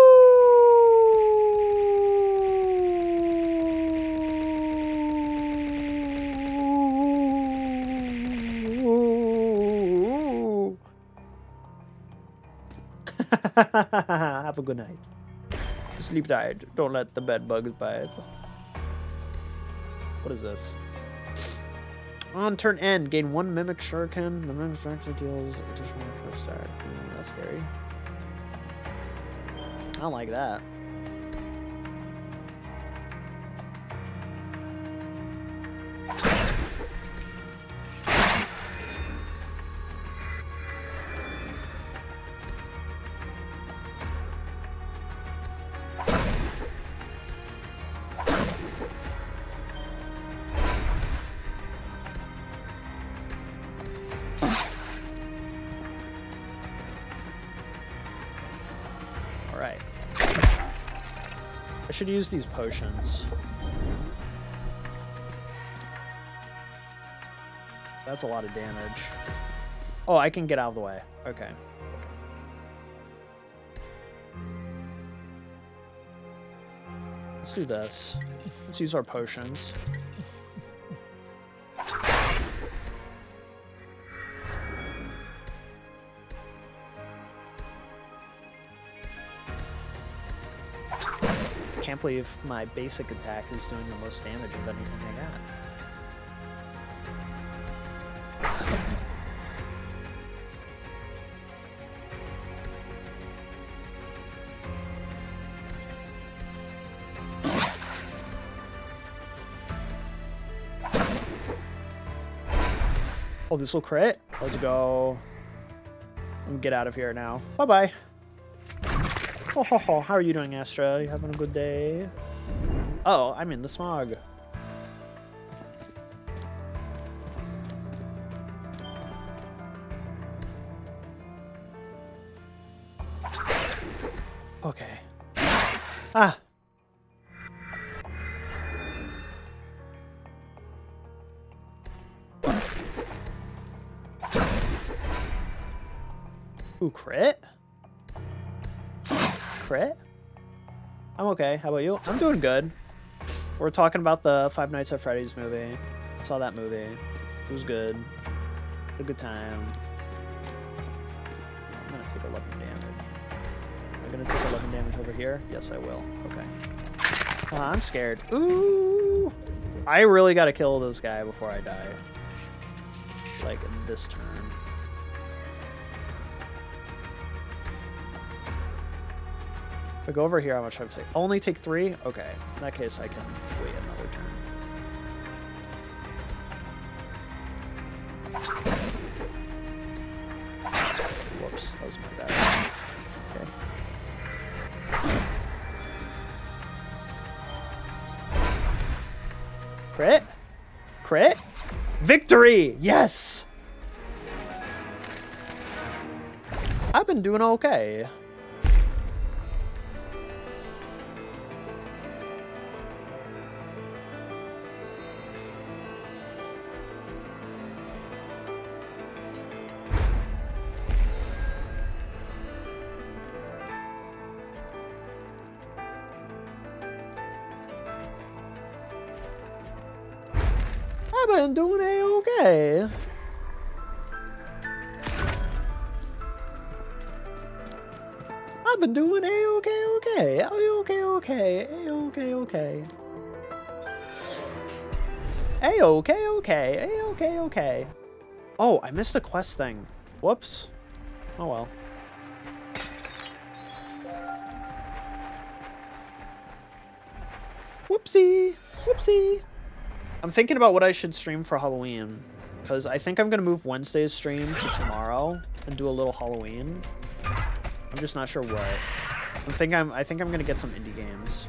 Speaker 2: Have a good night. Sleep tight. Don't let the bed bugs bite. What is this? On turn end, gain one Mimic Shuriken. The Mimic Shuriken deals additional first attack. Mm, that's scary. I don't like that. Should use these potions. That's a lot of damage. Oh, I can get out of the way. Okay. Let's do this. Let's use our potions. especially if my basic attack is doing the most damage of anything I got. Oh, this will crit? Let's go. Get out of here now. Bye-bye. Ho, ho. How are you doing, Astra? You having a good day? Oh, I'm in the smog. Okay. Ah. Ooh, crit? Crit? I'm okay. How about you? I'm doing good. We're talking about the Five Nights at Freddy's movie. Saw that movie. It was good. a good time. I'm gonna take 11 damage. I'm gonna take 11 damage over here? Yes, I will. Okay. Uh, I'm scared. Ooh! I really gotta kill this guy before I die. Like, this turn. If I go over here, how much I take? Only take three? Okay. In that case, I can wait another turn. Whoops, that was my bad. Okay. Crit? Crit? Victory! Yes! I've been doing okay. I've been doing a-okay. I've been doing a-okay, okay. A-okay, okay. A-okay, okay. A-okay, okay. A-okay, okay. Oh, I missed a quest thing. Whoops. Oh well. Whoopsie. Whoopsie. I'm thinking about what I should stream for Halloween. Because I think I'm going to move Wednesday's stream to tomorrow and do a little Halloween. I'm just not sure what. I think I'm I think I'm going to get some indie games.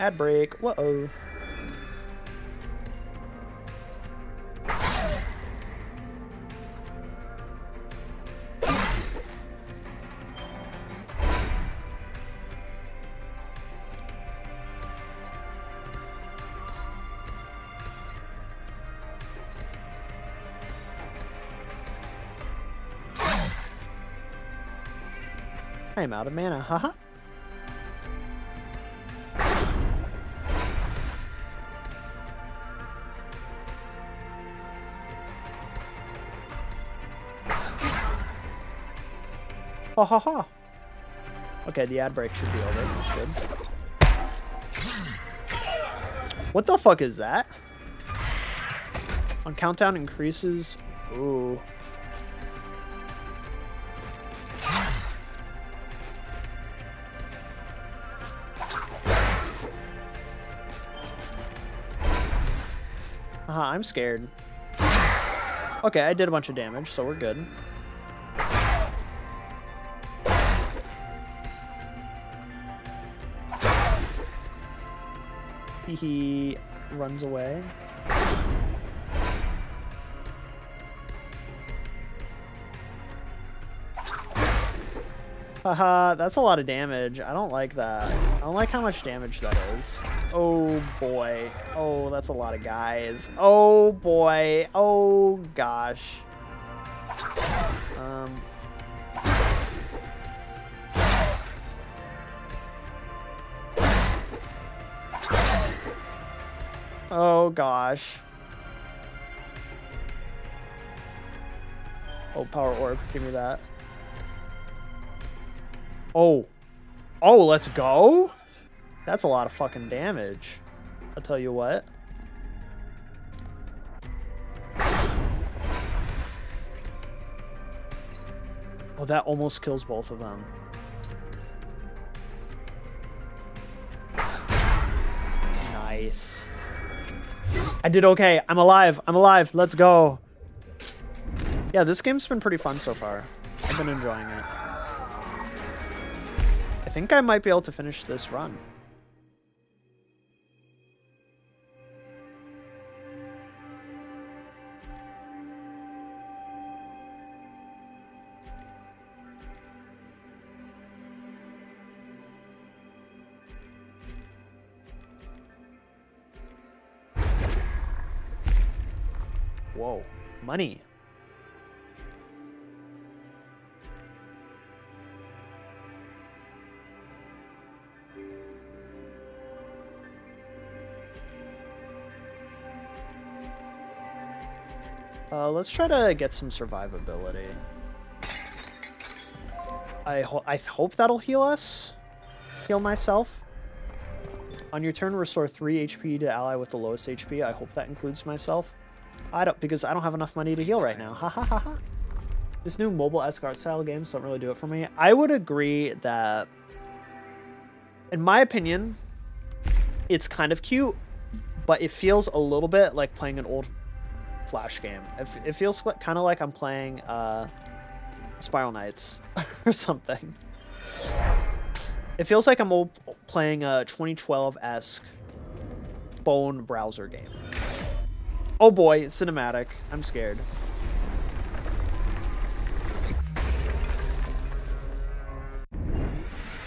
Speaker 2: Ad break. Whoa. I am out of mana, haha. Ha ha ha. Okay, the ad break should be over. That's good. What the fuck is that? On countdown increases. Ooh. Uh-huh, I'm scared. Okay, I did a bunch of damage, so we're good. He runs away. Haha, that's a lot of damage. I don't like that. I don't like how much damage that is. Oh boy. Oh, that's a lot of guys. Oh boy. Oh gosh. Um. Oh gosh. Oh, power orb. Give me that. Oh. Oh, let's go? That's a lot of fucking damage. I'll tell you what. Oh, that almost kills both of them. Nice. I did okay. I'm alive. I'm alive. Let's go. Yeah, this game's been pretty fun so far. I've been enjoying it. I think I might be able to finish this run. Whoa, money. Uh, let's try to get some survivability. I, ho I hope that'll heal us. Heal myself. On your turn, restore 3 HP to ally with the lowest HP. I hope that includes myself. I don't, because I don't have enough money to heal right now. Ha ha ha ha. This new mobile-esque art style games don't really do it for me. I would agree that, in my opinion, it's kind of cute, but it feels a little bit like playing an old Flash game. It, it feels kind of like I'm playing uh, Spiral Knights or something. It feels like I'm old playing a 2012-esque phone browser game. Oh boy, cinematic. I'm scared.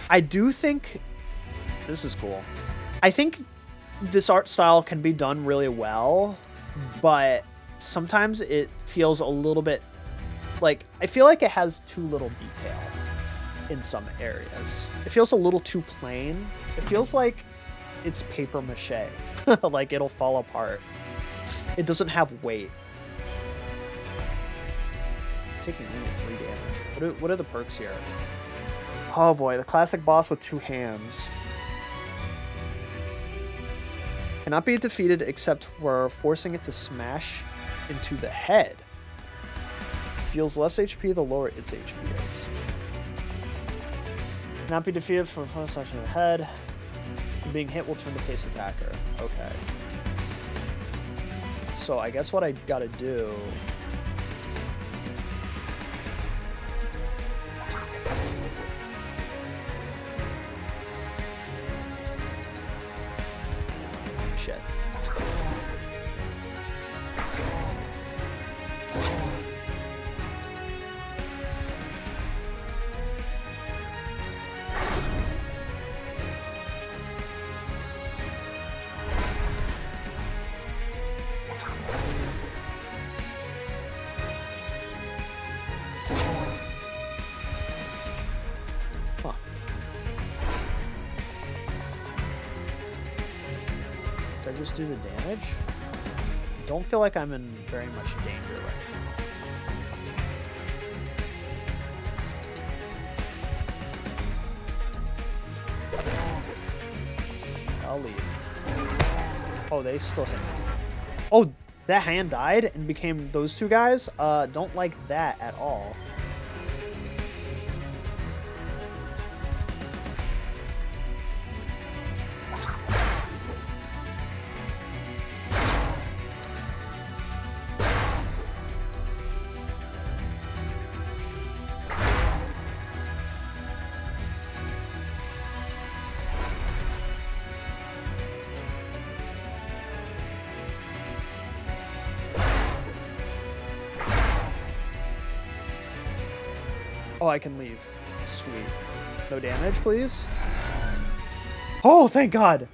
Speaker 2: I do think this is cool. I think this art style can be done really well, but sometimes it feels a little bit like I feel like it has too little detail in some areas. It feels a little too plain. It feels like it's paper mache. like it'll fall apart. It doesn't have weight. Taking only three damage. What are, what are the perks here? Oh boy, the classic boss with two hands. Cannot be defeated except for forcing it to smash into the head. Deals less HP the lower its HP is. Cannot be defeated for a slash in the head. Being hit will turn the face attacker. Okay. So I guess what I gotta do... feel like I'm in very much danger right now. I'll leave. Oh, they still hit me. Oh, that hand died and became those two guys? Uh, don't like that at all. I can leave. Sweet. No damage, please? Oh, thank God!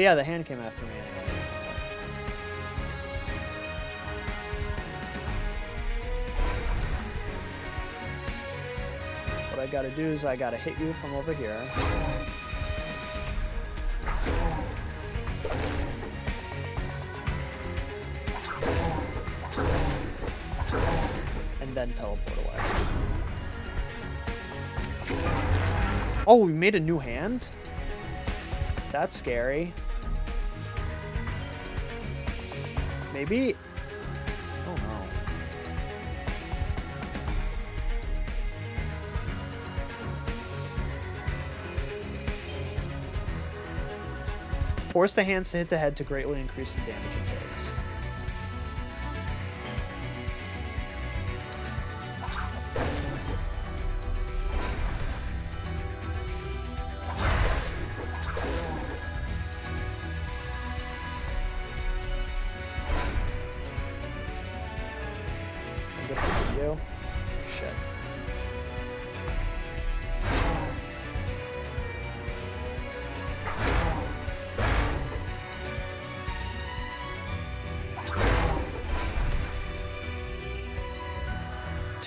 Speaker 2: yeah, the hand came after me. What I gotta do is I gotta hit you from over here. And then teleport away. Oh, we made a new hand? That's scary. Maybe... Oh no. Force the hands to hit the head to greatly increase the damage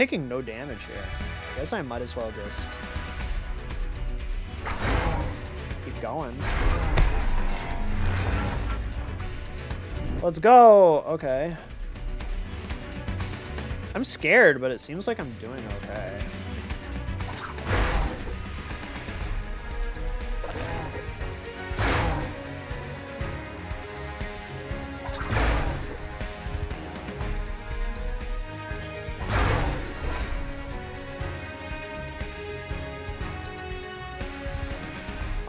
Speaker 2: Taking no damage here. I guess I might as well just keep going. Let's go! Okay. I'm scared, but it seems like I'm doing okay.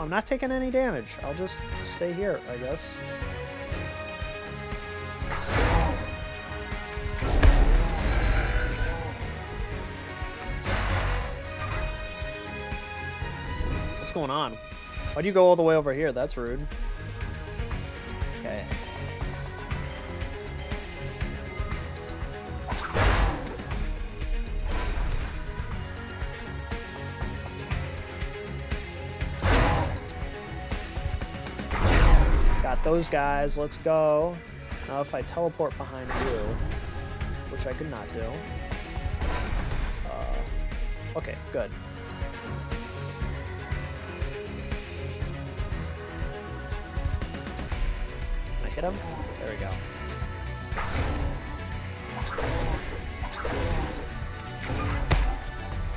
Speaker 2: I'm not taking any damage. I'll just stay here, I guess. What's going on? Why do you go all the way over here? That's rude. Those guys. Let's go. Now if I teleport behind you, which I could not do. Uh, okay, good. Can I hit him? There we go.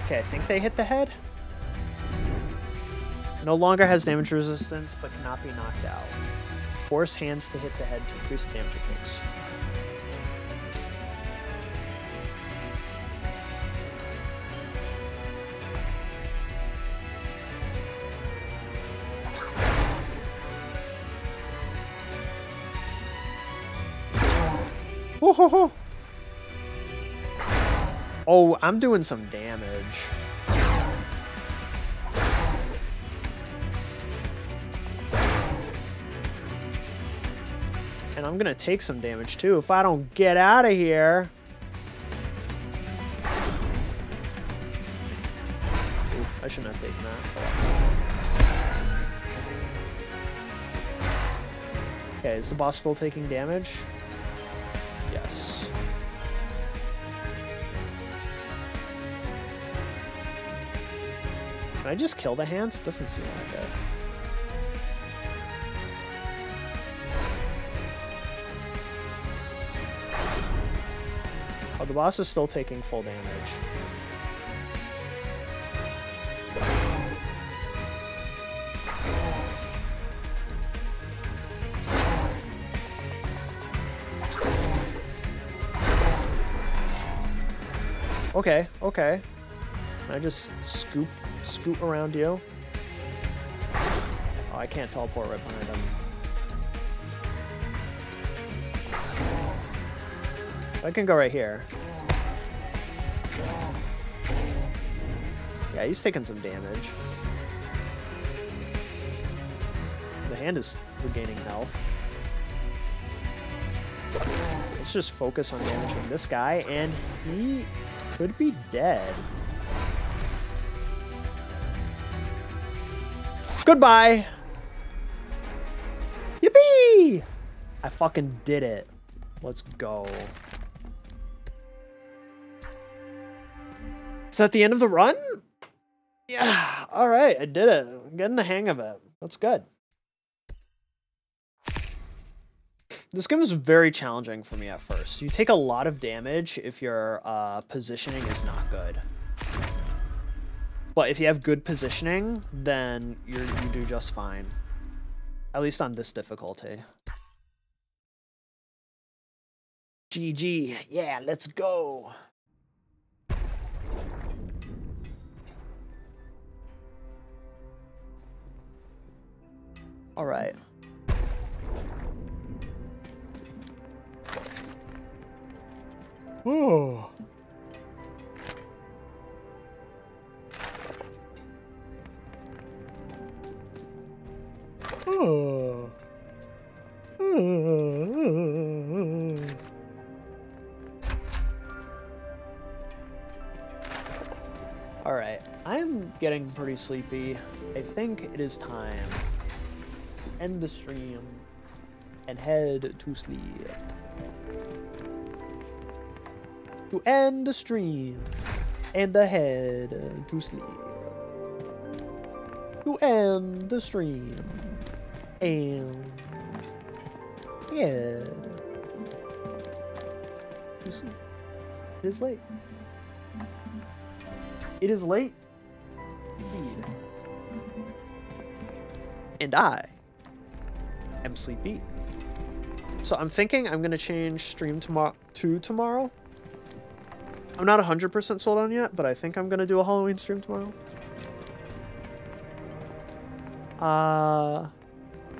Speaker 2: Okay, I think they hit the head. No longer has damage resistance, but cannot be knocked out. Force hands to hit the head to increase the damage it takes. Oh, I'm doing some damage. I'm gonna take some damage too if I don't get out of here. Ooh, I shouldn't have taken that. Okay, is the boss still taking damage? Yes. Can I just kill the hands? Doesn't seem like it. Boss is still taking full damage. Okay, okay. Can I just scoop, scoot around you? Oh, I can't teleport right behind him. I can go right here. Yeah, he's taking some damage. The hand is regaining health. Let's just focus on damaging this guy, and he could be dead. Goodbye! Yippee! I fucking did it. Let's go. Is that the end of the run? Yeah, alright, I did it. I'm getting the hang of it. That's good. This game was very challenging for me at first. You take a lot of damage if your uh, positioning is not good. But if you have good positioning, then you you do just fine. At least on this difficulty. GG. Yeah, let's go. All right. Oh. All right, I'm getting pretty sleepy. I think it is time end the stream and head to sleep. To end the stream and head to sleep. To end the stream and head to sleep. It is late. It is late. Indeed. And I sleepy. So I'm thinking I'm gonna change stream tomorrow to tomorrow. I'm not 100% sold on yet, but I think I'm gonna do a Halloween stream tomorrow. Uh,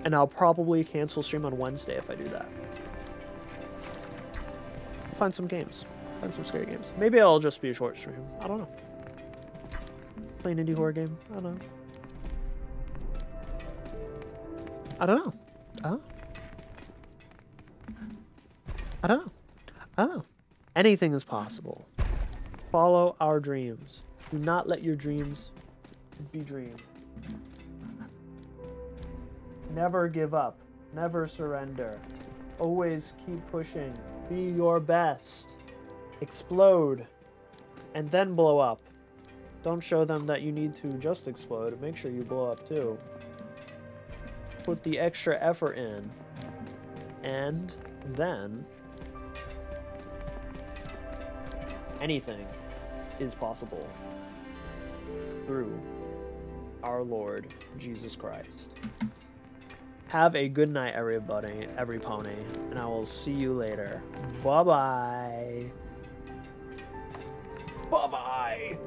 Speaker 2: and I'll probably cancel stream on Wednesday if I do that. Find some games. Find some scary games. Maybe I'll just be a short stream. I don't know. Play an indie horror game. I don't know. I don't know. Oh. I don't know. I don't know. I. Anything is possible. Follow our dreams. Do not let your dreams be dreamed. Never give up. Never surrender. Always keep pushing. Be your best. Explode. And then blow up. Don't show them that you need to just explode. Make sure you blow up too. Put the extra effort in. And then anything is possible through our Lord Jesus Christ. Have a good night, everybody, every pony, and I will see you later. Bye bye. Bye bye.